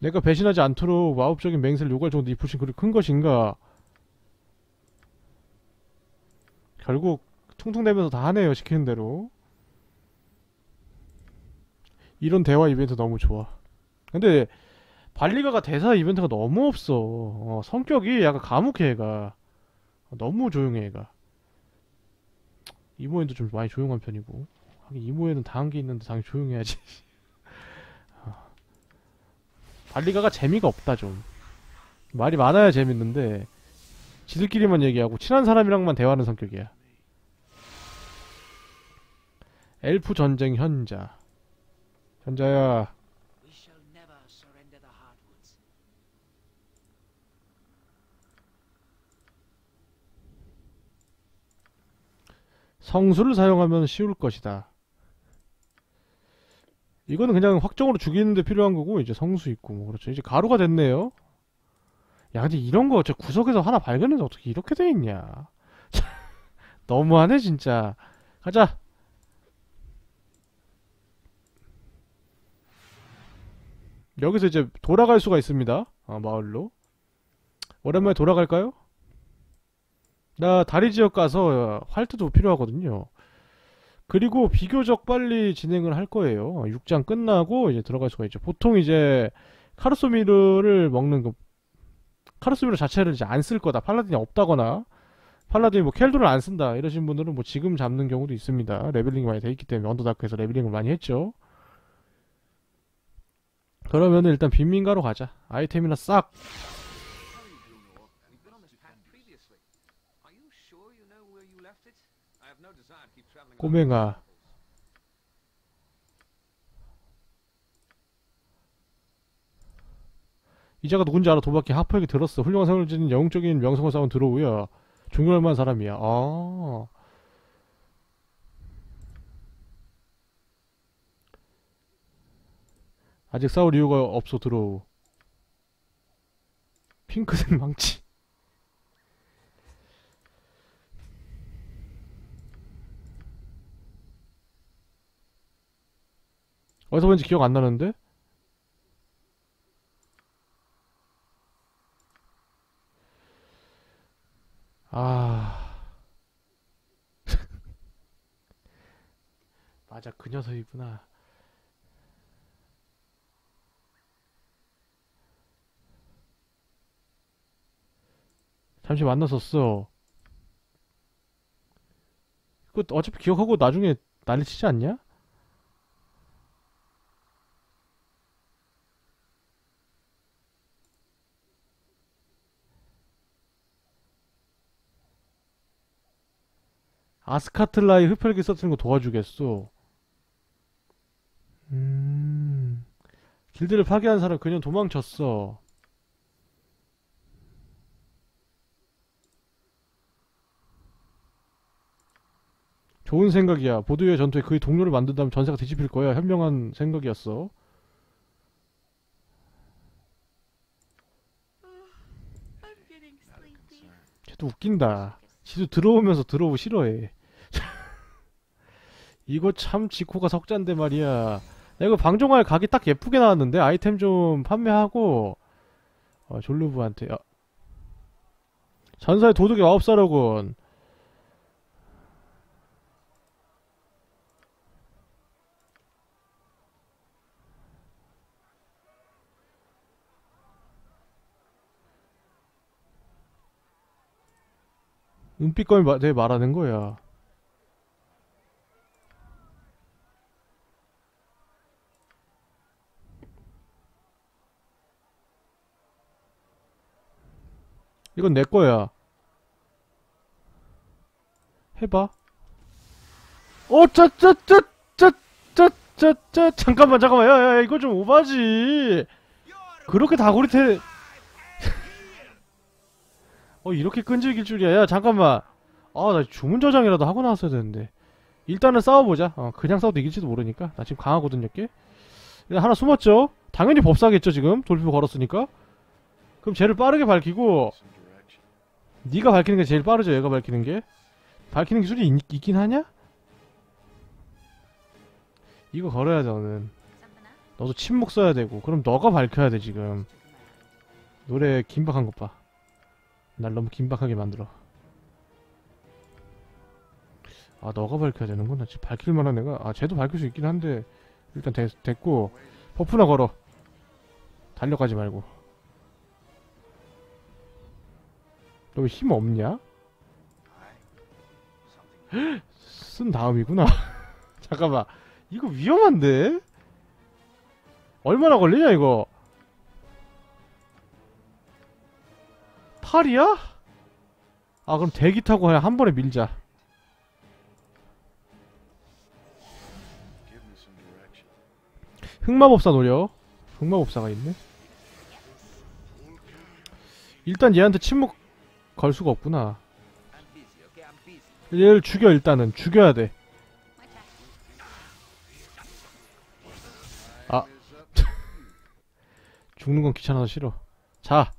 내가 배신하지 않도록 마법적인 맹세를 요구할 정도 이 불신 그리 큰 것인가? 결국 퉁퉁대면서 다 하네요 시키는 대로. 이런 대화 이벤트 너무 좋아. 근데 발리가가 대사 이벤트가 너무 없어. 어, 성격이 약간 감옥해 얘가. 너무 조용해 얘가. 이모에도 좀 많이 조용한 편이고. 하긴 이모에는 다한게 있는데 당연히 조용해야지. 발리가가 재미가 없다 좀. 말이 많아야 재밌는데 지들끼리만 얘기하고 친한 사람이랑만 대화하는 성격이야. 엘프 전쟁 현자. 현자야. 성수를 사용하면 쉬울 것이다 이거는 그냥 확정으로 죽이는데 필요한 거고 이제 성수 있고 뭐 그렇죠. 이제 가루가 됐네요. 야 근데 이런 거저 구석에서 하나 발견해서 어떻게 이렇게 돼 있냐. 너무하네 진짜. 가자. 여기서 이제 돌아갈 수가 있습니다. 아, 마을로. 오랜만에 돌아갈까요? 나 다리 지역 가서 활트도 필요하거든요 그리고 비교적 빨리 진행을 할 거예요. 6장 끝나고 이제 들어갈 수가 있죠. 보통 이제 카르소미르를 먹는 그 카르소미르 자체를 이제 안 쓸 거다. 팔라딘이 없다거나 팔라딘이 뭐 켈도를 안 쓴다. 이러신 분들은 뭐 지금 잡는 경우도 있습니다. leveling이 많이 돼 있기 때문에 언더다크에서 leveling을 많이 했죠. 그러면은 일단 빈민가로 가자. 아이템이나 싹 꼬맹아. 이자가 누군지 알아? 도박기 하프에게 들었어. 훌륭한 성을 지닌 영웅적인 명성을 쌓은 드로우야. 존경할 만한 사람이야. 아. 아직 싸울 이유가 없어 드로우. 핑크색 망치 어디서 본지 기억 안 나는데? 아. 맞아, 그 녀석이구나. 잠시 만났었어. 그 어차피 기억하고 나중에 난리 치지 않냐? 아스카틀라의 흡혈기 써트는 거 도와주겠어. 음. 길드를 파괴한 사람 그냥 도망쳤어. 좋은 생각이야. 보드의 전투에 그의 동료를 만든다면 전세가 뒤집힐 거야. 현명한 생각이었어. 쟤도 웃긴다. 지도 들어오면서 들어오고 싫어해. 이거 참 지코가 석잔데 말이야. 야, 이거 방종할 각이 딱 예쁘게 나왔는데 아이템 좀 판매하고 어, 졸루브한테 야. 전사의 도둑의 마법사로군. 은빛검이 마, 내 말하는 거야. 이건 내 거야. 해봐. 어, 짜, 짜, 짜, 짜, 짜, 짜, 짜, 잠깐만, 잠깐만, 야, 야, 야, 이거 좀 오바지. 그렇게 다구리태. 어, 이렇게 끈질길 줄이야. 야, 잠깐만. 아, 나 주문 저장이라도 하고 나왔어야 되는데. 일단은 싸워보자. 어, 그냥 싸워도 이길지도 모르니까. 나 지금 강하거든요, 꽤. 일단 하나 숨었죠? 당연히 법사겠죠, 지금? 돌피부 걸었으니까. 그럼 쟤를 빠르게 밝히고. 네가 밝히는 게 제일 빠르죠, 얘가 밝히는 게. 밝히는 기술이 있, 있긴 하냐? 이거 걸어야 돼, 너는. 너도 침묵 써야 되고. 그럼 너가 밝혀야 돼, 지금. 노래 긴박한 것 봐. 날 너무 긴박하게 만들어. 아, 너가 밝혀야 되는구나. 지금 밝힐 만한 애가. 아, 쟤도 밝힐 수 있긴 한데. 일단 됐, 됐고. 버프나 걸어. 달려가지 말고. 너왜힘 없냐? 쓴 다음이구나. 잠깐만. 이거 위험한데? 얼마나 걸리냐, 이거? 8이야? 아, 그럼 대기 타고 그냥 한 번에 밀자. 흑마법사 노려. 흑마법사가 있네. 일단 얘한테 침묵 걸 수가 없구나. 얘를 죽여, 일단은. 죽여야 돼. 아. 죽는 건 귀찮아서 싫어. 자.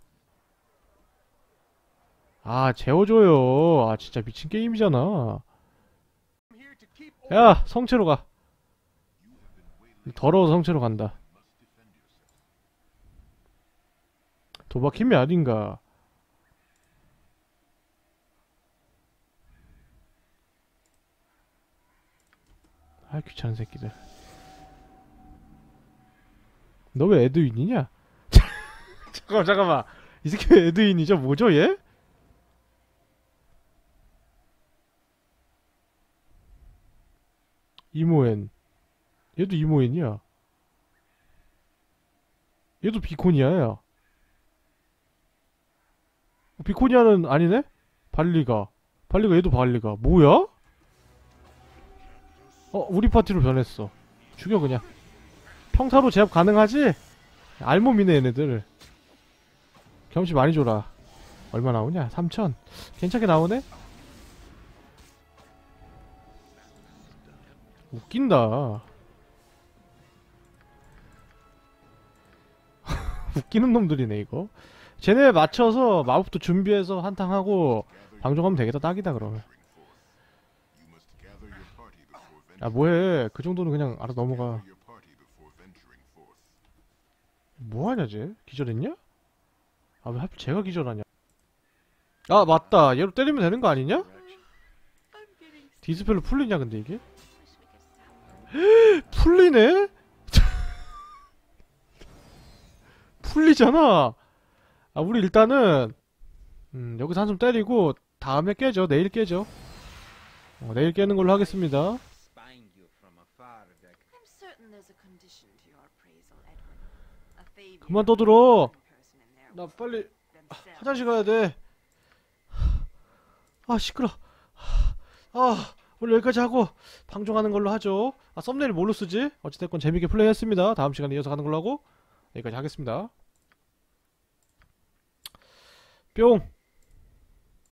아, 재워줘요. 아, 진짜 미친 게임이잖아. 야, 성체로 가. 더러워서 성체로 간다. 도박 힘이 아닌가. 아, 귀찮은 새끼들. 너 왜 에드윈이냐? 잠깐만, 잠깐만. 이 새끼 왜 에드윈이죠? 뭐죠, 얘? 이모엔. 얘도 이모엔이야. 얘도 비코니아야. 어, 비코니아는 아니네? 발리가. 발리가 얘도 발리가. 뭐야? 어, 우리 파티로 변했어. 죽여, 그냥. 평타로 제압 가능하지? 알몸이네, 얘네들. 경험치 많이 줘라. 얼마 나오냐? 3천. 괜찮게 나오네? 웃긴다. 웃기는 놈들이네 이거. 쟤네 맞춰서 마법도 준비해서 한탕하고 방종하면 되겠다 딱이다 그러면. 아 뭐해? 그 정도는 그냥 알아 넘어가. 뭐하냐 쟤? 기절했냐? 아 왜 하필 쟤가 기절하냐? 아 맞다. 얘로 때리면 되는 거 아니냐? dispel로 풀리냐 근데 이게? 풀리네? 풀리잖아. 아, 우리 일단은 음, 여기서 한숨 때리고 다음에 깨죠. 내일 깨죠. 어, 내일 깨는 걸로 하겠습니다. 그만 떠들어. 나 빨리. 화장실 가야 돼. 아, 시끄러. 아, 오늘 여기까지 하고 방종하는 걸로 하죠. 아, 썸네일 뭘로 쓰지? 어찌됐건 재밌게 플레이했습니다. 다음 시간에 이어서 가는 걸로 하고 여기까지 하겠습니다. 뿅.